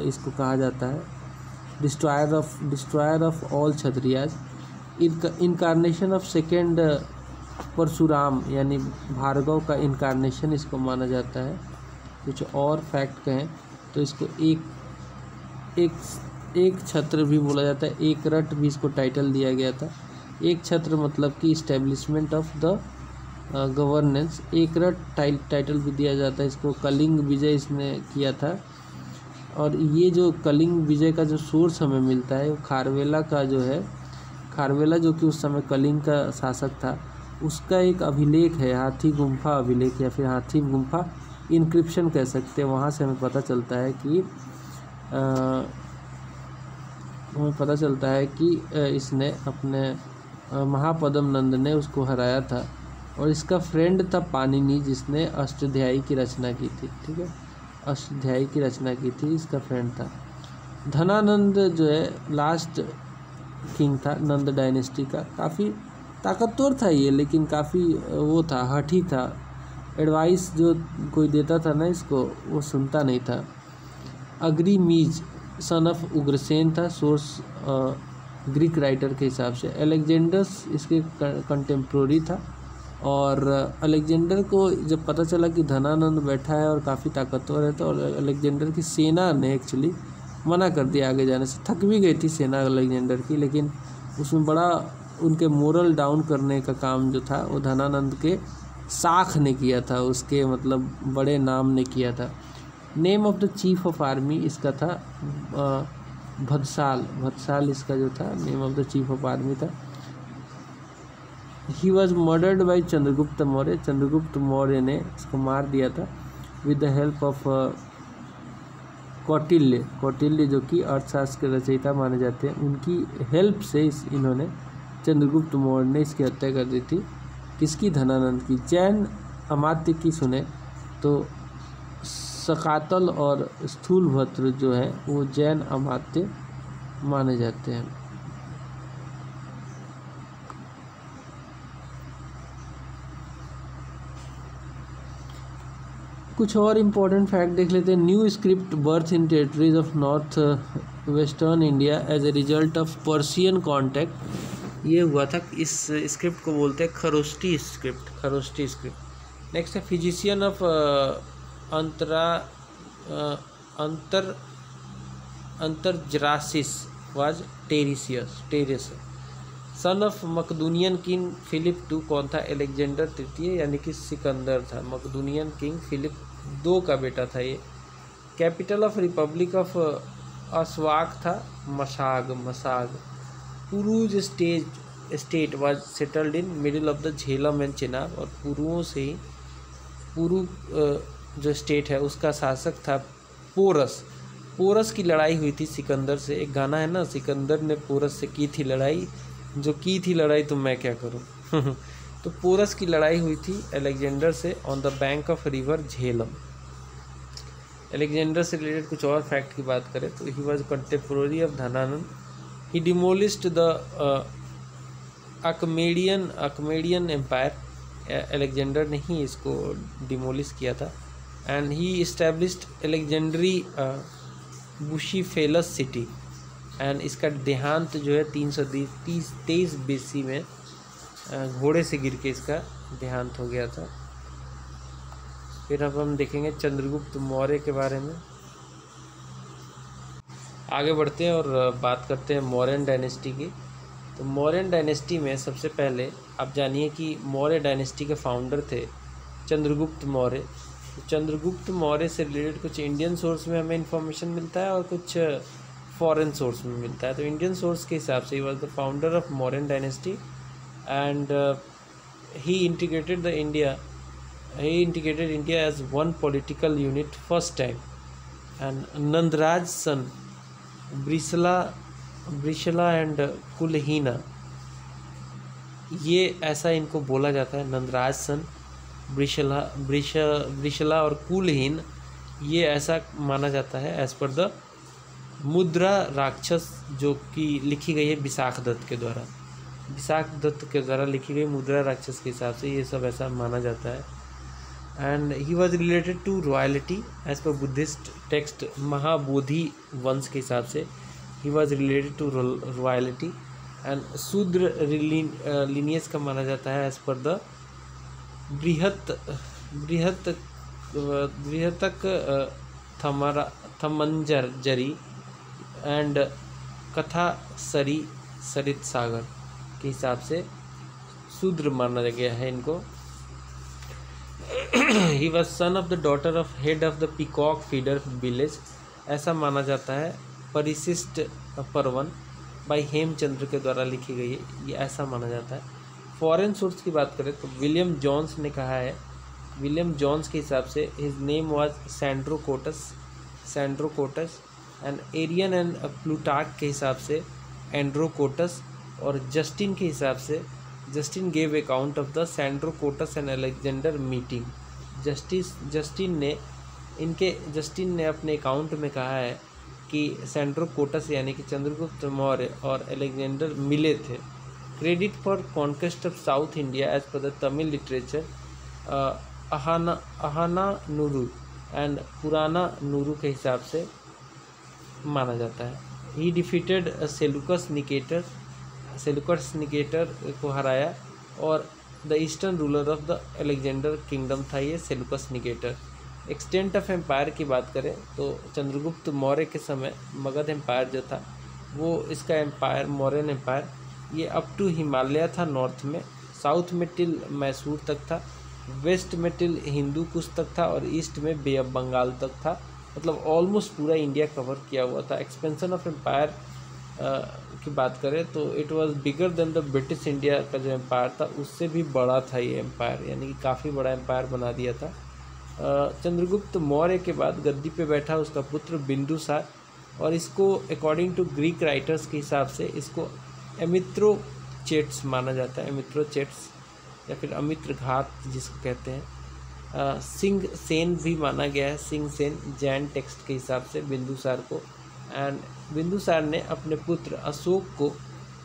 इसको कहा जाता है। Destroyer of destroyer of all Kshatriyas incarnation of second Parashuram, यानी भार्गव का इनकारनेशन इसको माना जाता है। कुछ और फैक्ट कहें तो इसको एक एक एक छत्र भी बोला जाता है, एक रट भी इसको टाइटल दिया गया था। एक छत्र मतलब कि इस्टेब्लिशमेंट ऑफ़ द गवर्नेंस एक रट टाइटल भी दिया जाता है इसको कलिंग विजय इसने किया था। और ये जो कलिंग विजय का जो सोर्स हमें मिलता है वो खारवेला का जो है खारवेला जो कि उस समय कलिंग का शासक था उसका एक अभिलेख है हाथी गुम्फा अभिलेख या फिर हाथी गुम्फा इनक्रिप्शन कह सकते हैं। वहाँ से हमें पता चलता है कि आ, हमें पता चलता है कि इसने अपने महापदम नंद ने उसको हराया था और इसका फ्रेंड था पानिनी जिसने अष्टाध्यायी की रचना की थी, ठीक है? अष्टाध्यायी की रचना की थी, इसका फ्रेंड था। धनानंद जो है लास्ट किंग था, नंद डायनेस्टी का। काफ़ी ताकतवर था ये, लेकिन काफ़ी वो था, हठी था। एडवाइस जो कोई देता था ना इसको, वो सुनता नहीं था। अग्री मीज सन ऑफ़ उग्रसेन था सोर्स ग्रीक राइटर के हिसाब से। अलेक्जेंडर्स इसके कंटेम्प्रोरी था और अलेक्जेंडर को जब पता चला कि धनानंद बैठा है और काफ़ी ताकतवर है तो अलेक्जेंडर की सेना ने एक्चुअली मना कर दिया आगे जाने से। थक भी गई थी सेना अलेक्जेंडर की, लेकिन उसमें बड़ा उनके मोरल डाउन करने का काम जो था, वो धनानंद के साख ने किया था, उसके मतलब बड़े नाम ने किया था। Name of the chief of army इसका था भदसाल भदसाल इसका जो था name of the chief of army था। He was murdered by Chandragupta Maurya Chandragupta Maurya ने इसको मार दिया था with the help of Kautilya. Kautilya जो कि अर्थशास्त्र के रचयिता माने जाते हैं। उनकी हेल्प से इस इन्होंने चंद्रगुप्त मौर्य ने इसकी हत्या कर दी थी। किसकी धनानंद की? जैन अमात्य की सुने तो सकातल और स्थूलभद्र जो है, वो जैन अमात्य माने जाते हैं। कुछ और इम्पोर्टेंट फैक्ट देख लेते हैं। New script birth in territories of north western India as a result of Persian contact ये हुआ था इस स्क्रिप्ट को बोलते हैं Kharosthi script Kharosthi script next है फिजिशियन ऑफ़ अंतरा अंतर, अंतरजरासिस वाज टेरिसियस, terrace. Son of Macedonian king Philip two कौन था? एलेक्जेंडर तृतीय, यानी कि सिकंदर था। मकदूनियन किंग फिलिप दो का बेटा था ये। Capital of republic of Ashvaka था, Massaga Massaga. Purus stage state was settled in middle of the Jhelum and Chenab और पुरुओं से ही पुरु जो स्टेट है, उसका शासक था पोरस। पोरस की लड़ाई हुई थी सिकंदर से। एक गाना है ना, सिकंदर ने पोरस से की थी लड़ाई। जो की थी लड़ाई तो मैं क्या करूँ? *laughs* तो पोरस की लड़ाई हुई थी अलेक्जेंडर से on the bank of river Jhelum Alexander से रिलेटेड कुछ और फैक्ट की बात करें तो he was contemporary of Dhanananda he demolished the अकमेडियन अकमेडियन empire Alexander ने ही इसको डिमोलिश किया था। And he established एलेक्जेंडरी bushy फेलस city and इसका देहांत जो है तीन सौ तीस, तेईस बीसी में घोड़े से गिर के इसका देहांत हो गया था। फिर अब हम देखेंगे चंद्रगुप्त मौर्य के बारे में। आगे बढ़ते हैं और बात करते हैं मौर्यन डायनेस्टी की। तो मौर्यन डायनेस्टी में सबसे पहले आप जानिए कि मौर्य डायनेस्टी के फाउंडर थे चंद्रगुप्त मौर्य। चंद्रगुप्त मौर्य से रिलेटेड कुछ इंडियन सोर्स में हमें इंफॉर्मेशन मिलता है और कुछ फॉरेन सोर्स में मिलता है। तो इंडियन सोर्स के हिसाब से he was the founder of modern dynasty and he integrated the India he integrated India as one political unit first time and Nandaraj son Vrishala Vrishala and कुलहीना ये ऐसा इनको बोला जाता है नंदराज सन ब्रिशला, ब्रिश, ब्रिशला और कुलहीन, ये ऐसा माना जाता है as per the Mudrarakshasa जो कि लिखी गई है विशाख दत्त के द्वारा। विशाख दत्त के द्वारा लिखी गई मुद्रा राक्षस के हिसाब से ये सब ऐसा माना जाता है। And he was related to royalty as per Buddhist text Mahabodhi Vamsa के हिसाब से। He was related to royalty and Shudra lineage का माना जाता है एज पर द बृहत बृहत, बृहतक थमरा, थमंजर जरी एंड कथा सरी सरित सागर के हिसाब से शूद्र माना गया है इनको। He was son of the daughter of head of the peacock feeder village ऐसा माना जाता है परिशिष्ट परवन बाई हेमचंद्र के द्वारा लिखी गई है, ये ऐसा माना जाता है। फॉरेन सोर्स की बात करें तो विलियम जॉन्स ने कहा है, विलियम जॉन्स के हिसाब से his name was Sandrocottus Sandrocottus and Arrian and Plutarch के हिसाब से एंड्रोकोटस और जस्टिन के हिसाब से Justin gave account of the Sandrocottus and Alexander meeting justice Justin ने, इनके जस्टिन ने अपने अकाउंट में कहा है कि सैंड्रोकोटस यानी कि चंद्रगुप्त मौर्य और अलेक्जेंडर मिले थे। Credit for conquest of south India as per the Tamil literature Ahana Ahana Nuru and Purananuru के हिसाब से माना जाता है। He defeated Seleucus Nicator Seleucus Nicator को हराया और the eastern ruler of the Alexander kingdom था ये Seleucus Nicator extent of empire की बात करें तो चंद्रगुप्त मौर्य के समय मगध एम्पायर जो था, वो इसका एम्पायर मौर्यन एम्पायर ये अप टू हिमालय था नॉर्थ में साउथ में टिल मैसूर तक था वेस्ट में टिल हिंदू कुश तक था और ईस्ट में बे ऑफ़ बंगाल तक था। मतलब ऑलमोस्ट पूरा इंडिया कवर किया हुआ था। एक्सपेंसन ऑफ़ एम्पायर की बात करें तो it was bigger than the British India का जो एम्पायर था, उससे भी बड़ा था ये एम्पायर यानी कि काफ़ी बड़ा एम्पायर बना दिया था। चंद्रगुप्त मौर्य के बाद गद्दी पे बैठा उसका पुत्र बिंदुसार और इसको अकॉर्डिंग टू ग्रीक राइटर्स के हिसाब से इसको एमित्रो चेट्स माना जाता है एमित्रो चेट्स, या फिर अमित्र घात जिसको कहते हैं। सिंह सेन भी माना गया है सिंह सेन जैन टेक्स्ट के हिसाब से बिंदुसार को। एंड बिंदुसार ने अपने पुत्र अशोक को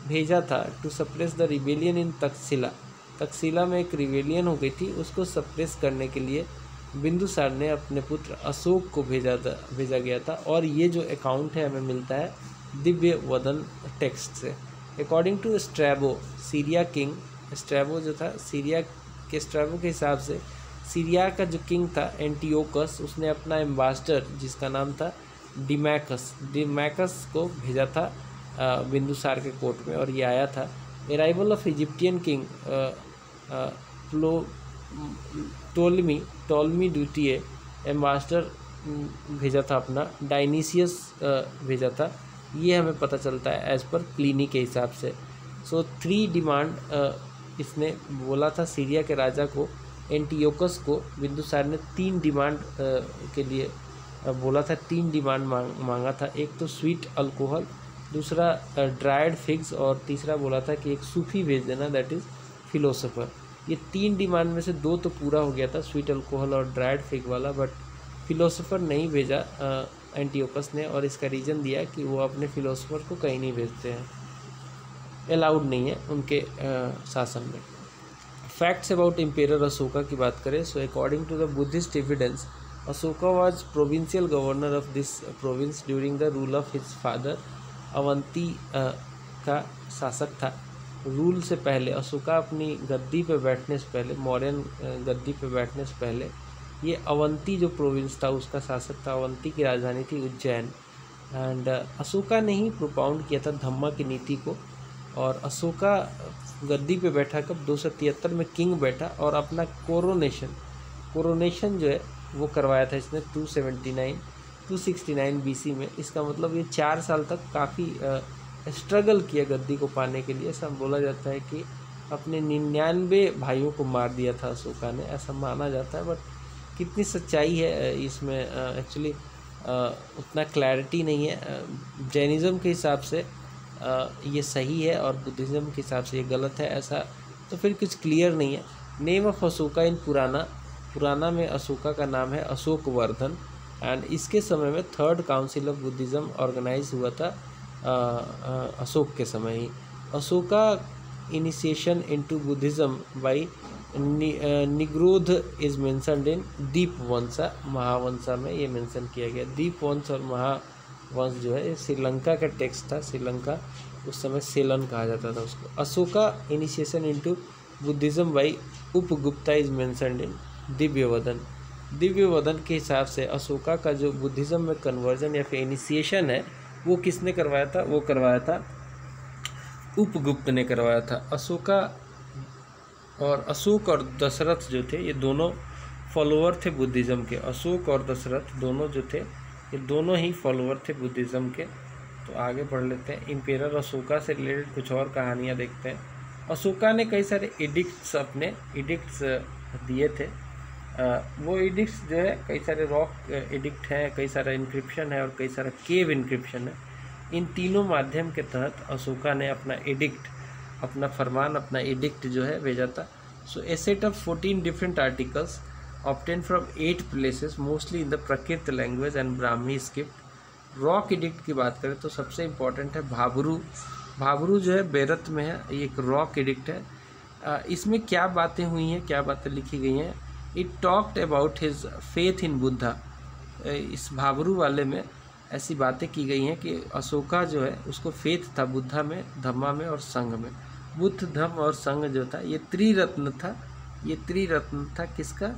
भेजा था to suppress the rebellion in Taxila Taxila में एक रिवेलियन हो गई थी, उसको सप्रेस करने के लिए बिंदुसार ने अपने पुत्र अशोक को भेजा था, भेजा गया था। और ये जो अकाउंट है, हमें मिलता है दिव्य वदन टेक्स्ट से। According to Strabo Syria king Strabo जो था सीरिया के स्ट्रैबो के हिसाब से सीरिया का जो किंग था एंटीओकस उसने अपना एम्बासडर जिसका नाम था डिमैकस डिमैकस को भेजा था बिंदुसार के कोर्ट में और ये आया था। अराइवल ऑफ़ इजिप्टियन किंग प्लो टोलमी टोलमी ड्यूटिए एम्बासडर भेजा था अपना डाइनीसियस भेजा था। ये हमें पता चलता है एज़ पर प्लीनी के हिसाब से। सो थ्री डिमांड इसने बोला था सीरिया के राजा को एंटीयोकस को बिंदुसार ने तीन डिमांड के लिए बोला था, तीन डिमांड मांग, मांगा था। एक तो स्वीट अल्कोहल दूसरा ड्राइड फिग्स और तीसरा बोला था कि एक सूफी भेज देना दैट इज़ फिलोसोफर ये तीन डिमांड में से दो तो पूरा हो गया था स्वीट अल्कोहल और ड्राइड फिग वाला बट फिलोसोफर नहीं भेजा एंटीओकस ने और इसका रीज़न दिया कि वो अपने फिलोसोफर को कहीं नहीं भेजते हैं। अलाउड नहीं है उनके शासन में। फैक्ट्स अबाउट इम्पेयर अशोका की बात करें, so according to the Buddhist evidence, Ashoka was provincial governor of this province during the rule of his father, Avanti का शासक था। रूल से पहले, अशोका अपनी गद्दी पर बैठने से पहले, मौर्यन गद्दी पर बैठने से पहले ये अवंती जो प्रोविंस था, उसका शासक था, अवंती की राजधानी थी उज्जैन। एंड अशोका ने ही प्रोपाउंड किया था धम्मा की नीति को। और अशोका गद्दी पे बैठा, कब दो सौ तिहत्तर में किंग बैठा और अपना कोरोनेशन कोरोनेशन जो है, वो करवाया था इसने two seventy nine to sixty nine B में। इसका मतलब ये चार साल तक काफ़ी स्ट्रगल किया गद्दी को पाने के लिए। ऐसा बोला जाता है कि अपने निन्यानवे भाइयों को मार दिया था अशोका ने, ऐसा माना जाता है। बट कितनी सच्चाई है इसमें एक्चुअली उतना क्लैरिटी नहीं है। जैनिज़्म के हिसाब से ये सही है और बुद्धिज़्म के हिसाब से ये गलत है ऐसा तो फिर कुछ क्लियर नहीं है। Name of Ashoka in Purana Purana में अशोका का नाम है अशोक वर्धन एंड इसके समय में third council of Buddhism organise हुआ था अशोक के समय ही। Ashoka initiation into Buddhism Nigrodha is mentioned in Dipavamsa Mahavamsa में ये मेंशन किया गया। दीप वंश और महावंश जो है श्रीलंका का टेक्स्ट था, श्रीलंका, उस समय सेलन कहा जाता था उसको। Ashoka initiation into Buddhism by Upagupta is mentioned in Divyavadana Divya वदन के हिसाब से अशोका का जो बुद्धिज़्म में कन्वर्जन या फिर इनिशिएशन है, वो किसने करवाया था? वो करवाया था, उपगुप्त ने करवाया था। अशोका और अशोक और दशरथ जो थे, ये दोनों फॉलोअर थे बुद्धिज़्म के। अशोक और दशरथ दोनों जो थे, ये दोनों ही फॉलोअर थे बुद्धिज़्म के। तो आगे पढ़ लेते हैं। इम्पेयर अशोका से रिलेटेड कुछ और कहानियाँ देखते हैं। अशोका ने कई सारे एडिक्ट्स अपने एडिक्ट्स दिए थे। वो एडिक्ट्स जो है, कई सारे रॉक एडिक्ट हैं, कई सारा इंक्रिप्शन है और कई सारा केव इंक्रिप्शन है। इन तीनों माध्यम के तहत अशोका ने अपना एडिक्ट अपना फरमान, अपना एडिक्ट जो है भेजा था। So a set of fourteen different articles obtain from eight places mostly in the Prakrit language and Brahmi script rock edict की बात करें तो सबसे इंपॉर्टेंट है भाबरू भाबरू जो है बेरत में है, ये एक रॉक एडिक्ट है। इसमें क्या बातें हुई हैं, क्या बातें लिखी गई हैं? It talked about his faith in Buddha इस भाबरू वाले में ऐसी बातें की गई हैं कि अशोका जो है, उसको फेथ था बुद्धा में धम्मा में और संघ में। बुद्ध धर्म और संघ जो था, ये त्रिरत्न था। ये त्रिरत्न था किसका?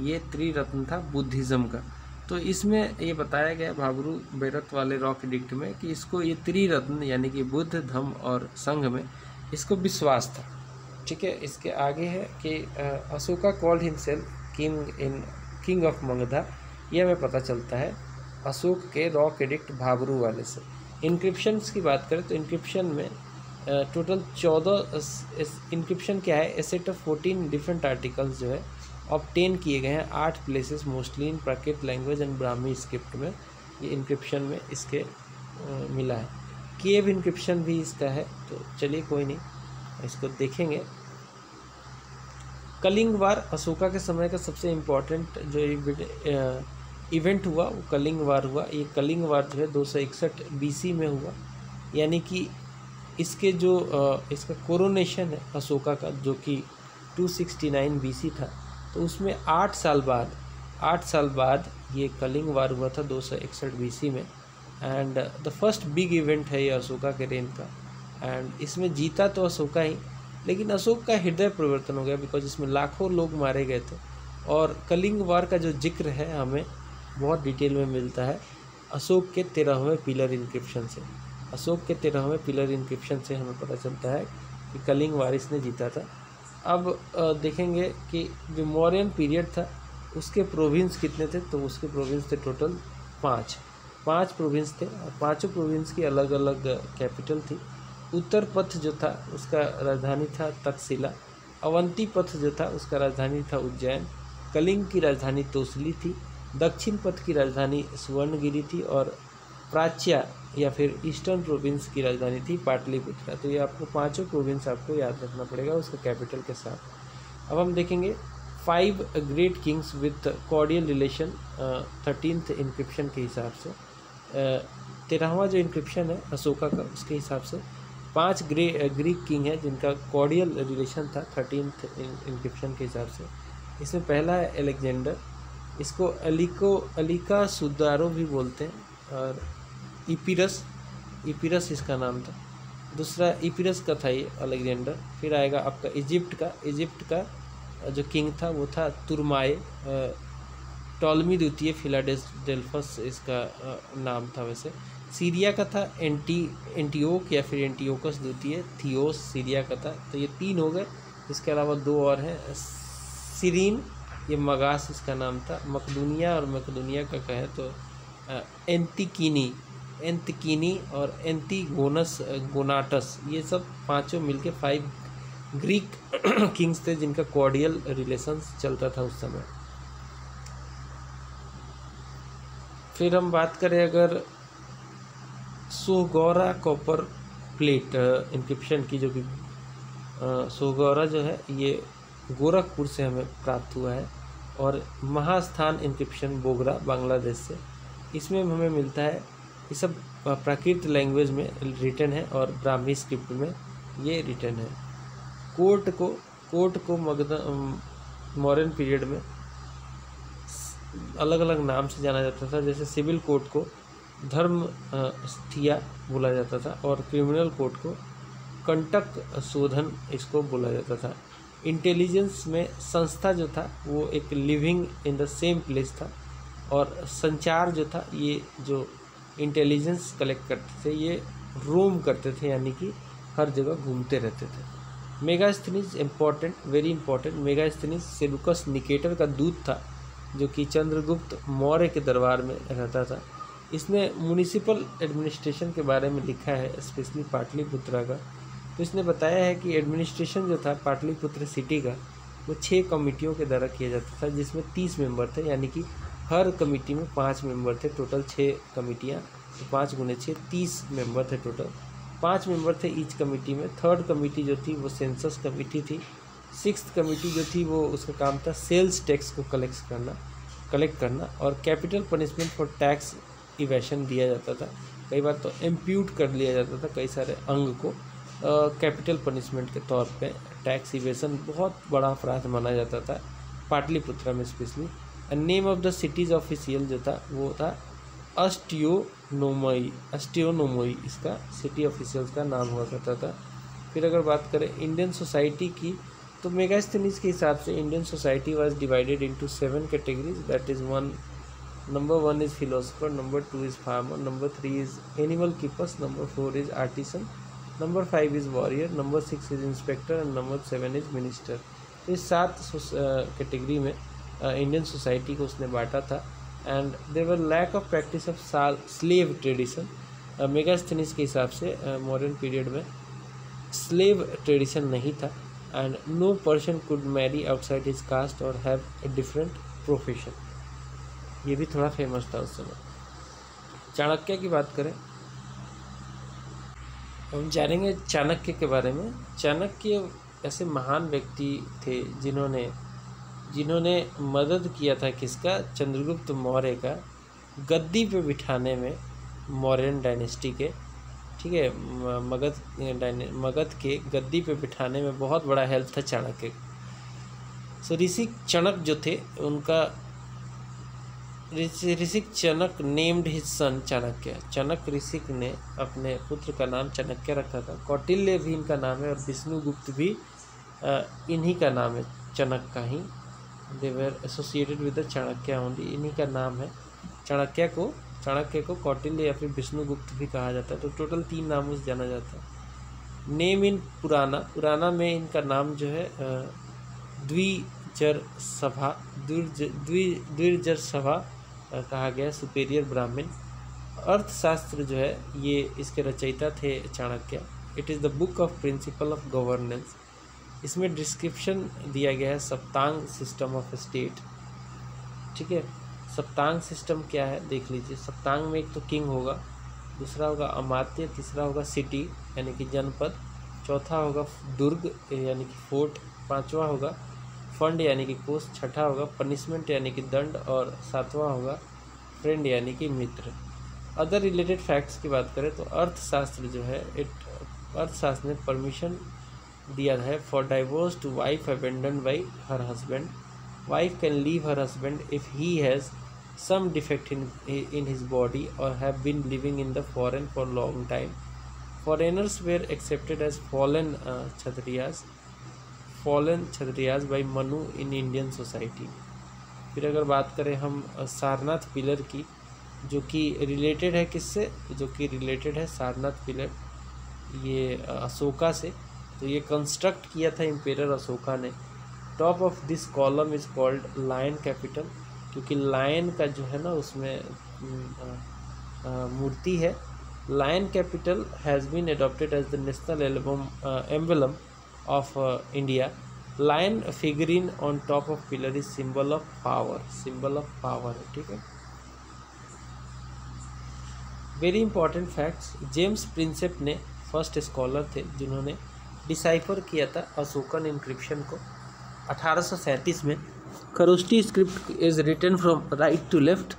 ये त्रिरत्न था बुद्धिज़्म का। तो इसमें ये बताया गया भाबरू बैरत वाले रॉक डिक्ट में कि इसको ये त्रिरत्न यानी कि बुद्ध धर्म और संघ में इसको विश्वास था। ठीक है, इसके आगे है कि Ashoka called himself king in king of Magadha ये हमें पता चलता है अशोक के रॉक एडिक्ट भाबरू वाले से। इनक्रिप्शंस की बात करें तो इंक्रिप्शन में टोटल चौदह इंक्रिप्शन क्या है? A set of fourteen different articles जो है ऑप्टेन किए गए हैं आठ places mostly in Prakrit language and Brahmi script में। ये इंक्रिप्शन में इसके मिला है। केव इंक्रिप्शन भी इसका है तो चलिए कोई नहीं, इसको देखेंगे। कलिंग वार अशोका के समय का सबसे इम्पोर्टेंट जो इवेंट हुआ, वो कलिंग वार हुआ। ये कलिंग वार जो है, दो सौ इकसठ बी में हुआ। यानी कि इसके जो इसका कोरोनेशन है अशोका का, जो कि 269 बीसी था तो उसमें आठ साल बाद, आठ साल बाद ये कलिंग वार हुआ था दो सौ इकसठ बी में। And the first big event है ये अशोका के रेन का। एंड इसमें जीता तो अशोका ही, लेकिन अशोक का हृदय परिवर्तन हो गया बिकॉज़ इसमें लाखों लोग मारे गए थे। और कलिंग वार का जो ज़िक्र है हमें बहुत डिटेल में मिलता है, अशोक के तेरहवें पिलर इंक्रिप्शन से। अशोक के तेरहवें पिलर इंक्रिप्शन से हमें पता चलता है कि कलिंग वारिस ने जीता था। अब देखेंगे कि जो मौर्यन पीरियड था, उसके प्रोविंस कितने थे तो उसके प्रोविंस थे टोटल पाँच। पाँच प्रोविंस थे और पाँचों प्रोविंस की अलग अलग कैपिटल थी। उत्तर पथ जो था, उसका राजधानी था तक्षशिला। अवंती पथ जो था, उसका राजधानी था उज्जैन। कलिंग की राजधानी तोसली थी। दक्षिण पथ की राजधानी सुवर्णगिरी थी और प्राच्या या फिर ईस्टर्न प्रोविंस की राजधानी थी पाटलिपुत्रा। तो ये आपको पाँचों प्रोविंस आपको याद रखना पड़ेगा उसका कैपिटल के साथ। अब हम देखेंगे five great kings with cordial relation thirteenth inscription के हिसाब से। तेरहवा जो इंक्रिप्शन है, अशोका का, उसके हिसाब से पाँच ग्रे ग्रीक किंग है जिनका कॉर्डियल रिलेशन था थर्टीनथ इंक्रिप्शन के हिसाब से। इसमें पहला है एलेक्जेंडर इसको अलिको अलिका सुदारो भी बोलते हैं, और इपिरस इपिरस इसका नाम था। दूसरा इपिरस का था ये अलेक्जेंडर फिर आएगा आपका इजिप्ट का। इजिप्ट का जो किंग था, वो था तुरमाए टॉलमी द्वितीय फिलाडेस डेल्फस इसका नाम था वैसे। सीरिया का था एंटी एंटीओक या फिर एंटीओकस द्वितीय थियोस सीरिया का था। तो ये तीन हो गए। इसके अलावा दो और हैं। सीरीन ये मगास इसका नाम था। मकदूनिया और मकदूनिया का कहें तो एंतिकीनी एंतकीनी और एंतीगोनस गोनाटस, ये सब पाँचों मिलके फाइव ग्रीक किंग्स थे जिनका कॉर्डियल रिलेशंस चलता था उस समय। फिर हम बात करें अगर सोगौरा कॉपर प्लेट इंक्रिप्शन की जो कि सोगौरा जो है, ये गोरखपुर से हमें प्राप्त हुआ है और महास्थान इंक्रिप्शन बोगरा, बांग्लादेश से। इसमें हमें मिलता है ये सब प्राकृत लैंग्वेज में रिटर्न है और ब्राह्मी स्क्रिप्ट में ये रिटर्न है। कोर्ट को कोर्ट को मगध मॉडर्न पीरियड में अलग अलग नाम से जाना जाता था। जैसे सिविल कोर्ट को धर्म स्थिया बोला जाता था और क्रिमिनल कोर्ट को कंटक शोधन इसको बोला जाता था। इंटेलिजेंस में संस्था जो था, वो एक living in the same place था और संचार जो था, ये जो इंटेलिजेंस कलेक्ट करते थे, ये रोम करते थे, यानी कि हर जगह घूमते रहते थे। Megasthenes important very important Megasthenes Seleucus Nicator का दूध था, जो कि चंद्रगुप्त मौर्य के दरबार में रहता था। इसने म्यूनिसिपल एडमिनिस्ट्रेशन के बारे में लिखा है स्पेशली पाटलिपुत्रा का। तो इसने बताया है कि एडमिनिस्ट्रेशन जो था, पाटलिपुत्र सिटी का, वो छः कमेटियों के द्वारा किया जाता था, जिसमें तीस मेंबर थे, यानी कि हर कमेटी में पाँच मेंबर थे, टोटल छः कमेटियाँ तो पाँच गुने छः तीस मेंबर थे टोटल। पाँच मेंबर थे ईच कमेटी में। थर्ड कमेटी जो थी, वो सेंसस कमेटी थी। सिक्स कमेटी जो थी, वो उसका काम था सेल्स टैक्स को कलेक्ट करना कलेक्ट करना और capital punishment for tax evasion दिया जाता था। कई बार तो एम्प्यूट कर लिया जाता था कई सारे अंग को। कैपिटल पनिशमेंट के तौर पे टैक्स इवेशन बहुत बड़ा अपराध माना जाता था। पाटलिपुत्रा में specially. Name of the cities official जो था, वो था अस्टियोनोमई अस्टियोनोमोई इसका सिटी ऑफिशियल्स का नाम हुआ करता था। फिर अगर बात करें इंडियन सोसाइटी की तो मेगास्थनीज के हिसाब से Indian society was divided into seven categories that is one number one is philosopher number two is farmer number three is animal keepers number four is artisan number five is warrior number six is inspector and number seven is minister इस सात category में Indian society को उसने बांटा था। And they were lack of practice of साल slave tradition Megasthenes के हिसाब से मॉडर्न पीरियड में स्लेव ट्रेडिशन नहीं था। And no person could marry outside his caste और हैव ए डिफरेंट प्रोफेशन ये भी थोड़ा फ़ेमस था उस समय। चाणक्य की बात करें। हम जानेंगे चाणक्य के बारे में। चाणक्य ऐसे महान व्यक्ति थे जिन्होंने जिन्होंने मदद किया था किसका? चंद्रगुप्त मौर्य का। गद्दी पे बिठाने में मौर्यन डायनेस्टी के, ठीक है? मगध मगध के गद्दी पे बिठाने में बहुत बड़ा हेल्प था चाणक्य सो ऋषि चणक जो थे, उनका ऋषिक Chanak named his son Chanakya. Chanak ऋषिक ने अपने पुत्र का नाम चाणक्य रखा था। कौटिल्य भी इनका नाम है और विष्णुगुप्त भी इन्हीं का नाम है चनक का ही। They were associated with the Chanakya only इन्हीं का नाम है। चाणक्य को चाणक्य को कौटिल्य या फिर विष्णुगुप्त भी कहा जाता है। तो टोटल तीन नामों से जाना जाता है। नेम इन पुराना पुराना में इनका नाम जो है द्विजर सभा द्विजर सभा कहा गया सुपेरियर ब्राह्मण अर्थशास्त्र जो है, ये इसके रचयिता थे Chanakya it is the book of principle of governance इसमें डिस्क्रिप्शन दिया गया है सप्तांग सिस्टम ऑफ़ स्टेट ठीक है? सप्तांग सिस्टम क्या है? देख लीजिए। सप्तांग में एक तो किंग होगा, दूसरा होगा अमात्य, तीसरा होगा सिटी यानी कि जनपद, चौथा होगा दुर्ग, यानी कि फोर्ट पांचवा होगा फंड यानी कि कोष, छठा होगा पनिशमेंट यानी कि दंड, और सातवां होगा फ्रेंड यानी कि मित्र। अदर रिलेटेड फैक्ट्स की बात करें तो अर्थशास्त्र जो है इट अर्थशास्त्र ने परमिशन दिया है। For divorce to wife abandon by her husband wife can leave her husband if he has some defect in in his body और have been living in the foreign for long time foreigners were accepted as fallen Kshatriyas fallen Kshatriyas by Manu in Indian society फिर अगर बात करें हम Sarnath pillar की, जो कि related है किससे? जो कि रिलेटेड है सारनाथ पिलर ये अशोका से। तो ये कंस्ट्रक्ट किया था इम्पेरर अशोका ने। Top of this column is called lion capital क्योंकि लायन का जो है ना उसमें मूर्ति है। Lion capital has been adopted as the national album emblem of India lion figurine on top of pillar is symbol of power symbol of power है, ठीक है? Very important facts James Prinsep ने फ़र्स्ट स्कॉलर थे, जिन्होंने decipher किया था Ashokan encryption को। अठारह सौ सैंतीस में Kharosthi script is written from right to left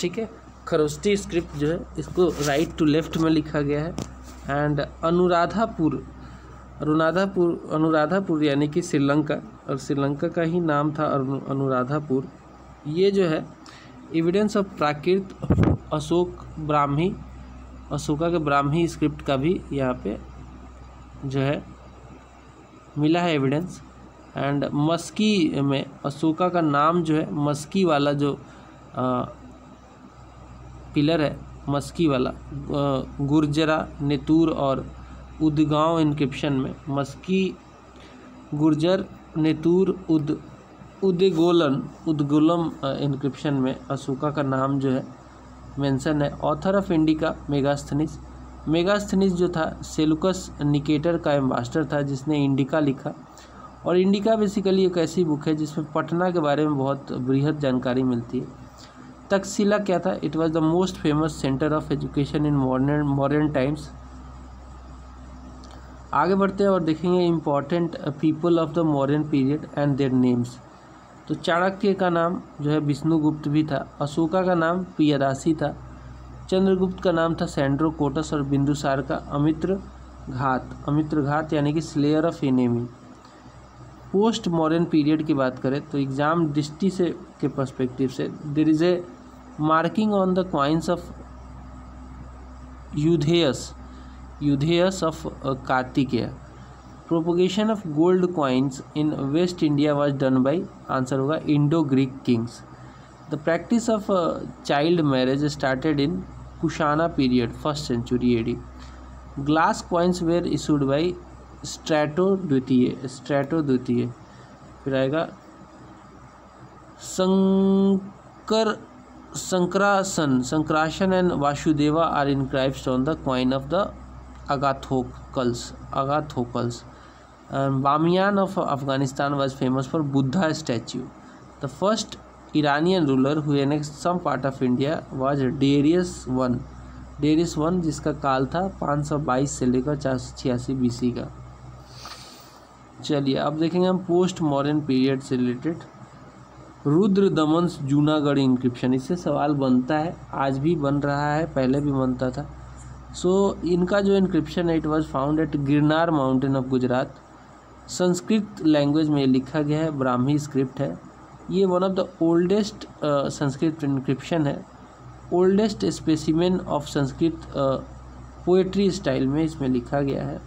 ठीक है? खरोस्टी स्क्रिप्ट जो है, इसको राइट टू लेफ़्ट में लिखा गया है। एंड अनुराधापुर अनुराधापुर अनुराधापुर यानी कि श्रीलंका, और श्रीलंका का ही नाम था अनुराधापुर। ये जो है एविडेंस ऑफ़ प्राकृत अशोक ब्राह्मी, अशोका के ब्राह्मी स्क्रिप्ट का भी यहाँ पे जो है मिला है एविडेंस एंड मस्की में अशोका का नाम जो है मस्की वाला जो आ, पिलर है मस्की वाला गुर्जरा नेतूर और उदगांव इनक्रिप्शन में मस्की गुर्जर नेतूर उद उदगोलन उदगोलम इनक्रिप्शन में अशोका का नाम जो है मेंशन है. Author of Indica Megasthenes Megasthenes जो था, सेलुकस निकेटर का एम्बास्टर था, जिसने इंडिका लिखा। और इंडिका बेसिकली एक ऐसी बुक है, जिसमें पटना के बारे में बहुत बृहद जानकारी मिलती है। तकसीला क्या था? It was the most famous centre of education in modern modern times आगे बढ़ते हैं और देखेंगे important people of the modern period and their names तो चाणक्य का नाम जो है, विष्णुगुप्त भी था। अशोका का नाम पियादासी था। चंद्रगुप्त का नाम था सैंड्रो कोटस और बिंदुसार का अमित्र घात। अमित्र घात यानी कि slayer of enemy post modern period की बात करें तो एग्ज़ाम दृष्टि से के पर्सपेक्टिव से there is a marking on the coins of Yaudheyas Yaudheyas of Kartikeya propagation of gold coins in west India was done by answer होगा Indo Greek kings the practice of child marriage started in Kushana period first century AD glass coins were issued by Strato द्वितीय Strato द्वितीय फिर आएगा संकर Sankarshana Sankarshana and Vasudeva are inscribed on the coin of the Agathocles Agathocles Bamiyan of Afghanistan was famous for Buddha statue the first Iranian ruler who annex some part of India was Darius one Darius one जिसका काल था 522 से लेकर चार सौ छियासी का। चलिए अब देखेंगे हम पोस्ट मॉडर्न पीरियड से related Rudradaman Junagadh encryption इससे सवाल बनता है आज भी बन रहा है पहले भी बनता था। सो so, इनका जो इंक्रिप्शन है it was found at Girnar mountain of Gujarat Sanskrit language में लिखा गया है ब्राह्मी स्क्रिप्ट है। ये one of the oldest Sanskrit inscription है। Oldest specimen of Sanskrit poetry style में इसमें लिखा गया है।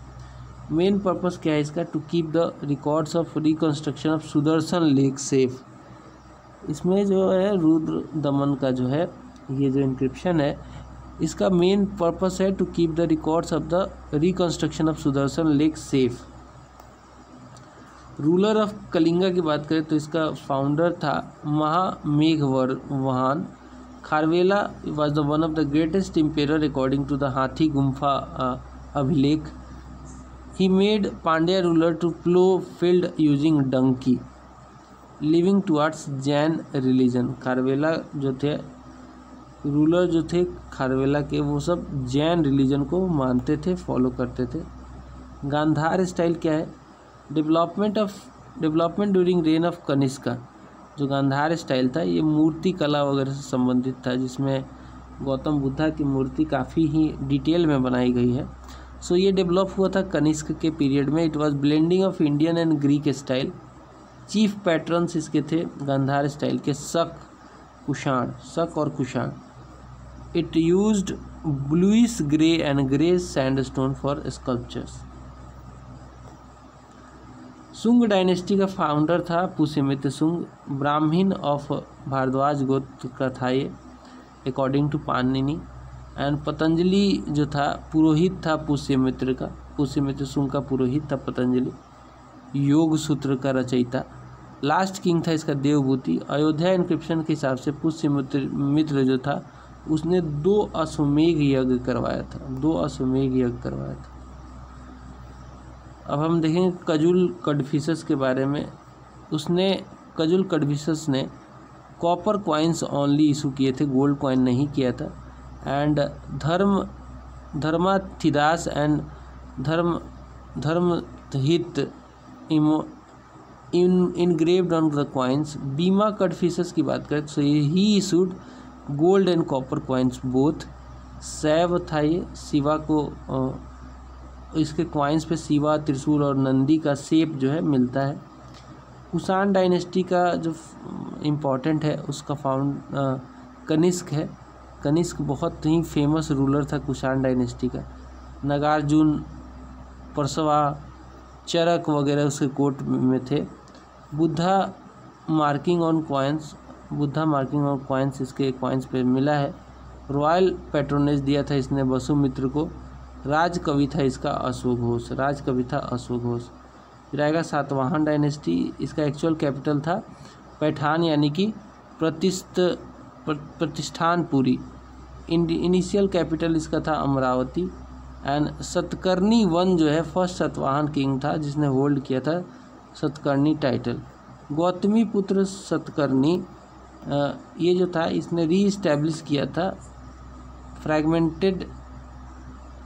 मेन पर्पस क्या है इसका? To keep the records of reconstruction of Sudarshan lake safe इसमें जो है, रुद्र दमन का जो है, ये जो इंक्रिप्शन है, इसका मेन पर्पस है to keep the records of the reconstruction of Sudarshan lake safe ruler of Kalinga की बात करें तो इसका फाउंडर था महामेघवर वहान। Kharavela was the one of the greatest emperor according to the Hathigumpha अभिलेख। He made Pandya ruler to plough field using donkey leaning towards Jain religion Kharavela जो थे रूलर जो थे खारवेला के, वो सब जैन रिलीजन को मानते थे फॉलो करते थे। गांधार स्टाइल क्या है? Development of development during reign of Kanishka जो गांधार स्टाइल था ये मूर्ति कला वगैरह से संबंधित था जिसमें गौतम बुद्धा की मूर्ति काफ़ी ही डिटेल में बनाई गई है। सो so, ये डेवलप हुआ था कनिष्क के पीरियड में। It was blending of Indian and Greek style chief patterns इसके थे गांधार स्टाइल के शक कुषाण शक और Kushan. It used bluish grey and grey sandstone for sculptures Sunga dynasty का फाउंडर था, पुष्यमित्र सुंग, ब्राह्मीण ऑफ़ भारद्वाज गोत्र का था ये according to Panini and Patanjali जो था, पुरोहित था पुष्यमित्र का, पुष्यमित्र सुंग का पुरोहित था पतंजलि। योग सूत्र का रचयिता। लास्ट किंग था इसका देवभूति। अयोध्या इंक्रिप्शन के हिसाब से पुष्यमित्र, मित्र जो था, उसने दो अश्वमेघ यज्ञ करवाया था। दो अश्वमेघ यज्ञ करवाया था। अब हम देखेंगे कजुल कडफिसस के बारे में। उसने, कजुल कडफिसस ने कॉपर कॉइन्स ओनली इशू किए थे गोल्ड कॉइन नहीं किया था। एंड धर्म धर्माथिदास एंड धर्म धर्म हित इमो, in engraved on the coins Vima Kadphises की बात करें तो he issued gold and copper coins both Shaiva था ये, शिवा को इसके क्वाइंस पे शिवा, त्रिशूल और नंदी का सेप जो है मिलता है। कुषाण डायनेस्टी का जो इम्पोर्टेंट है, उसका फाउंड कनिष्क है। कनिष्क बहुत ही फ़ेमस रूलर था कुषाण डायनेस्टी का। नगार्जुन, परसवा, चरक वगैरह उसके कोर्ट में थे। Buddha marking on coins Buddha marking on coins इसके कॉइन्स पे मिला है। रॉयल पेट्रोनेज दिया था इसने वसुमित्र को। राज कवि था इसका अशोक घोष राज कवि था अशोक घोष। फिर आएगा सातवाहन डायनेस्टी, इसका एक्चुअल कैपिटल था पैठान, यानी कि प्रतिष्ठ प्रतिष्ठानपुरी इनिशियल कैपिटल इसका था अमरावती। एंड सतकर्णी वन जो है फ़र्स्ट सतवाहन किंग था, जिसने होल्ड किया था सतकर्णी टाइटल गौतमी पुत्र सतकर्णी ये जो था, इसने री किया था fragmented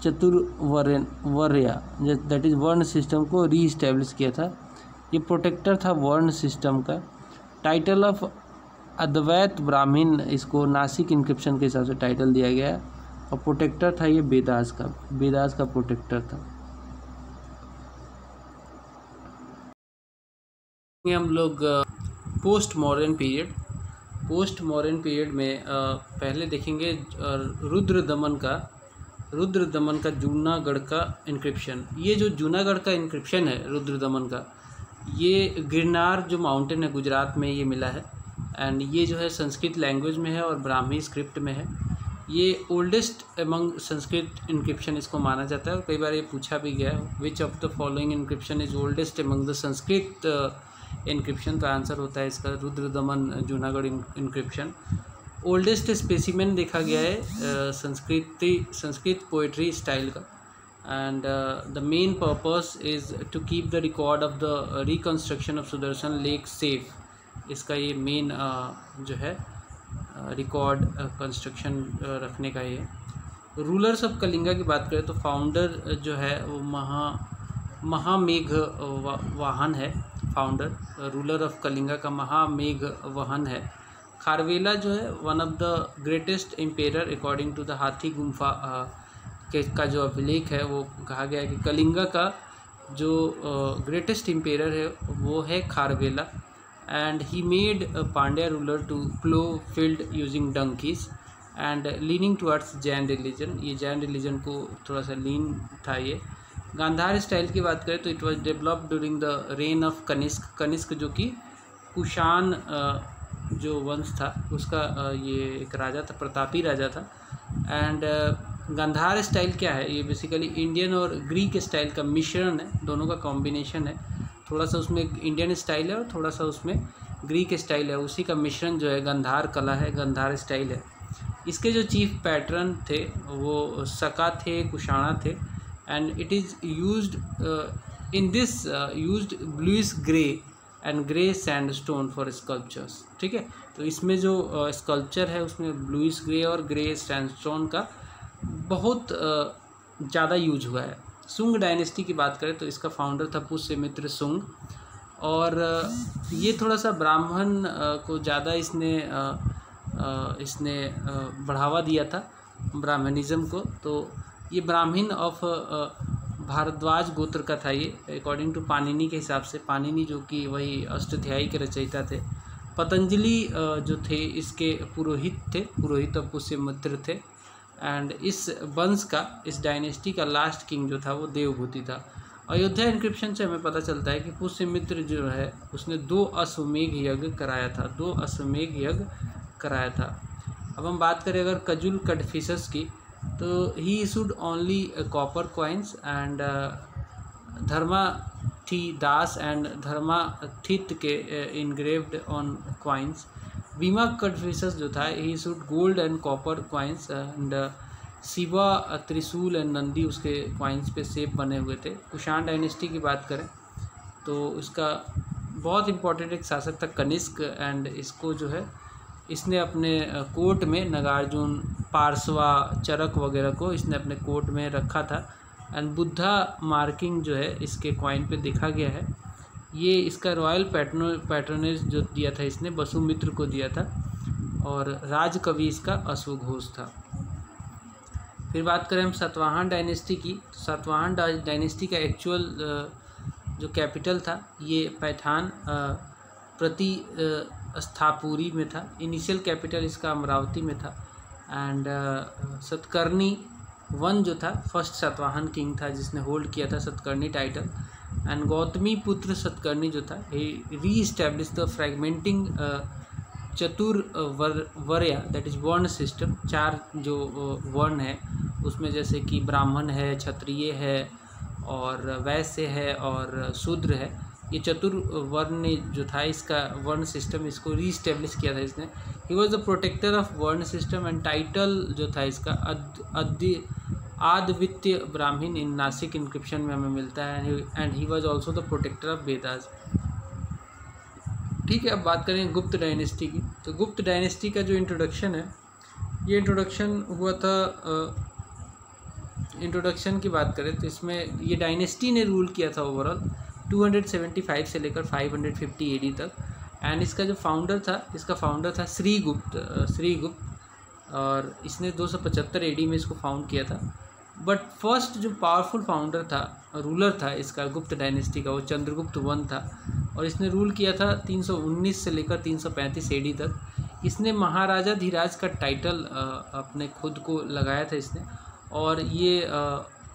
Chaturvarnya that is varna system को री इस्टेब्लिश किया था। ये प्रोटेक्टर था वर्ण सिस्टम का। टाइटल ऑफ़ अद्वैत ब्राह्मण, इसको नासिक इंक्रिप्शन के हिसाब से टाइटल दिया गया और प्रोटेक्टर था ये बेदास का। बेदास का प्रोटेक्टर था। हम लोग post modern period post modern period में पहले देखेंगे रुद्र दमन का। रुद्र दमन का जूनागढ़ का इंक्रिप्शन ये जो जूनागढ़ का इंक्रिप्शन है रुद्र दमन का, ये गिरनार जो माउंटेन है गुजरात में ये मिला है। एंड ये जो है संस्कृत लैंग्वेज में है और ब्राह्मी स्क्रिप्ट में है। ये ओल्डेस्ट एमंग संस्कृत इंक्रिप्शन इसको माना जाता है और कई बार ये पूछा भी गया है which of the following inscription is oldest among the Sanskrit inscription तो आंसर होता है इसका Rudradaman Junagadh inscription oldest specimen देखा गया है संस्कृति संस्कृत पोइट्री स्टाइल का। And the main purpose is to keep the record of the reconstruction of Sudarshan lake safe इसका ये मेन uh, जो है रिकॉर्ड uh, कंस्ट्रक्शन uh, रखने का ये। रूलर्स ऑफ़ कलिंगा की बात करें तो फाउंडर जो है वो महा महामेघ वाहन है फाउंडर रूलर ऑफ़ कलिंगा का महामेघ वाहन है। खारवेला जो है one of the greatest emperor according to the Hathigumpha के, का जो अभिलेख है, वो कहा गया है कि कलिंगा का जो ग्रेटेस्ट एम्पेयर है, वो है Kharavela. And he made Pandya ruler to plough field using donkeys and leaning towards Jain religion ये जैन रिलीजन को थोड़ा सा लीन था ये। गांधार स्टाइल की बात करें तो it was develop during the reign of Kanishka Kanishka जो कि कुशान जो वंश था, उसका ये एक राजा था, प्रतापी राजा था। एंड गंधार स्टाइल क्या है? ये बेसिकली इंडियन और ग्रीक स्टाइल का मिश्रण है, दोनों का कॉम्बिनेशन है। थोड़ा सा उसमें इंडियन स्टाइल है और थोड़ा सा उसमें ग्रीक स्टाइल है। उसी का मिश्रण जो है, गंधार कला है, गंधार स्टाइल है। इसके जो चीफ पैटर्न थे, वो सका थे, कुशाणा थे। And it is use in this use bluish grey and grey sand stone for sculptures ठीक है? तो इसमें जो स्कल्पचर है, उसमें ब्लूइस ग्रे और ग्रे सैंड स्टोन का बहुत ज़्यादा यूज़ हुआ है। सुंग डायनेस्टी की बात करें तो इसका फाउंडर था पुष्य मित्र सुंग और ये थोड़ा सा ब्राह्मण को ज़्यादा इसने इसने बढ़ावा दिया था ब्राह्मणिज़्म को। तो ये ब्राह्मण ऑफ़ भारद्वाज गोत्र का था ये। अकॉर्डिंग टू पानिनी के हिसाब से पानिनी जो कि वही अष्टध्यायी के रचयिता थे, पतंजलि जो थे, इसके पुरोहित थे, पुरोहित और पुष्य मित्र थे। एंड इस वंश का, इस डायनेस्टी का लास्ट किंग जो था, वो देवभूति था। अयोध्या इंक्रिप्शन से हमें पता चलता है कि पुष्यमित्र जो है, उसने दो अश्वमेघ यज्ञ कराया था। दो अश्वमेघ यज्ञ कराया था। अब हम बात करें अगर कजुल कटफिसस की तो he issued only copper coins and Dharma थी दास एंड धर्मा थित के इनग्रेव्ड ऑन कॉइन्स बीमा कटफिसस जो था he issued gold and copper coins and Shiva trishul and Nandi उसके कॉइन्स पे सेप बने हुए थे. कुशान डायनेस्टी की बात करें तो इसका बहुत इम्पोर्टेंट एक शासक था कनिष्क एंड इसको जो है इसने अपने कोर्ट में नगार्जुन पारसवा चरक वगैरह को इसने अपने कोर्ट में रखा था। एंड बुद्धा मार्किंग जो है इसके कॉइन पे देखा गया है। ये इसका रॉयल पैटर्नो, पैटर्नेज जो दिया था इसने, वसुमित्र को दिया था और राज कवि इसका अश्वघोष था। फिर बात करें हम सतवाहन डायनेस्टी की तो सतवाहन डायनेस्टी का एक्चुअल जो कैपिटल था, ये पैठान प्रति स्थापुरी में था। इनिशियल कैपिटल इसका अमरावती में था। एंड सतकर्णी वन जो था फ़र्स्ट सतवाहन किंग था, जिसने होल्ड किया था सतकर्णी टाइटल एंड गौतमी पुत्र सतकर्णी जो था री establish the fragmenting Chaturvarna that is varna system चार जो वर्ण है, उसमें जैसे कि ब्राह्मण है, क्षत्रिय है, और वैश्य है, और शूद्र है। ये चतुर वर्ण जो था, इसका वर्ण सिस्टम इसको रीस्टेब्लिश किया था इसने। He was the protector of varna system and title जो था इसका अद्य आद्वित्य ब्राह्मीण इन नासिक इंक्रिप्शन में हमें मिलता है। And he was also the protector of Vedas. ठीक है, अब बात करें गुप्त डायनेस्टी की। तो गुप्त डायनेस्टी का जो इंट्रोडक्शन है, ये इंट्रोडक्शन हुआ था इंट्रोडक्शन की बात करें तो इसमें ये डायनेस्टी ने रूल किया था ओवरऑल 275 से लेकर 550 एडी तक। एंड इसका जो फाउंडर था, इसका फाउंडर था श्री गुप्त श्री गुप्त। और इसने 275 एडी में इसको फाउंड किया था। बट फ़र्स्ट जो पावरफुल फाउंडर था रूलर था इसका, गुप्त डायनेस्टी का, वो चंद्रगुप्त वन था। और इसने रूल किया था 319 से लेकर 335 एडी तक। इसने महाराजा धीराज का टाइटल अपने खुद को लगाया था इसने। और ये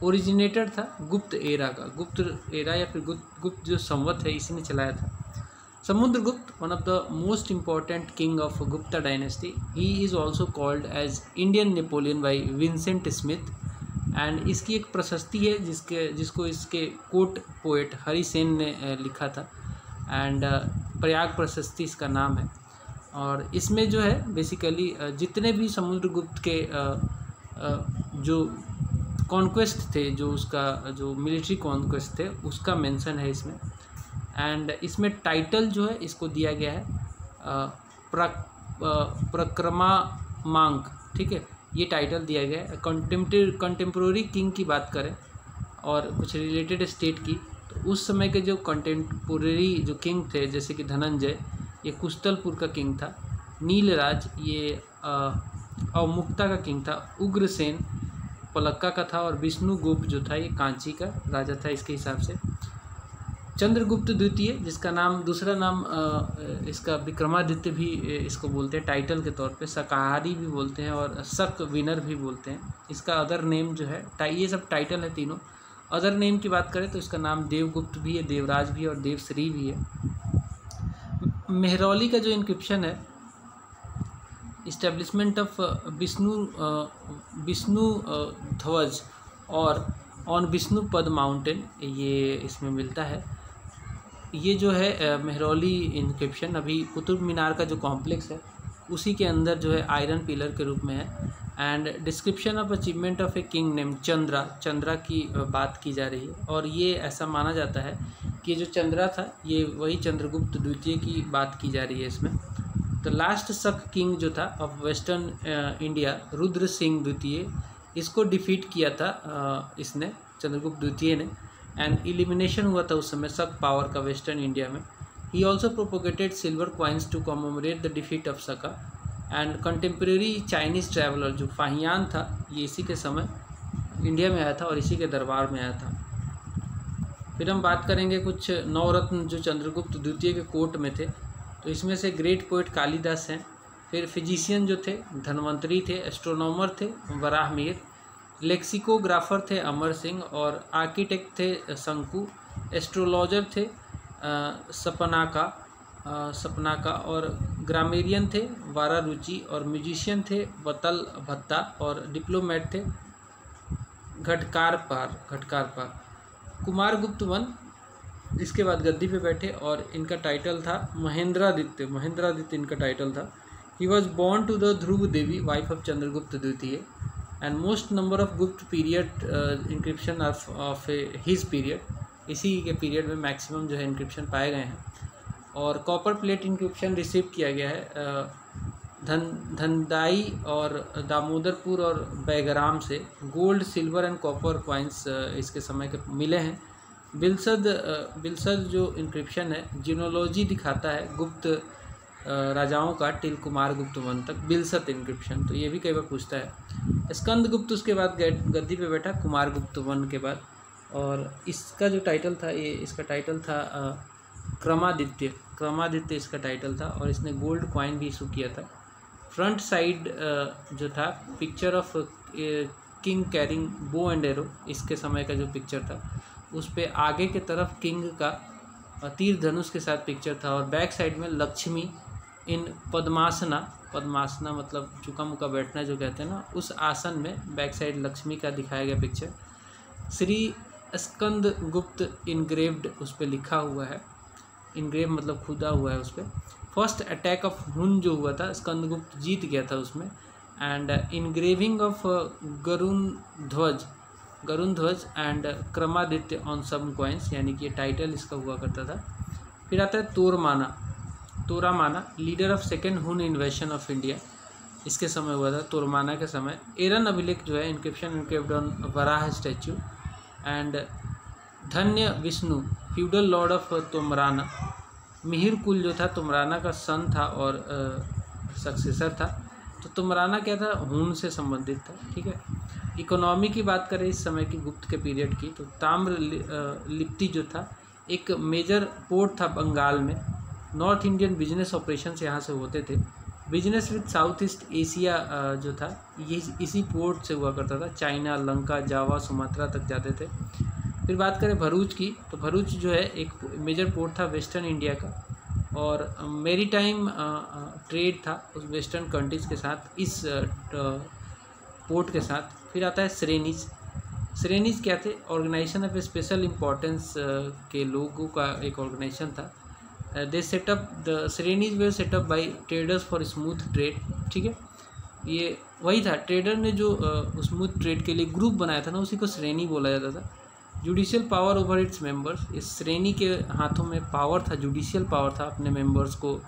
ओरिजिनेटर था, गुप्त एरा का। गुप्त एरा या फिर गुप्त गुप्त जो संवत है, इसी ने चलाया था। Samudragupta one of the most important king of Gupta dynasty he is also called as Indian Napoleon by Vincent Smith and इसकी एक प्रशस्ति है, जिसके, जिसको इसके कोट पोएट हरी सेन ने लिखा था एंड प्रयाग प्रशस्ति इसका नाम है। और इसमें जो है बेसिकली जितने भी समुद्रगुप्त के जो कॉन्क्वेस्ट थे, जो उसका, जो मिलिट्री कॉन्क्वेस्ट थे, उसका मेंशन है इसमें। एंड इसमें टाइटल जो है, इसको दिया गया है प्रक्रमा मांग, ठीक है? ये टाइटल दिया गया है। कंटेम्प्रे कंटेम्प्रोरी किंग की बात करें, और कुछ रिलेटेड स्टेट की तो उस समय के जो कंटेम्पोरेरी जो किंग थे, जैसे कि धनंजय, ये कुस्तलपुर का किंग था। नीलराज, ये अवमुक्ता का किंग था। उग्रसेन पलक्का का था और विष्णुगुप्त जो था, ये कांची का राजा था इसके हिसाब से। चंद्रगुप्त द्वितीय, जिसका नाम, दूसरा नाम इसका विक्रमादित्य भी इसको बोलते हैं टाइटल के तौर पे, शाकाहारी भी बोलते हैं और शक विनर भी बोलते हैं। इसका अदर नेम जो है ये सब टाइटल है तीनों। अदर नेम की बात करें तो इसका नाम देवगुप्त भी है, देवराज भी है और देवश्री भी है। मेहरौली का जो इंक्रिप्शन है establishment of Vishnu Vishnudhwaj और ऑन विष्णु पद माउंटेन ये इसमें मिलता है। ये जो है मेहरौली इंक्रिप्शन अभी कुतुब मीनार का जो कॉम्प्लेक्स है, उसी के अंदर जो है आयरन पिलर के रूप में है। And description of achievement of a king name Chandra Chandra की बात की जा रही है। और ये ऐसा माना जाता है कि जो चंद्रा था, ये वही चंद्रगुप्त द्वितीय की बात की जा रही है इसमें। तो लास्ट सक किंग जो था of western India Rudra Singh द्वितीय इसको डिफीट किया था uh, इसने चंद्रगुप्त द्वितीय ने। एंड इलिमिनेशन हुआ था उस समय सक पावर का वेस्टर्न इंडिया में। He also propagated silver coins to commemorate the defeat of Shaka and contemporary Chinese traveller जो फाहियान था ये इसी के समय इंडिया में आया था और इसी के दरबार में आया था। फिर हम बात करेंगे कुछ नवरत्न जो चंद्रगुप्त द्वितीय के कोर्ट में थे। तो इसमें से ग्रेट पोइट कालिदास हैं। फिर फिजिशियन जो थे, धनवंतरी थे एस्ट्रोनॉमर थे वराह मीर लेक्सिकोग्राफर थे, अमर सिंह। और आर्किटेक्ट थे, शंकु। एस्ट्रोलॉजर थे सपना का सपना का और ग्रामेरियन थे वारा रुचि और म्यूजिशियन थे, वतल भत्ता और डिप्लोमेट थे घटकार पार घटकार पार कुमार गुप्त वन इसके बाद गद्दी पे बैठे और इनका टाइटल था महेंद्रादित्य। महेंद्रादित्य इनका टाइटल था। He was born to the Dhruv Devi wife of Chandragupta द्वितीय and most number of Gupta period inscription of of his period इसी के पीरियड में मैक्सिमम जो है इंक्रिप्शन पाए गए हैं। और कॉपर प्लेट इंक्रिप्शन रिसीव किया गया है धन, धनदाई और दामोदरपुर और बैगराम से। Gold silver and copper coins इसके समय के मिले हैं। बिलसद बिलसद जो इंक्रिप्शन है जिनोलॉजी दिखाता है गुप्त राजाओं का, टिल कुमार गुप्त वन तक बिलसत इंक्रिप्शन तो ये भी कई बार पूछता है। स्कंद गुप्त उसके बाद गद्दी पे बैठा, कुमार गुप्त वन के बाद। और इसका जो टाइटल था, ये, इसका टाइटल था क्रमादित्य। क्रमादित्य इसका टाइटल था और इसने गोल्ड कॉइन भी इशू किया था। फ्रंट साइड जो था picture of king carrying bow and arrow इसके समय का जो पिक्चर था। उस पर आगे के तरफ़ किंग का तीर धनुष के साथ पिक्चर था और बैक साइड में लक्ष्मी इन पद्मासना पद्मासना मतलब चुका मुका बैठना जो कहते हैं ना, उस आसन में बैक साइड लक्ष्मी का दिखाया गया पिक्चर श्री स्कंद गुप्त इनग्रेव्ड उस पर लिखा हुआ है। इनग्रेव मतलब खुदा हुआ है उस पर फ़र्स्ट अटैक ऑफ़ हुन जो हुआ था स्कंदगुप्त जीत गया था उसमें। And engraving of Garuda dhwaja Garuda dhwaja and Kramaditya on some coins यानी कि ये टाइटल इसका हुआ करता था। फिर आता है Toramana. Toramana leader of second Hun invasion of India इसके समय हुआ था, तोरमाना के समय। एरन अभिलेख जो है inscription inscribed on Varaha statue and Dhanya Vishnu feudal lord of Toramana. Mihirakula जो था, तुमराना का सन था और सक्सेसर था। तो तुमराना क्या था? हून से संबंधित था, ठीक है? इकोनॉमी की बात करें, इस समय की गुप्त के पीरियड की तो ताम्र लिप्ति जो था, एक मेजर पोर्ट था बंगाल में। नॉर्थ इंडियन बिज़नेस ऑपरेशन यहाँ से होते थे। Business with south east Asia जो था, ये इसी पोर्ट से हुआ करता था। चाइना, लंका, जावा, सुमात्रा तक जाते थे। फिर बात करें भरूच की तो भरूच जो है, एक मेजर पोर्ट था वेस्टर्न इंडिया का। और मेरी टाइम ट्रेड था उस वेस्टर्न कंट्रीज़ के साथ, इस पोर्ट के साथ। फिर आता है श्रेणीज। श्रेनीज क्या थे? ऑर्गेनाइजेशन ऑफ़ स्पेशल इम्पोर्टेंस के लोगों का एक ऑर्गेनाइजेशन था। They set up the श्रेणीज were set up by traders for smooth trade ठीक है? ये वही था। ट्रेडर ने जो स्मूथ ट्रेड के लिए ग्रुप बनाया था ना, उसी को श्रेणी बोला जाता था। Judicial power over its members इस श्रेणी के हाथों में पावर था जुडिशियल पावर था अपने मेंबर्स को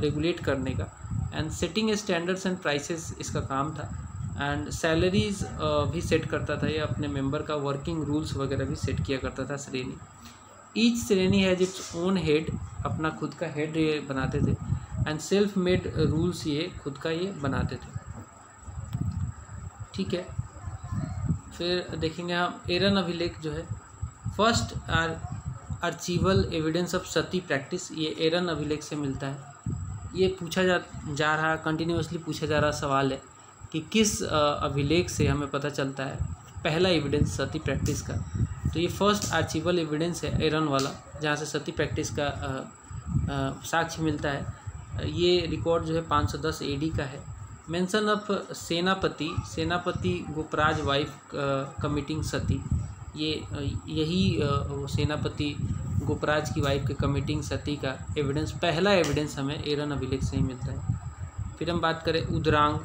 रेगुलेट करने का। And setting standards and prices इसका काम था। एंड सैलरीज भी सेट करता था ये अपने मेंबर का वर्किंग रूल्स वगैरह भी सेट किया करता था श्रेणी। ईच श्रेणी हैज़ इट्स ओन हेड अपना खुद का हेड ये बनाते थे। एंड सेल्फ मेड रूल्स ये खुद का ये बनाते थे। ठीक है? फिर देखेंगे हम एरन अभिलेख जो है first are archival evidence of sati practice ये एरन अभिलेख से मिलता है। ये पूछा जा जा रहा कंटिन्यूसली पूछा जा रहा सवाल है। कि किस अभिलेख से हमें पता चलता है पहला एविडेंस सती प्रैक्टिस का। तो ये फ़र्स्ट आर्चिवल एविडेंस है एरन वाला, जहाँ से सती प्रैक्टिस का साक्ष्य मिलता है। ये रिकॉर्ड जो है 510 एडी का है। मेंशन ऑफ़ सेनापति सेनापति गोपराज वाइफ कमिटिंग सती। ये यही सेनापति गोपराज की वाइफ के कमिटिंग सती का एविडेंस पहला एविडेंस हमें एरन अभिलेख से ही मिलता है। फिर हम बात करें उदरांग।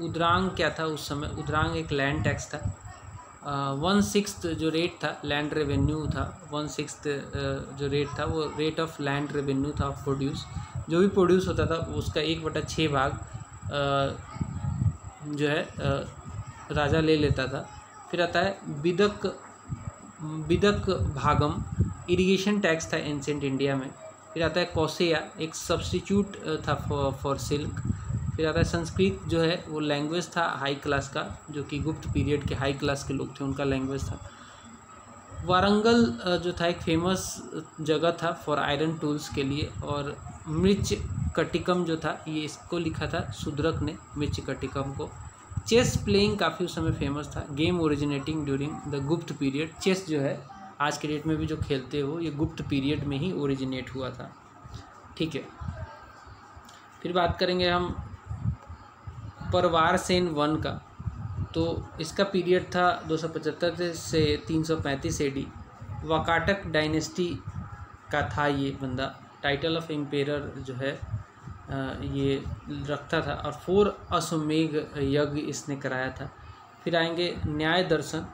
उदरांग क्या था उस समय? उदरांग एक लैंड टैक्स था। वन सिक्स जो रेट था लैंड रेवेन्यू था वन सिक्स जो रेट था, वो रेट ऑफ़ लैंड रेवेन्यू था प्रोड्यूस जो भी प्रोड्यूस होता था, उसका एक बटा छः भाग जो है राजा ले लेता था। फिर आता है बिदक बिदक भागम इरिगेशन टैक्स था एंशेंट इंडिया में। फिर आता है कौसेया, एक सब्सटीट्यूट था फॉर सिल्क फिर आता है संस्कृत जो है वो लैंग्वेज था हाई क्लास का, जो कि गुप्त पीरियड के हाई क्लास के लोग थे, उनका लैंग्वेज था। वारंगल जो था एक फ़ेमस जगह था फॉर आयरन टूल्स के लिए और मिर्च कटिकम जो था, ये इसको लिखा था, सुद्रक ने मिर्च कटिकम को। चेस प्लेइंग काफ़ी उस समय फ़ेमस था। Game originating during the Gupta period chess जो है, आज के डेट में भी जो खेलते हो, ये गुप्त पीरियड में ही ओरिजिनेट हुआ था। ठीक है। फिर बात करेंगे हम परवार सेन वन का। तो इसका पीरियड था 275 से 335 एडी वाकाटक डायनेस्टी का था ये बंदा। टाइटल ऑफ़ एम्पेयर जो है ये रखता था और फोर अश्वमेघ यज्ञ इसने कराया था। फिर आएँगे न्याय दर्शन।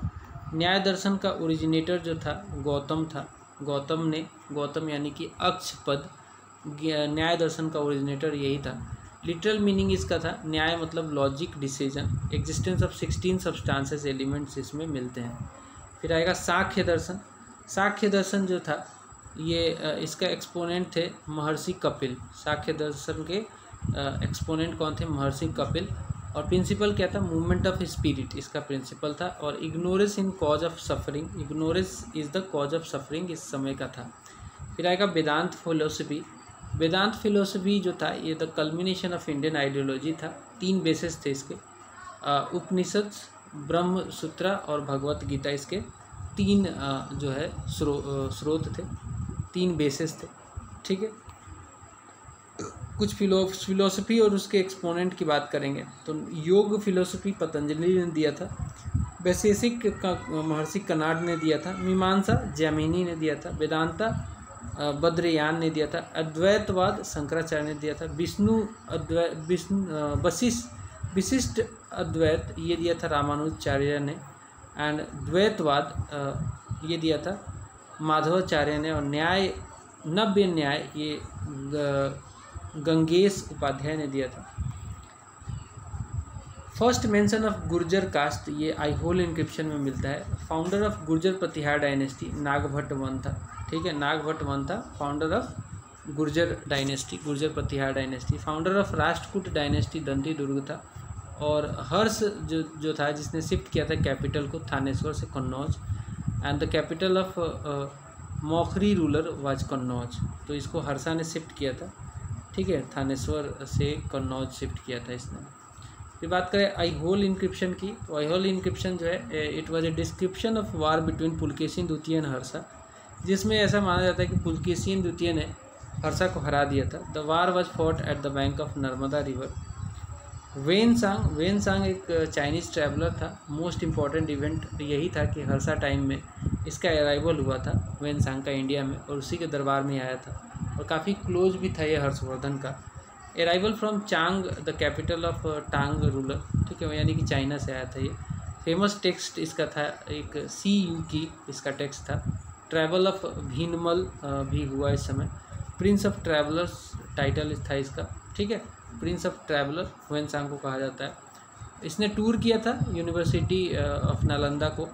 न्याय दर्शन का ओरिजिनेटर जो था, गौतम था। गौतम ने, गौतम यानी कि अक्ष पद न्याय दर्शन का ओरिजिनेटर यही था। लिटरल मीनिंग इसका था, न्याय मतलब logic decision existence of sixteen substances elements इसमें मिलते हैं। फिर आएगा साख्य दर्शन। साख्य दर्शन जो था, ये इसका एक्सपोनेंट थे महर्षि कपिल। साख्य दर्शन के एक्सपोनेंट कौन थे? महर्षि कपिल। और प्रिंसिपल क्या था? मूवमेंट ऑफ़ स्पिरिट इसका प्रिंसिपल था। और ignorance in cause of suffering ignorance is the cause of suffering इस समय का था। फिर आएगा वेदांत फिलोसफी वेदांत फिलोसफी जो था, ये the culmination of Indian ideology था। तीन बेसिस थे इसके। उपनिषद ब्रह्म सूत्र और भगवत गीता इसके। तीन जो है स्रोत थे। तीन बेसिस थे। ठीक है? कुछ फिलो फिलोसफी और उसके एक्सपोनेंट की बात करेंगे। तो योग फिलोसफी पतंजलि ने दिया था। वैशेषिक का, महर्षि कनाड ने दिया था। मीमांसा जैमिनी ने दिया था। वेदांता बद्रयान ने दिया था, अद्वैतवाद शंकराचार्य ने दिया था, विष्णु अद्वै, विष्णु वशिष्ठ, विशिष्ट अद्वैत ये दिया था रामानुजाचार्य ने एंड द्वैतवाद ये दिया था माधवाचार्य ने, और न्याय, नव्य न्याय ये गंगेश उपाध्याय ने दिया था। First mention of Gurjar caste ये आई होल इंक्रिप्शन में मिलता है। Founder of Gurjar Pratihara dynasty Nagabhata one था ठीक है नागभट्ट वन था founder of Gurjar dynasty Gurjar Pratihara dynasty founder of Rashtrakuta dynasty Dantidurga था और हर्ष जो जो था, जिसने शिफ्ट किया था कैपिटल को, थानेश्वर से Kannauj and the capital of Maukhari ruler was Kannauj. तो इसको हर्षा ने शिफ्ट किया था। ठीक है, थानेश्वर से कन्नौज शिफ्ट किया था इसने। फिर बात करें आई होल इंक्रिप्शन की तो आई होल इंक्रिप्शन जो है it was a description of war between Pulakeshin द्वितीय एंड हर्षा जिसमें ऐसा माना जाता है कि पुलकेशिन द्वितीय ने हर्षा को हरा दिया था। The war was fought at the bank of Narmada river Hiuen Tsang Hiuen Tsang एक चाइनीज़ ट्रैवलर था। मोस्ट इंपॉर्टेंट इवेंट यही था कि हर्षा टाइम में इसका अराइवल हुआ था वेन सांग का इंडिया में और उसी के दरबार में आया था। और काफ़ी क्लोज भी था ये हर्षवर्धन का। Arrival from Chang the capital of Tang ruler ठीक है, यानी कि चाइना से आया था ये। फ़ेमस टेक्स्ट इसका था, एक सी यू की इसका टेक्स्ट था। ट्रैवल ऑफ़ भीनमल भी हुआ इस समय। प्रिंस ऑफ़ ट्रैवलर्स टाइटल था इसका, ठीक है? प्रिंस ऑफ़ ट्रैवलर हुएन सांग को कहा जाता है। इसने टूर किया था यूनिवर्सिटी ऑफ़ नालंदा को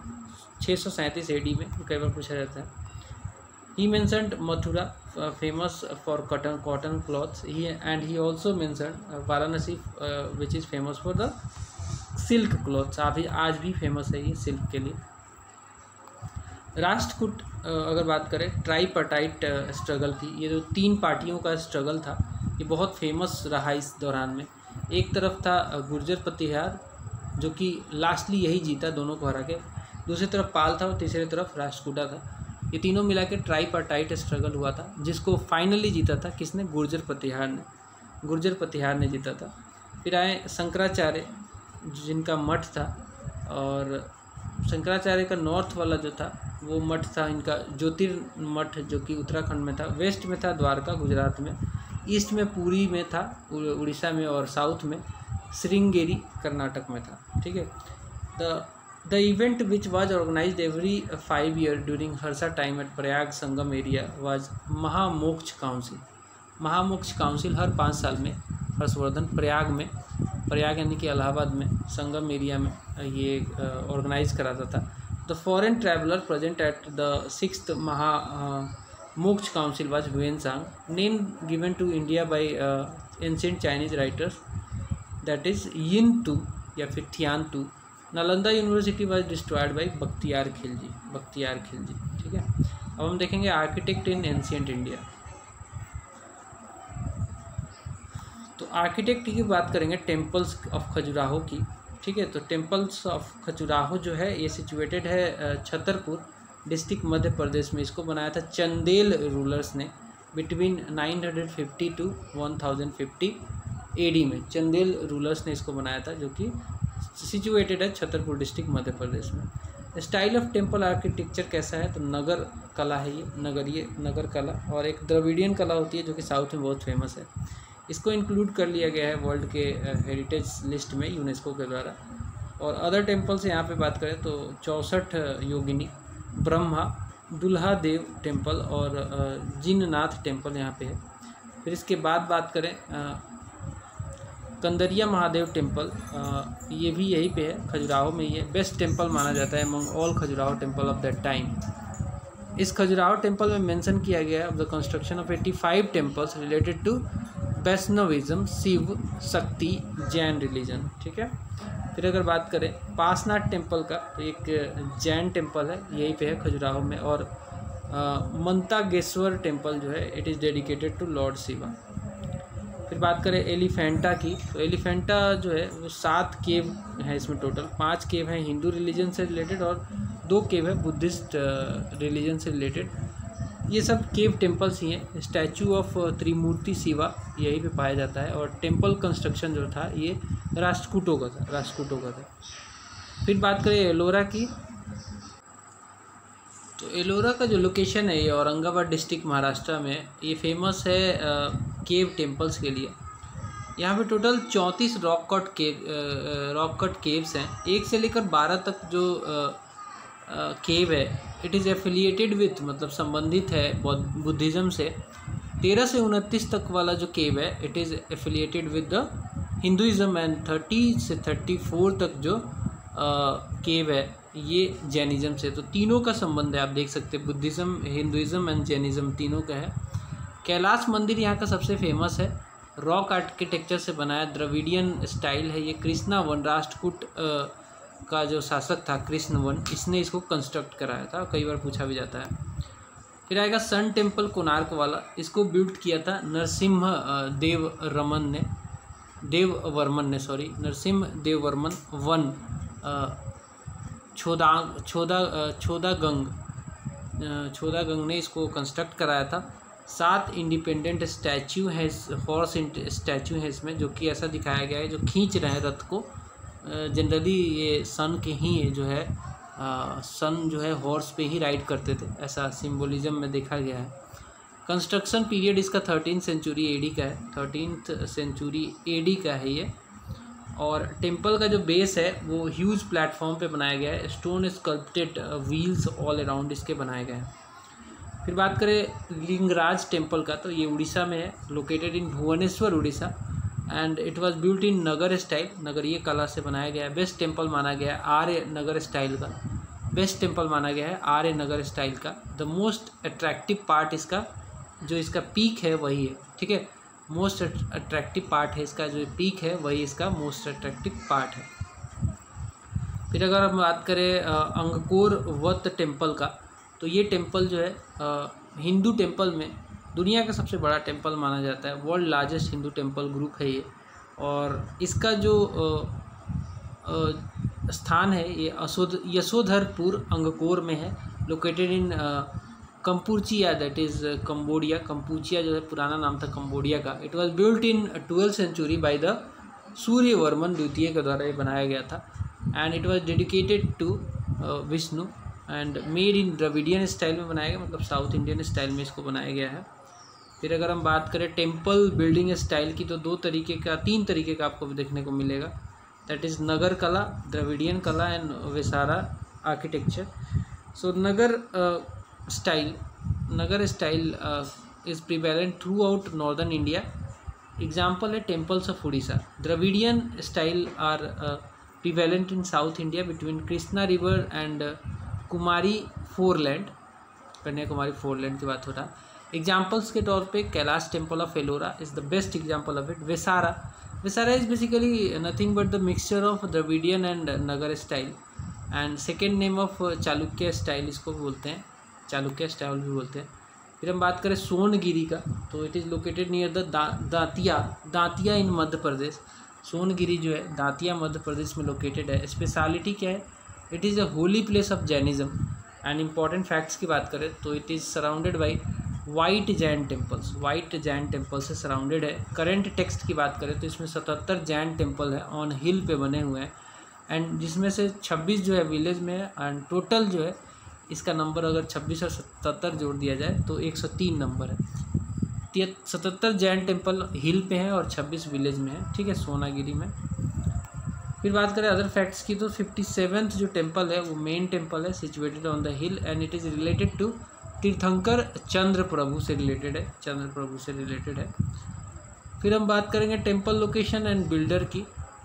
छः सौ सैंतीस ए में, कई बार पूछा जाता है। He mentioned Mathura famous for cotton cotton clothes he and he also mentioned Varanasi which is famous for the silk clothes अभी, आज भी फ़ेमस है ये सिल्क के लिए। राष्ट्रकूट अगर बात करें ट्राईपटाइट स्ट्रगल थी ये जो तीन पार्टियों का स्ट्रगल था, ये बहुत फ़ेमस रहा इस दौरान में। एक तरफ़ था गुर्जर प्रतिहार, जो कि लास्टली यही जीता दोनों को हरा के। दूसरी तरफ़ पाल था और तीसरी तरफ़ राष्ट्रकूटा था। ये तीनों मिला के ट्राईपार्टाइट स्ट्रगल हुआ था, जिसको फाइनली जीता था किसने? गुर्जर प्रतिहार ने। गुर्जर प्रतिहार ने जीता था। फिर आए शंकराचार्य, जिनका मठ था, और शंकराचार्य का नॉर्थ वाला जो था, वो मठ था इनका ज्योतिर्मठ जो कि उत्तराखंड में था, वेस्ट में था द्वारका गुजरात में, ईस्ट में पूरी में था उड़ीसा में और साउथ में, श्रृंगेरी कर्नाटक में था, ठीक है? The the event which was organise every five year during Harsha time at Prayag Sangam area was Mahamoksha council. Mahamoksha council हर पाँच साल में हर्षवर्धन प्रयाग में प्रयाग यानी कि इलाहाबाद में संगम एरिया में ये ऑर्गेनाइज कराता था। The foreign traveller present at the six Maha Moksha council was Huensang, name given to India by uh, ancient Chinese writers, that is Yin Tu या फिर थियान तू Nalanda university was destroyed by Bakhtiyar Khilji Bakhtiyar Khilji ठीक है? अब हम देखेंगे architect in ancient India तो आर्किटेक्ट की बात करेंगे टेम्पल्स ऑफ़ खजुराहो की, ठीक है? तो टेम्पल्स ऑफ़ खजुराहो जो है, ये सिचुएटेड है छतरपुर डिस्ट्रिक्ट मध्य प्रदेश में। इसको बनाया था चंदेल रूलर्स ने बिटवीन 950 टू 1050 एडी में। चंदेल रूलर्स ने इसको बनाया था जो कि सिचुएटेड है छतरपुर डिस्ट्रिक्ट मध्य प्रदेश में। स्टाइल ऑफ़ टेंपल आर्किटेक्चर कैसा है? तो नगर कला है ये, नगरीय, नगर कला। और एक द्रविडियन कला होती है जो कि साउथ में बहुत फ़ेमस है। इसको इंक्लूड कर लिया गया है वर्ल्ड के हेरिटेज लिस्ट में यूनेस्को के द्वारा। और अदर टेम्पल्स यहाँ पे बात करें तो चौंसठ योगिनी, ब्रह्मा दुल्हा देव टेंपल और जिननाथ टेंपल यहाँ पे है। फिर इसके बाद बात करें कंदरिया महादेव टेंपल ये भी यहीं पे है, खजुराहो में ही है। बेस्ट टेंपल माना जाता है among all Khajuraho temple of that time इस खजुराहो टेंपल में मेंशन किया गया है of the construction of eighty five temples related to Vaishnavism, Shiva, Shakti, Jain religion, ठीक है? फिर अगर बात करें, पासनाथ टेंपल का तो एक जैन टेंपल है, यहीं पे है खजुराहो में, और मंतागेश्वर टेंपल जो है it is dedicated to lord Shiva फिर बात करें एलिफेंटा की तो एलिफेंटा जो है, वो सात केव हैं इसमें टोटल पाँच केव हैं हिंदू रिलीजन से रिलेटेड और दो केव है बुद्धिस्ट रिलीजन से रिलेटेड ये सब केव टेम्पल्स ही हैं। स्टैचू ऑफ़ त्रिमूर्ति शिवा यहीं पे पाया जाता है और टेंपल कंस्ट्रक्शन जो था ये राष्ट्रकूटों का था राष्ट्रकूटों का था। फिर बात करें एलोरा की तो एलोरा का जो लोकेशन है ये औरंगाबाद डिस्ट्रिक्ट महाराष्ट्र में, ये फ़ेमस है केव टेम्पल्स के लिए। यहाँ पे टोटल चौंतीस rock cut cave rock cut caves हैं। एक से लेकर बारह तक जो केव है। इट इज़ एफिलिएटेड विथ मतलब संबंधित है बुद्धिज़्म से। तेरह से उनतीस तक वाला जो केव है it is affiliated with the Hinduism and thirty से थर्टी फोर तक जो केव है, ये जैनिज़्म से। तो तीनों का संबंध है, आप देख सकते हैं। बुद्धिज़्म हिंदुज़म एंड जैनिज़्म तीनों का है। कैलाश मंदिर यहाँ का सबसे फ़ेमस है। रॉक आर्किटेक्चर से बनाया, द्रविडियन स्टाइल है ये। कृष्णा वन, राष्ट्रकूट का जो शासक था कृष्ण वन, इसने इसको कंस्ट्रक्ट कराया था कई बार पूछा भी जाता है। फिर आएगा सन टेंपल कोनार्क वाला, इसको बिल्ड किया था नरसिम्ह देव रमन ने। देव वर्मन ने सॉरी नरसिम्ह देव वर्मन वन छोदा छोदा छोदा गंग छोदा गंग ने इसको कंस्ट्रक्ट कराया था। सात इंडिपेंडेंट स्टैचू है हॉर्स स्टैचू है इसमें, जो कि ऐसा दिखाया गया है, जो खींच रहे हैं रथ को। जनरली ये सन के ही जो है सन जो है हॉर्स पे ही राइड करते थे। ऐसा सिंबोलिज्म में देखा गया है। कंस्ट्रक्शन पीरियड इसका थर्टीन सेंचुरी एडी का है। थर्टीन सेंचुरी एडी का है ये। और टेंपल का जो बेस है, वो ह्यूज प्लेटफॉर्म पे बनाया गया है। Stone sculpted wheels all around इसके बनाए गए हैं। फिर बात करें लिंगराज टेंपल का तो ये उड़ीसा में है। Located in Bhubaneswar, Orissa. And it was built in Nagar style नगरीय कला से बनाया गया है। बेस्ट टेंपल माना गया है। आर्य नगर स्टाइल का। बेस्ट टेंपल माना गया है। आर्य नगर स्टाइल का। द मोस्ट अट्रैक्टिव पार्ट इसका, जो इसका पीक है, वही है। ठीक है? मोस्ट अट्रैक्टिव पार्ट है इसका, जो पीक है, वही इसका मोस्ट अट्रैक्टिव पार्ट है। फिर अगर हम बात करें अंगकोर वत टेंपल का तो ये टेंपल जो है हिंदू टेंपल में दुनिया का सबसे बड़ा टेंपल माना जाता है। World largest Hindu temple group है ये। और इसका जो स्थान है ये असोध यशोधरपुर अंगकोर में है। Located in Kampuchea that is Cambodia Kampuchea जो है पुराना नाम था कम्बोडिया का। It was built in twelfth century by the Suryavarman द्वितीय के द्वारा ये बनाया गया था। And it was dedicated to Vishnu and made in Dravidian style में बनाया गया मतलब साउथ इंडियन स्टाइल में इसको बनाया गया है। फिर अगर हम बात करें टेंपल बिल्डिंग स्टाइल की तो दो तरीके का, तीन तरीके का आपको देखने को मिलेगा। दैट इज़ नगर कला, द्रविडियन कला and Vesara architecture so Nagar style Nagar style is prevalent throughout northern India example है temples of Orissa Dravidian style are prevalent in south India between Krishna river and Kumari foreland Kanyakumari foreland की बात हो रहा। Examples के तौर पे Kailash temple of Ellora is the best example of it Vesara Vesara is basically nothing but the mixture of Dravidian and Nagar style and second name of Chalukya style इसको बोलते हैं. चालुक्य स्टाइल भी बोलते हैं. फिर हम बात करें सोनगिरी का तो it is located near the, दांतिया दांतिया इन मध्य प्रदेश. सोनगिरी जो है, दांतिया मध्य प्रदेश में लोकेटेड है. स्पेशलिटी क्या है? It is a holy place of Jainism and important facts की बात करें तो it is surrounded by white Jain temples white Jain temple से सराउंडेड है. करेंट टेक्स्ट की बात करें तो इसमें सतहत्तर जैन टेंपल है ऑन हिल पे बने हुए हैं. एंड जिसमें से छब्बीस जो है विलेज में है एंड टोटल जो है, इसका नंबर अगर छब्बीस और सतहत्तर जोड़ दिया जाए तो एक सौ तीन नंबर है. सतहत्तर जैन टेंपल हिल पे हैं और छब्बीस विलेज में है. ठीक है, सोनागिरी में. फिर बात करें अदर फैक्ट्स की तो फिफ्टी सेवेंथ जो टेंपल है, वो मेन टेंपल है situated on the hill and it is related to Tirthankar Chandra Prabhu से रिलेटेड है चंद्र प्रभु से रिलेटेड है। फिर हम बात करेंगे टेंपल लोकेशन एंड बिल्डर की।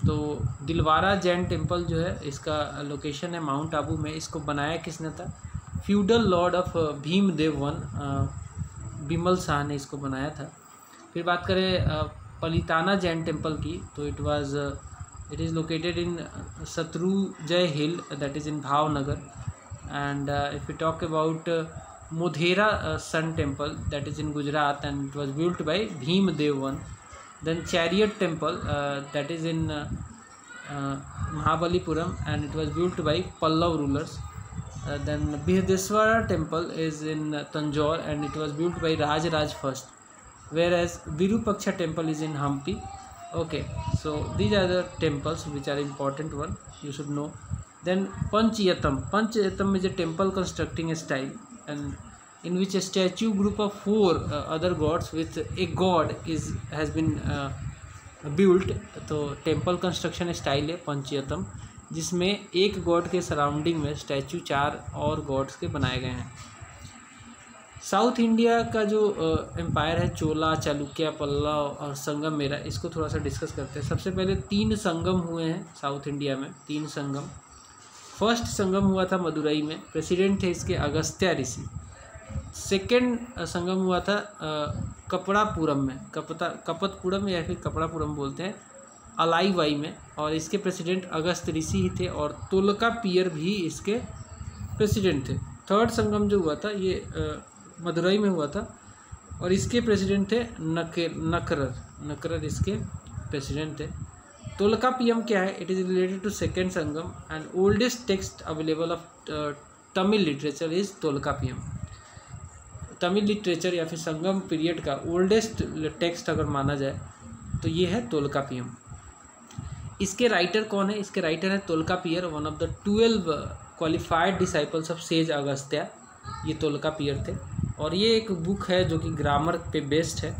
तो दिलवारा जैन टेंपल जो है, इसका लोकेशन है माउंट आबू में। इसको बनाया किसने था? Feudal lord of Bhim Dev one Bimal Shah ने इसको बनाया था। फिर बात करें पलिताना जैन टेंपल की तो it was it is located in Shatrunjay hill that is in Bhavnagar. And if you talk about Modhera uh, Sun Temple that is in Gujarat and it was built by Bhim Devan. then Chariot Temple uh, that is in uh, Mahabalipuram and it was built by Pallav rulers. Uh, then Bihadeswara Temple is in Tanjore and it was built by Raj Raj first. Whereas Virupaksha Temple is in Hampi. Okay so these are the temples which are important one you should know. Then panchayatam panchayatam is a temple constructing style and in which a statue group of four uh, other gods with a god is has been uh, built. तो temple construction style है पंचयतम जिसमें एक god के surrounding में statue चार और gods के बनाए गए हैं। साउथ इंडिया का जो एम्पायर है चोला चालुक्य पल्ला और संगम मेरा इसको थोड़ा सा डिस्कस करते हैं। सबसे पहले तीन संगम हुए हैं साउथ इंडिया में तीन संगम। फ़र्स्ट संगम हुआ था मदुरई में, प्रेसिडेंट थे इसके अगस्त्या ऋषि। सेकेंड संगम हुआ था कपड़ापुरम में, कपता, कपतपुरम या फिर कपड़ापुरम बोलते हैं अलाई वाई में, और इसके प्रेसिडेंट अगस्त ऋषि ही थे, और तुलका पियर भी इसके प्रेसिडेंट थे। थर्ड संगम जो हुआ था, ये मदुरई में हुआ था, और इसके प्रेसिडेंट थे नके, नकरर नकरर इसके प्रेसिडेंट थे। तोलका पीएम क्या है it is related to second Sangam and oldest text available of Tamil literature is Tolkappiyam Tamil literature या फिर संगम पीरियड का ओल्डेस्ट टेक्स्ट अगर माना जाए तो ये है तोलका पीएम इसके राइटर कौन है? इसके राइटर है Tolkappiyar one of the twelve qualified disciples of sage Agastya ये तोलका पियर थे. और ये एक बुक है जो कि ग्रामर पे बेस्ड है.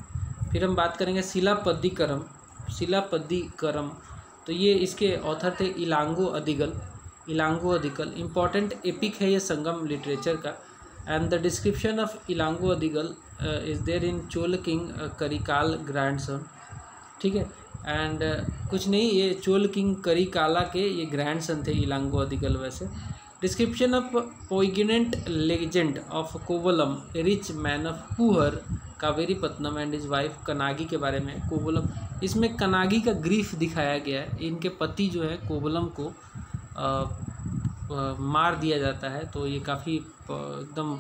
फिर हम बात करेंगे शिलापद्दीकरम शिलापद्दीकरम तो ये इसके ऑथर थे इलांगो अधिगल। इलांगो अधिगल। इंपॉर्टेंट एपिक है ये संगम लिटरेचर का। And the description of Ilango Adigal is there in Chola king Karikala grandson ठीक है? एंड uh, कुछ नहीं ये चोल किंग करिकाला के ये ग्रैंड सन थे इलांगो अधिकल वैसे। Description of poignant legend of Kovalan rich man of Puhar Kaveri Pattinam and his wife Kannagi के बारे में कोवलम। इसमें कनागी का ग्रीफ दिखाया गया है। इनके पति जो है कोवलम को आ, आ, मार दिया जाता है। तो ये काफ़ी एकदम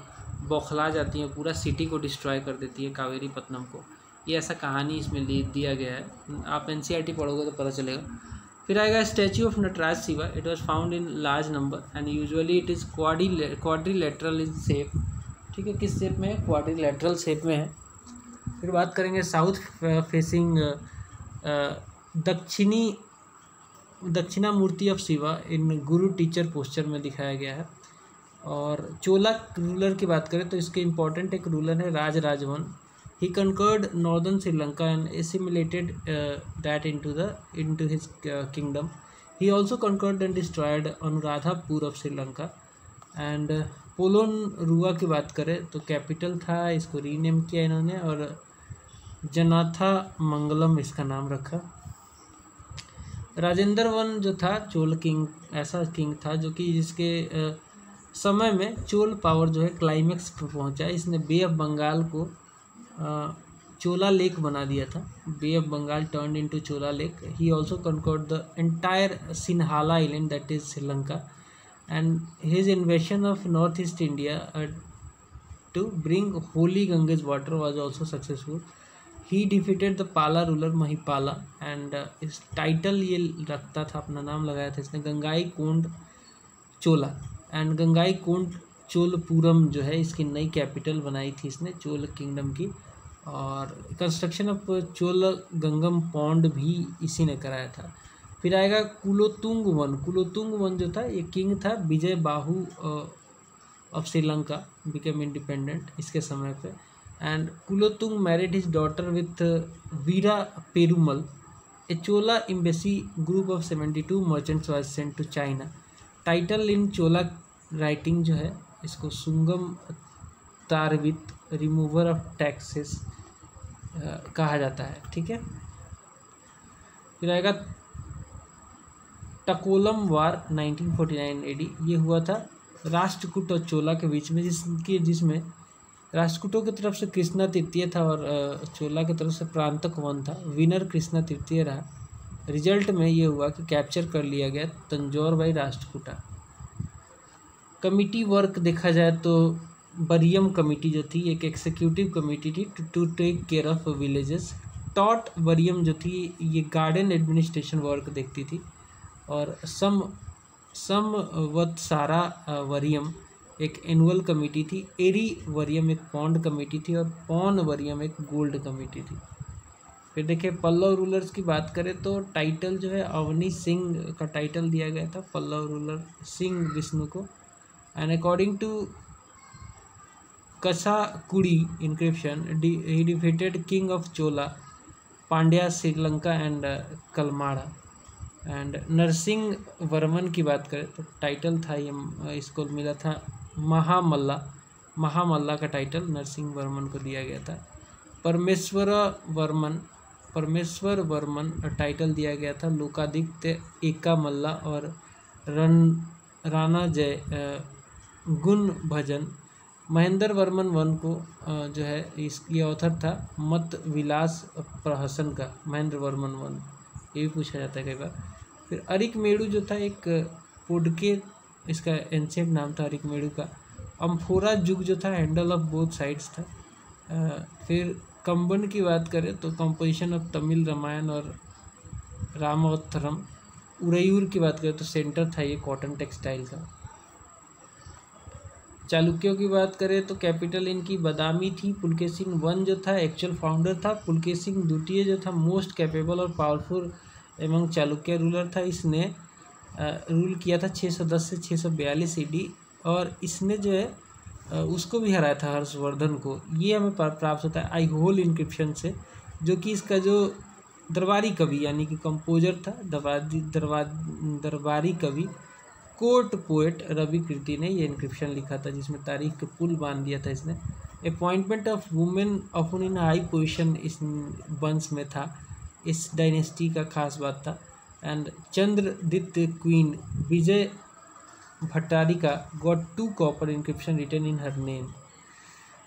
बौखला जाती है पूरा सिटी को डिस्ट्रॉय कर देती है कावेरी पत्नम को। ये ऐसा कहानी इसमें लिख दिया गया है। आप एन पढ़ोगे तो पता चलेगा। फिर आएगा statue of Nataraja Shiva it was found in large number and usually it is quadri quadrilateral in shape ठीक है किस शेप में है? क्वाड्रीलेटरल शेप में है। फिर बात करेंगे साउथ फेसिंग दक्षिणी दक्षिणा मूर्ति of Shiva in guru teacher posture में दिखाया गया है। और चोला रूलर की बात करें तो इसके इम्पोर्टेंट एक रूलर है Raja Raja one he conquered northern Sri Lanka and assimilated that in the into his kingdom he also conquered and destroyed Anuradhapura of Sri Lanka and Polonnaruwa की बात करें तो कैपिटल था, इसको रीनेम किया इन्होंने और जनाथा मंगलम इसका नाम रखा। राजेंद्र वन जो था, चोल किंग, ऐसा किंग था जो कि जिसके समय में चोल पावर जो है क्लाइमेक्स पर पहुँचा। इसने बे ऑफ़ बंगाल को चोला लेक बना दिया था। Bay of Bengal turn into Chola lake he also conquered the entire Sinhala island that is Sri Lanka and his invasion of north east India to bring holy Ganges water was also successful he defeated the Pala ruler Mahipala and इस title ये रखता था, अपना नाम लगाया था इसने, गंगाई कोंड चोला। And Gangai कोंड चोलपुरम जो है, इसकी नई कैपिटल बनाई थी इसने, चोल किंगडम की। और construction of Chola Gangam pond भी इसी ने कराया था। फिर आएगा कुलोतुंग वन कुलोतुंग वन जो था, ये किंग था Vijay Bahu of Sri Lanka became independent इसके समय पे। And Kulothunga married his daughter with Veera Perumal. A Chola embassy group of seventy two merchants was sent to China title in Chola writing जो है, इसको Sungam Tavirtta remover of taxes कहा जाता है, ठीक है? फिर आएगा टकोलम वार 1949 एडी ये हुआ था राष्ट्रकूट और चोला के बीच में, जिसकी, जिसमें राष्ट्रकूटों की तरफ़ से कृष्णा तृतीय था और चोला की तरफ़ से प्रांतक वन था। विनर कृष्णा तृतीय रहा। रिज़ल्ट में ये हुआ कि कैप्चर कर लिया गया Tanjore by Rashtrakuta. Committee work देखा जाए तो बरियम कमेटी जो थी, एक एक्सिक्यूटिव कमेटी थी to take care of villages Thotta Variyam जो थी, ये गार्डन एडमिनिस्ट्रेशन वर्क देखती थी। और सम सम वत सारा वरियम एक एनुअल कमेटी थी एरी वरियम एक पॉन्ड कमेटी थी और पॉन वरियम एक गोल्ड कमेटी थी फिर देखिए पल्लव रूलर्स की बात करें तो टाइटल जो है अवनी सिंह का टाइटल दिया गया था पल्लव रूलर सिंह विष्णु को and according to inscription, he defeated king of Chola, Pandya, Sri Lanka and uh, Kalmara. And Narasimha Varman की बात करें तो टाइटल था ये इसको मिला था महामल्ला महामल्ला का टाइटल नरसिंह वर्मन को दिया गया था। परमेश्वर वर्मन परमेश्वर वर्मन टाइटल दिया गया था लोकादित्य एका मल्ला और रन, राणा जय गुण भजन। महेंद्र वर्मन वन को जो है इसकी ऑथर था मत विलास प्रहसन का, महेंद्र वर्मन वन। ये भी पूछा जाता है कई बार। फिर अरिक मेड़ू जो था एक पुडके, इसका एंशियंट नाम था अरिक मेड़ू का। अम्फोरा जुग जो था हैंडल ऑफ़ बोथ साइड्स था। फिर कंबन की बात करें तो कंपोजिशन ऑफ़ तमिल रामायण और रामोत्थरम उरयूर की बात करें तो सेंटर था ये कॉटन टेक्सटाइल का। चालुक्यों की बात करें तो कैपिटल इनकी बदामी थी पुलके सिंह वन जो था एक्चुअल फाउंडर था पुलके सिंह द्वितीय जो था मोस्ट कैपेबल और पावरफुल एवं चालुक्य रूलर था। इसने रूल किया था 610 से 642 ईडी और इसने जो है उसको भी हराया था हर्षवर्धन को। ये हमें प्राप्त होता है आई होल इंक्रिप्शन से, जो कि इसका जो दरबारी कवि, यानी कि कंपोजर था, दरबारी, दरबार, दरबारी कवि, कोर्ट पोएट रवि कृति ने ये इंक्रिप्शन लिखा था, जिसमें तारीख के पुल बाँध दिया था इसने। Appointment of women of in high position इस वंश में था। इस डायनेस्टी का खास बात था। And Chandraditya queen Vijaya Bhattarika got two copper inscription return in her name.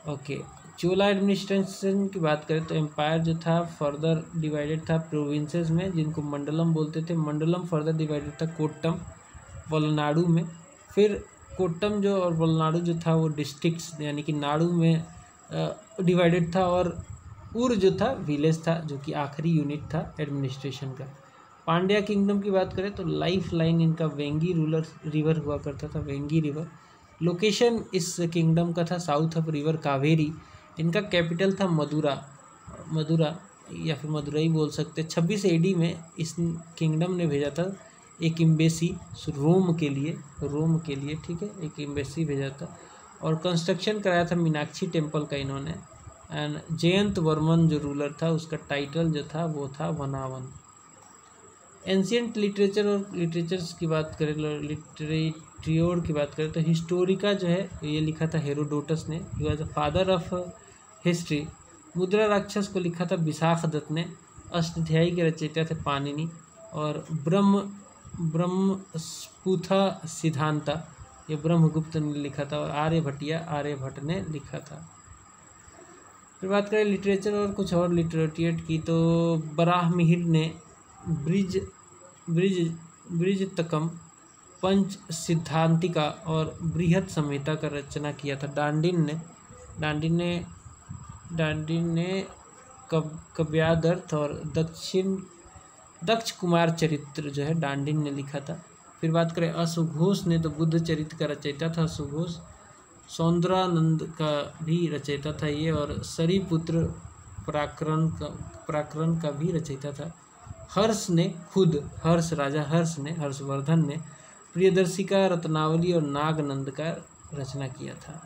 Okay, Chola administration की बात करें तो एम्पायर जो था, फर्दर डिवाइडेड था प्रोविंसेस में, जिनको मंडलम बोलते थे। मंडलम, फर्दर डिवाइडेड था कोट्टम, वलनाडु में। फिर कोट्टम जो और वलनाडु जो था, वो डिस्ट्रिक्ट्स यानी कि नाडु में डिवाइडेड था और उर जो था, विलेज था, जो कि आखिरी यूनिट था एडमिनिस्ट्रेशन का। पांड्या किंगडम की बात करें तो लाइफ लाइन इनका वेंगी रूलर रिवर हुआ करता था, वेंगी रिवर लोकेशन इस किंगडम का था साउथ ऑफ़ रिवर कावेरी। इनका कैपिटल था मदुरा। मदुरा या फिर मदुरई बोल सकते छब्बीस एडी में इस किंगडम ने भेजा था एक एम्बेसी रोम के लिए। रोम के लिए, ठीक है? एक एम्बेसी भेजा था। और कंस्ट्रक्शन कराया था मीनाक्षी टेंपल का इन्होंने। एंड जयंत वर्मन जो रूलर था, उसका टाइटल जो था, वो था वनावन एंशियंट लिटरेचर और लिटरेचर्स की बात करें लिटरेट्रियोड की बात करें तो हिस्टोरिका जो है, ये लिखा था हेरोडोटस ने. He was the father of history Mudra Rakshasa को लिखा था विशाख दत्त ने. अष्टाध्यायी के रचयिता थे पानिनी और ब्रह्म ब्रह्मस्पुथा सिद्धांता ये ब्रह्मगुप्त ने लिखा था और आर्यभट्टिया आर्यभट्ट ने लिखा था. फिर बात करें लिटरेचर और कुछ और लिटरेटियट की तो बराह मिहिर ने ब्रिज ब्रिज ब्रिज तकम पंच सिद्धांतिका और बृहद संहिता का रचना किया था। डांडिन ने डांडिन ने डांडिन ने कब, कव्यादर्थ और दक्षिण, दक्ष कुमार चरित्र जो है डांडिन ने लिखा था। फिर बात करें अशुघोष ने तो बुद्ध चरित्र का रचयिता था अशुघोष। सौंदरानंद का भी रचयिता था ये और सरीपुत्र प्राकरण का प्राकरण का भी रचयिता था। हर्ष ने खुद, हर्ष राजा हर्ष ने, हर्षवर्धन ने प्रियदर्शिका रत्नावली और नागनंद का रचना किया था।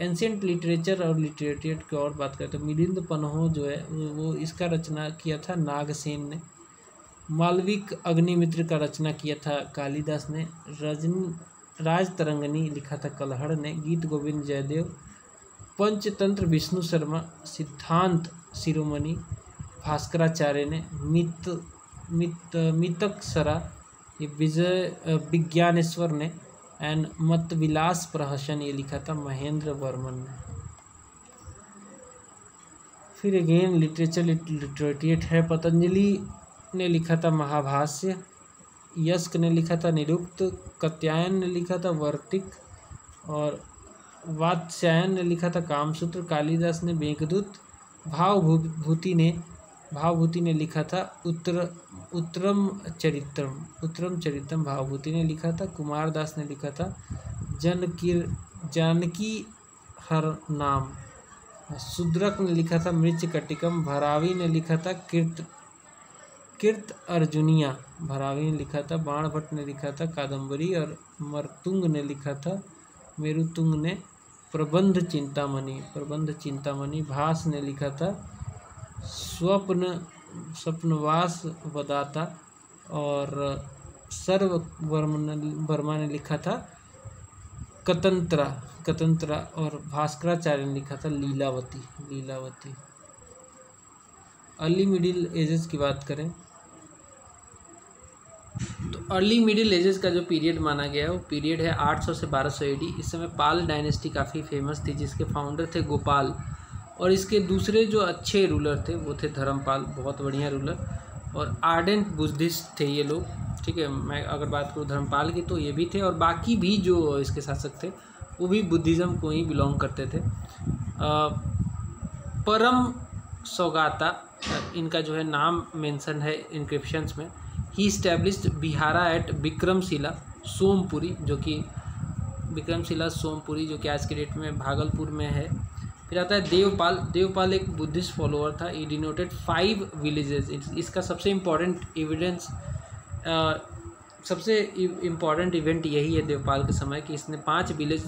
एंशियंट लिटरेचर और लिटरेचर की और बात करें तो मिलिंद पन्हो जो है वो इसका रचना किया था, नागसेन ने। मालविक अग्निमित्र का रचना किया था, कालिदास ने। रजनी राज तरंगनी लिखा था कलहड़ ने गीत गोविंद जयदेव, पंचतंत्र विष्णु शर्मा, सिद्धांत शिरोमणि, भास्कराचार्य ने मित मित मितक सरा विजय विज्ञानेश्वर ने, एंड मत विलास प्रहसन ये लिखा था महेंद्र वर्मन ने। फिर अगेन लिटरेचर लिटरेटिएट है, पतंजलि ने लिखा था महाभाष्य। यस्क ने लिखा था निरुक्त, कत्यायन ने लिखा था वर्तिक, और वात्स्यायन ने लिखा था कामसूत्र, कालिदास ने मेघदूत भावभूति ने भावभूति ने लिखा था उत्तर, उत्तरम चरित्रम उत्तरम चरित्रम भावभूति ने लिखा था, कुमारदास ने लिखा था जनकीर, जानकी हर नाम। सुद्रक ने लिखा था मृच कटिकम, भरावी ने लिखा था कीर्त कीर्त अर्जुनिया। भरावी ने लिखा था, बाण भट्ट ने लिखा था कादम्बरी और मरतुंग ने लिखा था, मेरुतुंग ने प्रबंध चिंतामणि प्रबंध चिंतामणि, भास ने लिखा था, स्वप्न, स्वप्नवास बदाता और सर्व वर्मा ने लिखा था, कतंत्रा कतंत्रा और भास्कराचार्य ने लिखा था, Lilavati Lilavati. Early middle ages की बात करें तो अर्ली मिडिल एजेस का जो पीरियड माना गया है वो पीरियड है 800 से 1200 एडी इस समय पाल डायनेस्टी काफ़ी फ़ेमस थी जिसके फाउंडर थे गोपाल। और इसके दूसरे जो अच्छे रूलर थे वो थे धर्मपाल बहुत बढ़िया रूलर और आर्डेंट बुद्धिस्ट थे ये लोग ठीक है? मैं अगर बात करूँ धर्मपाल की तो ये भी थे। और बाकी भी जो इसके शासक थे वो भी बुद्धिज़्म को ही बिलोंग करते थे। आ, परम सौगाता इनका जो है नाम मेंशन है इंक्रिप्शंस में। He established vihara at Vikramashila Somapuri जो कि विक्रमशिला सोमपुरी जो कि आज के डेट में भागलपुर में है। फिर आता है देवपाल देवपाल एक बुद्धिस्ट फॉलोअर था। ई डिनोटेड फाइव विलेजेस इसका सबसे इंपॉर्टेंट एविडेंस सबसे इंपॉर्टेंट इवेंट यही है देवपाल के समय कि इसने पाँच विलेज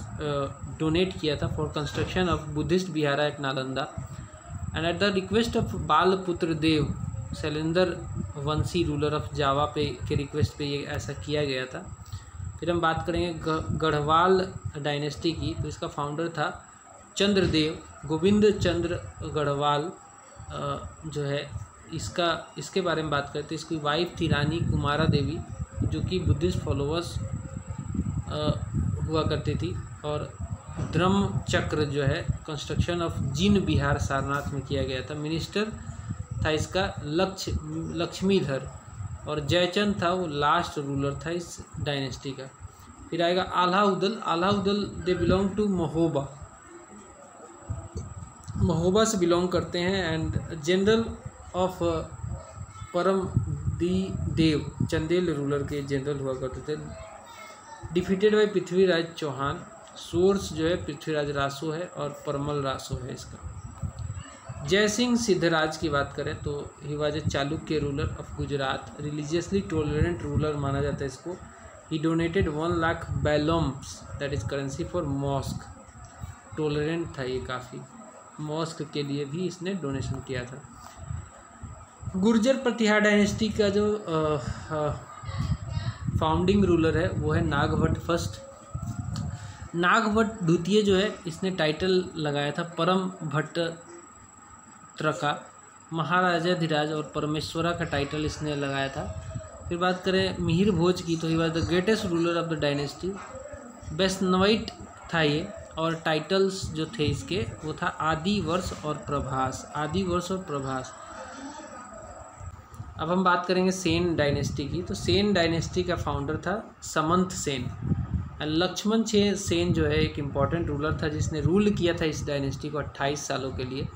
डोनेट किया था for construction of Buddhist Vihara at Nalanda and at the request of Balaputra Dev Shailendra Banshi ruler of Java पे के रिक्वेस्ट पे ये ऐसा किया गया था। फिर हम बात करेंगे गढ़वाल डायनेस्टी की तो इसका फाउंडर था चंद्रदेव, गोविंद चंद्र गढ़वाल जो है, इसका, इसके बारे में बात करते इसकी वाइफ थी रानी कुमारा देवी, जो कि बुद्धिस्ट फॉलोअर्स हुआ करती थी। और ध्रम चक्र जो है कंस्ट्रक्शन ऑफ़ जिन बिहार सारनाथ में किया गया था। मिनिस्टर था इसका लक्ष्य, लक्ष्मीधर। और जयचंद था वो लास्ट रूलर था इस डायनेस्टी का। फिर आएगा Alha Udal they belong to Mahoba. Mahoba से बिलोंग करते हैं and general of Param Di Dev Chandel ruler के जनरल हुआ करते थे। Defeated by Prithviraj Chauhan. Source जो है पृथ्वीराज रासो है और परमल रासो है इसका। जय सिंह सिद्धराज की बात करें तो he was a Chalukya ruler of Gujarat religiously tolerant ruler माना जाता है इसको। He donated one lakh balams that is currency for mosque tolerant था ये काफ़ी। मॉस्क के लिए भी इसने डोनेशन किया था। गुर्जर प्रतिहार डायनेस्टी का जो फाउंडिंग रूलर है, वो है नागभट्ट फ़र्स्ट नागभट्ट द्वितीय जो है, इसने टाइटल लगाया था परम भट्ट त्रका महाराजाधिराज और परमेश्वरा का टाइटल इसने लगाया था। फिर बात करें मिहिर भोज की तो he was the greatest ruler of the dynasty बेस्टनवाइट था ये, और टाइटल्स जो थे इसके, वो था आदि वर्ष और प्रभास। आदि वर्ष और प्रभास। अब हम बात करेंगे सेन डायनेस्टी की। तो सेन डायनेस्टी का फाउंडर था समंत सेन। लक्ष्मण छे सेन जो है एक इंपॉर्टेंट रूलर था, जिसने रूल किया था इस डायनेस्टी को 28 सालों के लिए।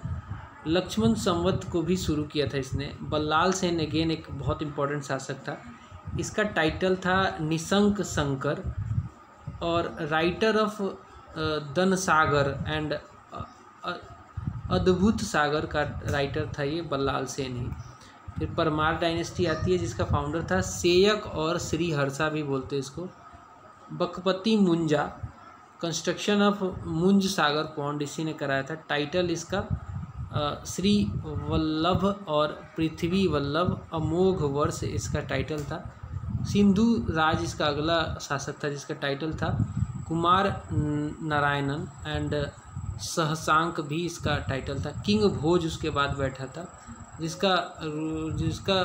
लक्ष्मण संवत को भी शुरू किया था इसने। बल्लाल सेन अगेन एक बहुत इम्पोर्टेंट शासक था। इसका टाइटल था निशंक शंकर और writer of Dan Sagar and Adbhut Sagar का राइटर था ये बल्लाल सेन ही। फिर परमार डायनेस्टी आती है जिसका फाउंडर था सेयक और श्री हर्षा भी बोलते हैं इसको। बकपति मुंजा कंस्ट्रक्शन ऑफ़ मुंज सागर पौंड इसी ने कराया था। टाइटल इसका श्री वल्लभ और पृथ्वी वल्लभ, अमोघ वर्ष इसका टाइटल था। सिंधु राज इसका अगला शासक था, जिसका टाइटल था कुमार नारायणन एंड सहसांक भी इसका टाइटल था। किंग भोज उसके बाद बैठा था, जिसका जिसका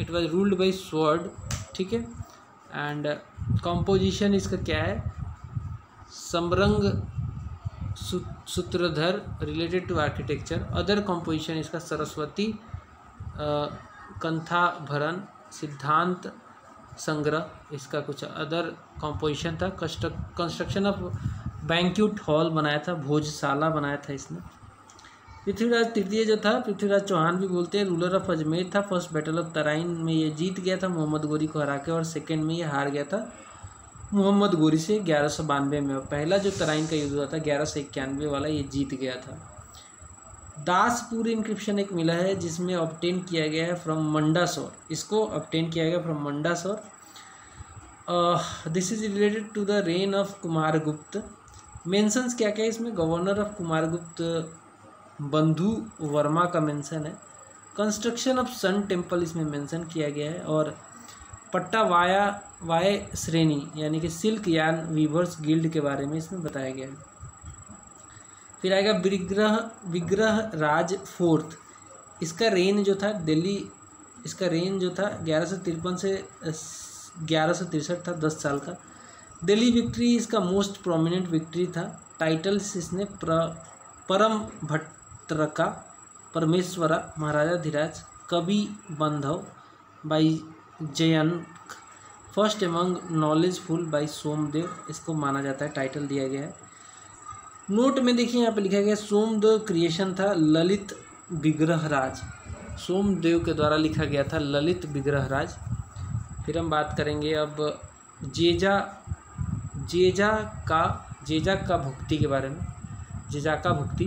it was ruled by sword ठीक है? एंड कॉम्पोजिशन इसका क्या है? Samarangana Sutradhara related to architecture other composition इसका सरस्वती कंथा भरन सिद्धांत संग्रह, इसका कुछ अदर कंपोजिशन था। कंस्ट्रक्शन ऑफ़ बैंक्यूट हॉल बनाया था, भोजशाला बनाया था इसने। पृथ्वीराज तृतीय जो था, पृथ्वीराज चौहान भी बोलते हैं रूलर ऑफ़ अजमेर था। फ़र्स्ट बैटल ऑफ़ तराइन में ये जीत गया था, मोहम्मद गोरी को हरा के, और सेकेंड में ये हार गया था। मोहम्मद गोरी से ग्यारह सौ बानवे में पहला जो तराइन का युद्ध हुआ था, ग्यारह सौ इक्यानवे वाला ये जीत गया था। दासपुर इंक्रिप्शन एक मिला है, जिसमें ऑप्टेन किया गया है फ्रॉम मंडासौर। इसको ऑप्टेन किया गया from Mandsaur. This is related to the reign of Kumar Gupta. Mentions क्या क्या है इसमें? गवर्नर ऑफ़ कुमार गुप्त, बंधु वर्मा का मेंशन है। कंस्ट्रक्शन ऑफ़ सन टेंपल इसमें मेंशन किया गया है, और पट्टा वाया वाय श्रेणी, यानी कि सिल्क यान वीवर्स गिल्ड के बारे में इसमें बताया गया है। फिर आएगा विग्रह विग्रह राज फोर्थ। इसका रेन जो था दिल्ली, इसका रेन जो था ग्यारह सौ तिरपन से ग्यारह सौ तिरसठ था, दस साल का। दिल्ली विक्ट्री इसका मोस्ट प्रोमिनेंट विक्ट्री था। टाइटल्स इसने प्र, Param Bhattaraka, Parameshwara, Maharaja Dhiraj, Kavi Bandhav by Jayan first among knowledgeful by Somdev इसको माना जाता है टाइटल दिया गया है। नोट में देखिए, यहाँ पे लिखा गया सोमदेव क्रिएशन था ललित विग्रहराज सोमदेव के द्वारा लिखा गया था ललित विग्रहराज फिर हम बात करेंगे अब जेजा जेजा का जेजा का भुक्ति के बारे में। जेजा का भुक्ति।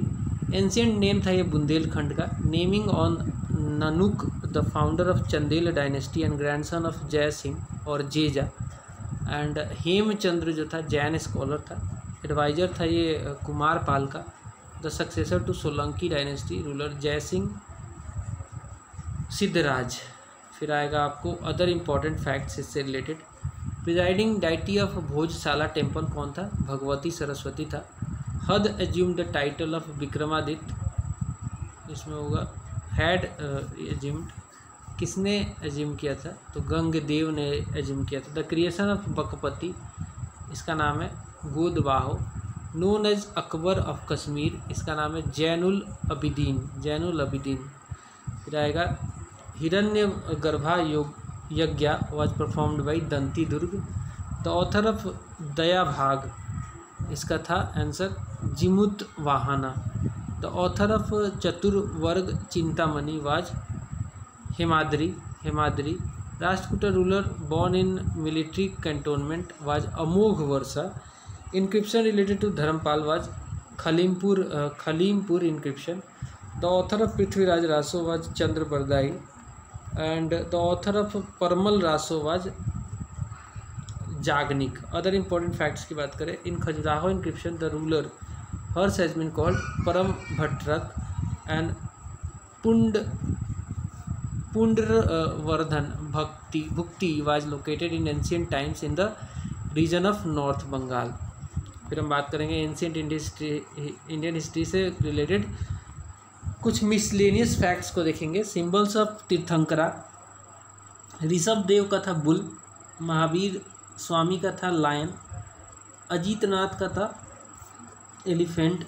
एंशियंट नेम था ये बुंदेलखंड का। Naming on Nannuk the founder of Chandel dynasty and grandson of Jai Singh और जेजा एंड हेमचंद्र जो था जैन स्कॉलर था एडवाइजर था ये कुमार पाल का the successor to Solanki dynasty ruler Jai Singh Siddhraj फिर आएगा आपको अदर इंपॉर्टेंट फैक्ट्स इससे related presiding deity of Bhojshala temple कौन था? भगवती सरस्वती था. Had assume the title of Vikramaditya इसमें होगा हैड एजिम्ड किसने एजिम किया था? तो गंग देव ने एजिम किया था। द क्रिएशन ऑफ़ बकपति इसका नाम है Gaudavaho known as Akbar of Kashmir इसका नाम है जैनुल अबिदीन जैनुल अबिदीन फिर आएगा, हिरण्य गर्भा योग yagya was performed by Dantidurga the author of Dayabhaga इसका था answer Jimutavahana the author of Chaturvarga Chintamani was Himadri, Hemadri Rashtrakuta ruler born in military cantonment was Amoghavarsha, inscription related to Dharmapala was Khalimpur Khalimpur inscription, the author of Prithviraj Raso was Chand Bardai and the author of Parmal Raso was Jagnik. Other important facts की बात करें, in Khajuraho inscription the ruler Harsha has been called Param Bhattarak and Pund, Pundravardhan भक्ति, bhukti was located in ancient times in the region of north Bengal फिर हम बात करेंगे ancient industry Indian history से related कुछ मिसलेनियस फैक्ट्स को देखेंगे। Symbols of Tirthankara, Rishabh Dev का था बुल, महावीर स्वामी का था लायन, अजीतनाथ का था एलिफेंट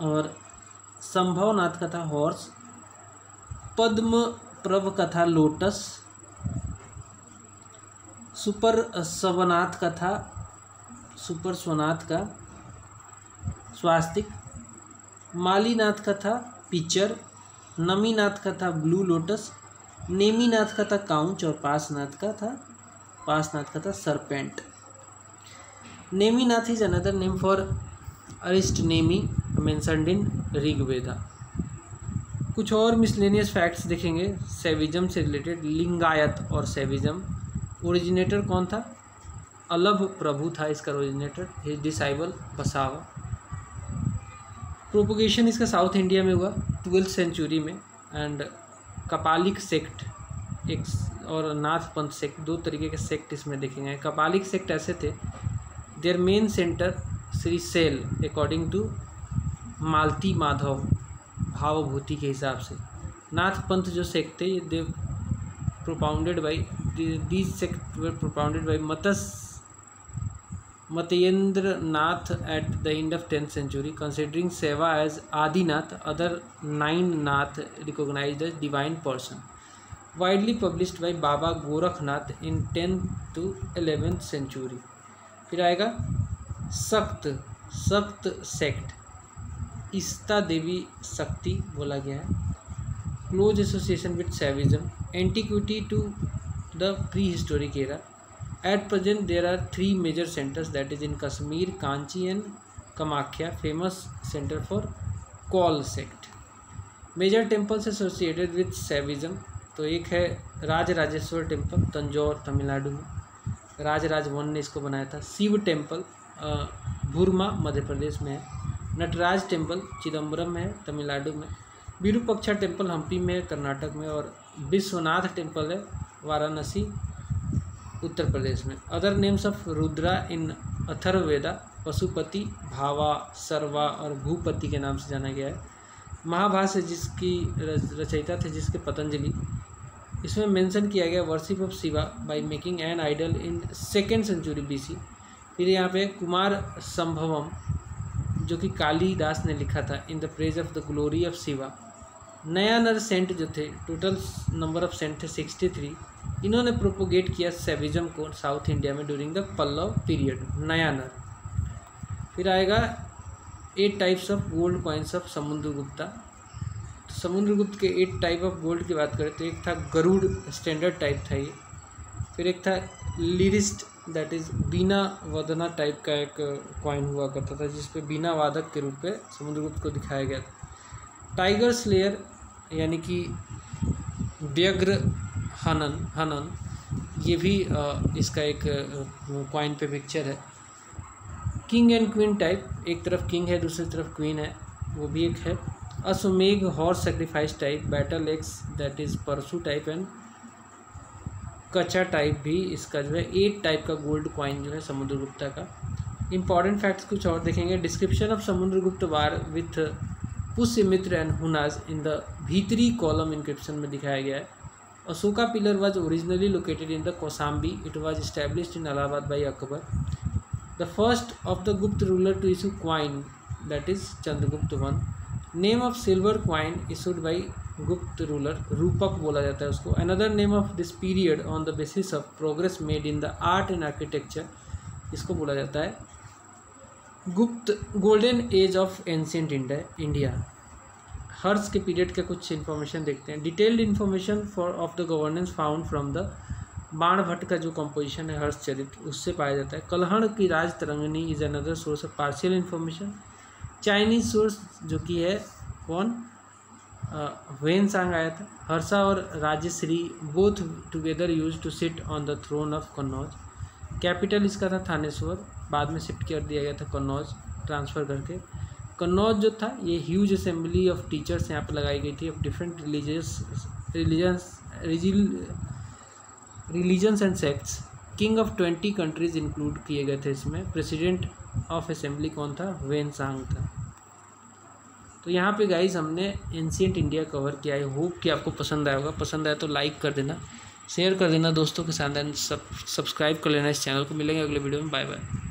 और संभवनाथ का था हॉर्स, पद्म प्रभ का था लोटस, सुपर स्वनाथ का था सुपर स्वनाथ का स्वास्तिक, मालीनाथ का था पिक्चर, नमीनाथ का था ब्लू लोटस, नेमीनाथ का था काउंच और पासनाथ का था पासनाथ का था serpent. Neminath is another name for Arishta Nemi mentioned in Rigveda. कुछ और मिसलेनियस फैक्ट्स देखेंगे। सेविज्म से रिलेटेड लिंगायत और सेविज्म। ओरिजिनेटर कौन था? अलभ प्रभु था इसका originator. His disciple Basava. Propagation इसका साउथ इंडिया में हुआ ट्वेल्थ सेंचुरी में। एंड कपालिक सेक्ट एक और नाथ पंथ सेक्ट दो तरीके के सेक्ट इसमें देखेंगे। कपालिक सेक्ट ऐसे थे। Their main centre Shri Sail according to Malati Madhav Bhavabhuti के हिसाब से। नाथ पंथ जो सेक्ट थे, ये देव propounded by these sect propounded by मतस Matsyendra Nath at the end of tenth century considering Shiva as Adinath other nine Nath recognise as divine person widely published by Baba Gorakhnath in tenth to eleventh century फिर आएगा सख्त सख्त sect इस्ता देवी शक्ति बोला गया है। Close association with Shaivism antiquity to the pre historic era at present there are three major centres that is in Kashmir Kanchi and Kamakhya famous centre for Kaul sect major temples associated with Shaivism तो एक है राज Rajeshwar temple Tanjore Tamil Nadu में। राज राज one ने इसको बनाया था। Shiv temple भूरमा, Madhya Pradesh में है। नटराज टेंपल चिदम्बरम में है, तमिलनाडु में। विरूपक्षा टेंपल हम्पी में है, कर्नाटक में और विश्वनाथ टेंपल है, वाराणसी, उत्तर प्रदेश में। Other names of Rudra in Atharvaveda Pashupati Bhava Sarva और भूपति के नाम से जाना गया है। महाभाष्य जिसकी रचयिता थे जिसके पतंजलि। इसमें मेंशन किया गया worship of Shiva by making an idol in second century BC फिर यहाँ पे कुमार संभवम, जो कि कालीदास ने लिखा था in the praise of the glory of Shiva Nayanar saint जो थे टोटल नंबर ऑफ़ सेंट थे सिक्सटी थ्री इन्होंने प्रोपोगेट किया सेविज्म को साउथ इंडिया में during the Pallava period Nayanar. फिर आएगा eight types of gold coins of Samudragupta तो समुद्रगुप्त के एट टाइप ऑफ़ गोल्ड की बात करें तो एक था गरुड़ स्टैंडर्ड टाइप था ये। फिर एक था lyrist that is Veena Vadana type का एक कॉइन हुआ करता था जिसपे बीना वादक के रूप में समुद्रगुप्त को दिखाया गया था। टाइगर स्लेयर यानी कि व्यग्र हनन हनन ये भी इसका एक कॉइन पे पिक्चर है। किंग एंड क्वीन टाइप एक तरफ़ किंग है, दूसरी तरफ़ क्वीन है, वो भी एक है। Ashvamedh horse sacrifice type battle axe that is Parashu type and Kacha type भी इसका जो है एट टाइप का गोल्ड कॉइन जो है समुद्रगुप्ता का। इंपॉर्टेंट फैक्ट्स कुछ और देखेंगे। Description of Samudragupta war with Pushyamitra and Hunas in the Bhitari column inscription में दिखाया गया है। Ashoka pillar was originally located in the Kosambi it was established in Allahabad by Akbar the first of the Gupta ruler to issue coin that is Chandragupta one name of silver coin issued by Gupta ruler Rupak बोला जाता है उसको। Another name of this period on the basis of progress made in the art and architecture इसको बोला जाता है। Gupta golden age of ancient India Harsha के period का कुछ इन्फॉर्मेशन देखते हैं। Detailed information for of the governance found from the Bana Bhatt का जो कंपोजिशन है हर्ष चरित्र, उससे पाया जाता है। कलहण की Raj Tarangini is another source of partial information Chinese source जो कि है, कौन? वेन सांग आया था। हर्षा और Rajshri both together use to sit on the throne of Kannauj capital इसका था थानेश्वर। बाद में शिफ्ट कर दिया गया था कन्नौज ट्रांसफ़र करके। कन्नौज जो था, ये ह्यूज असेंबली ऑफ़ टीचर्स यहाँ पर लगाई गई थी। Of different religious religions religions and sects king of twenty countries include किए गए थे इसमें। प्रेसिडेंट ऑफ़ असेंबली कौन था? वेन सांग था। तो यहाँ पे गाइज़ हमने एनशियट इंडिया कवर किया है। होप कि आपको पसंद आया होगा। पसंद आया तो लाइक कर देना शेयर कर देना दोस्तों के साथ एंड सब सब्सक्राइब कर लेना इस चैनल को। मिलेंगे अगले वीडियो में। Bye bye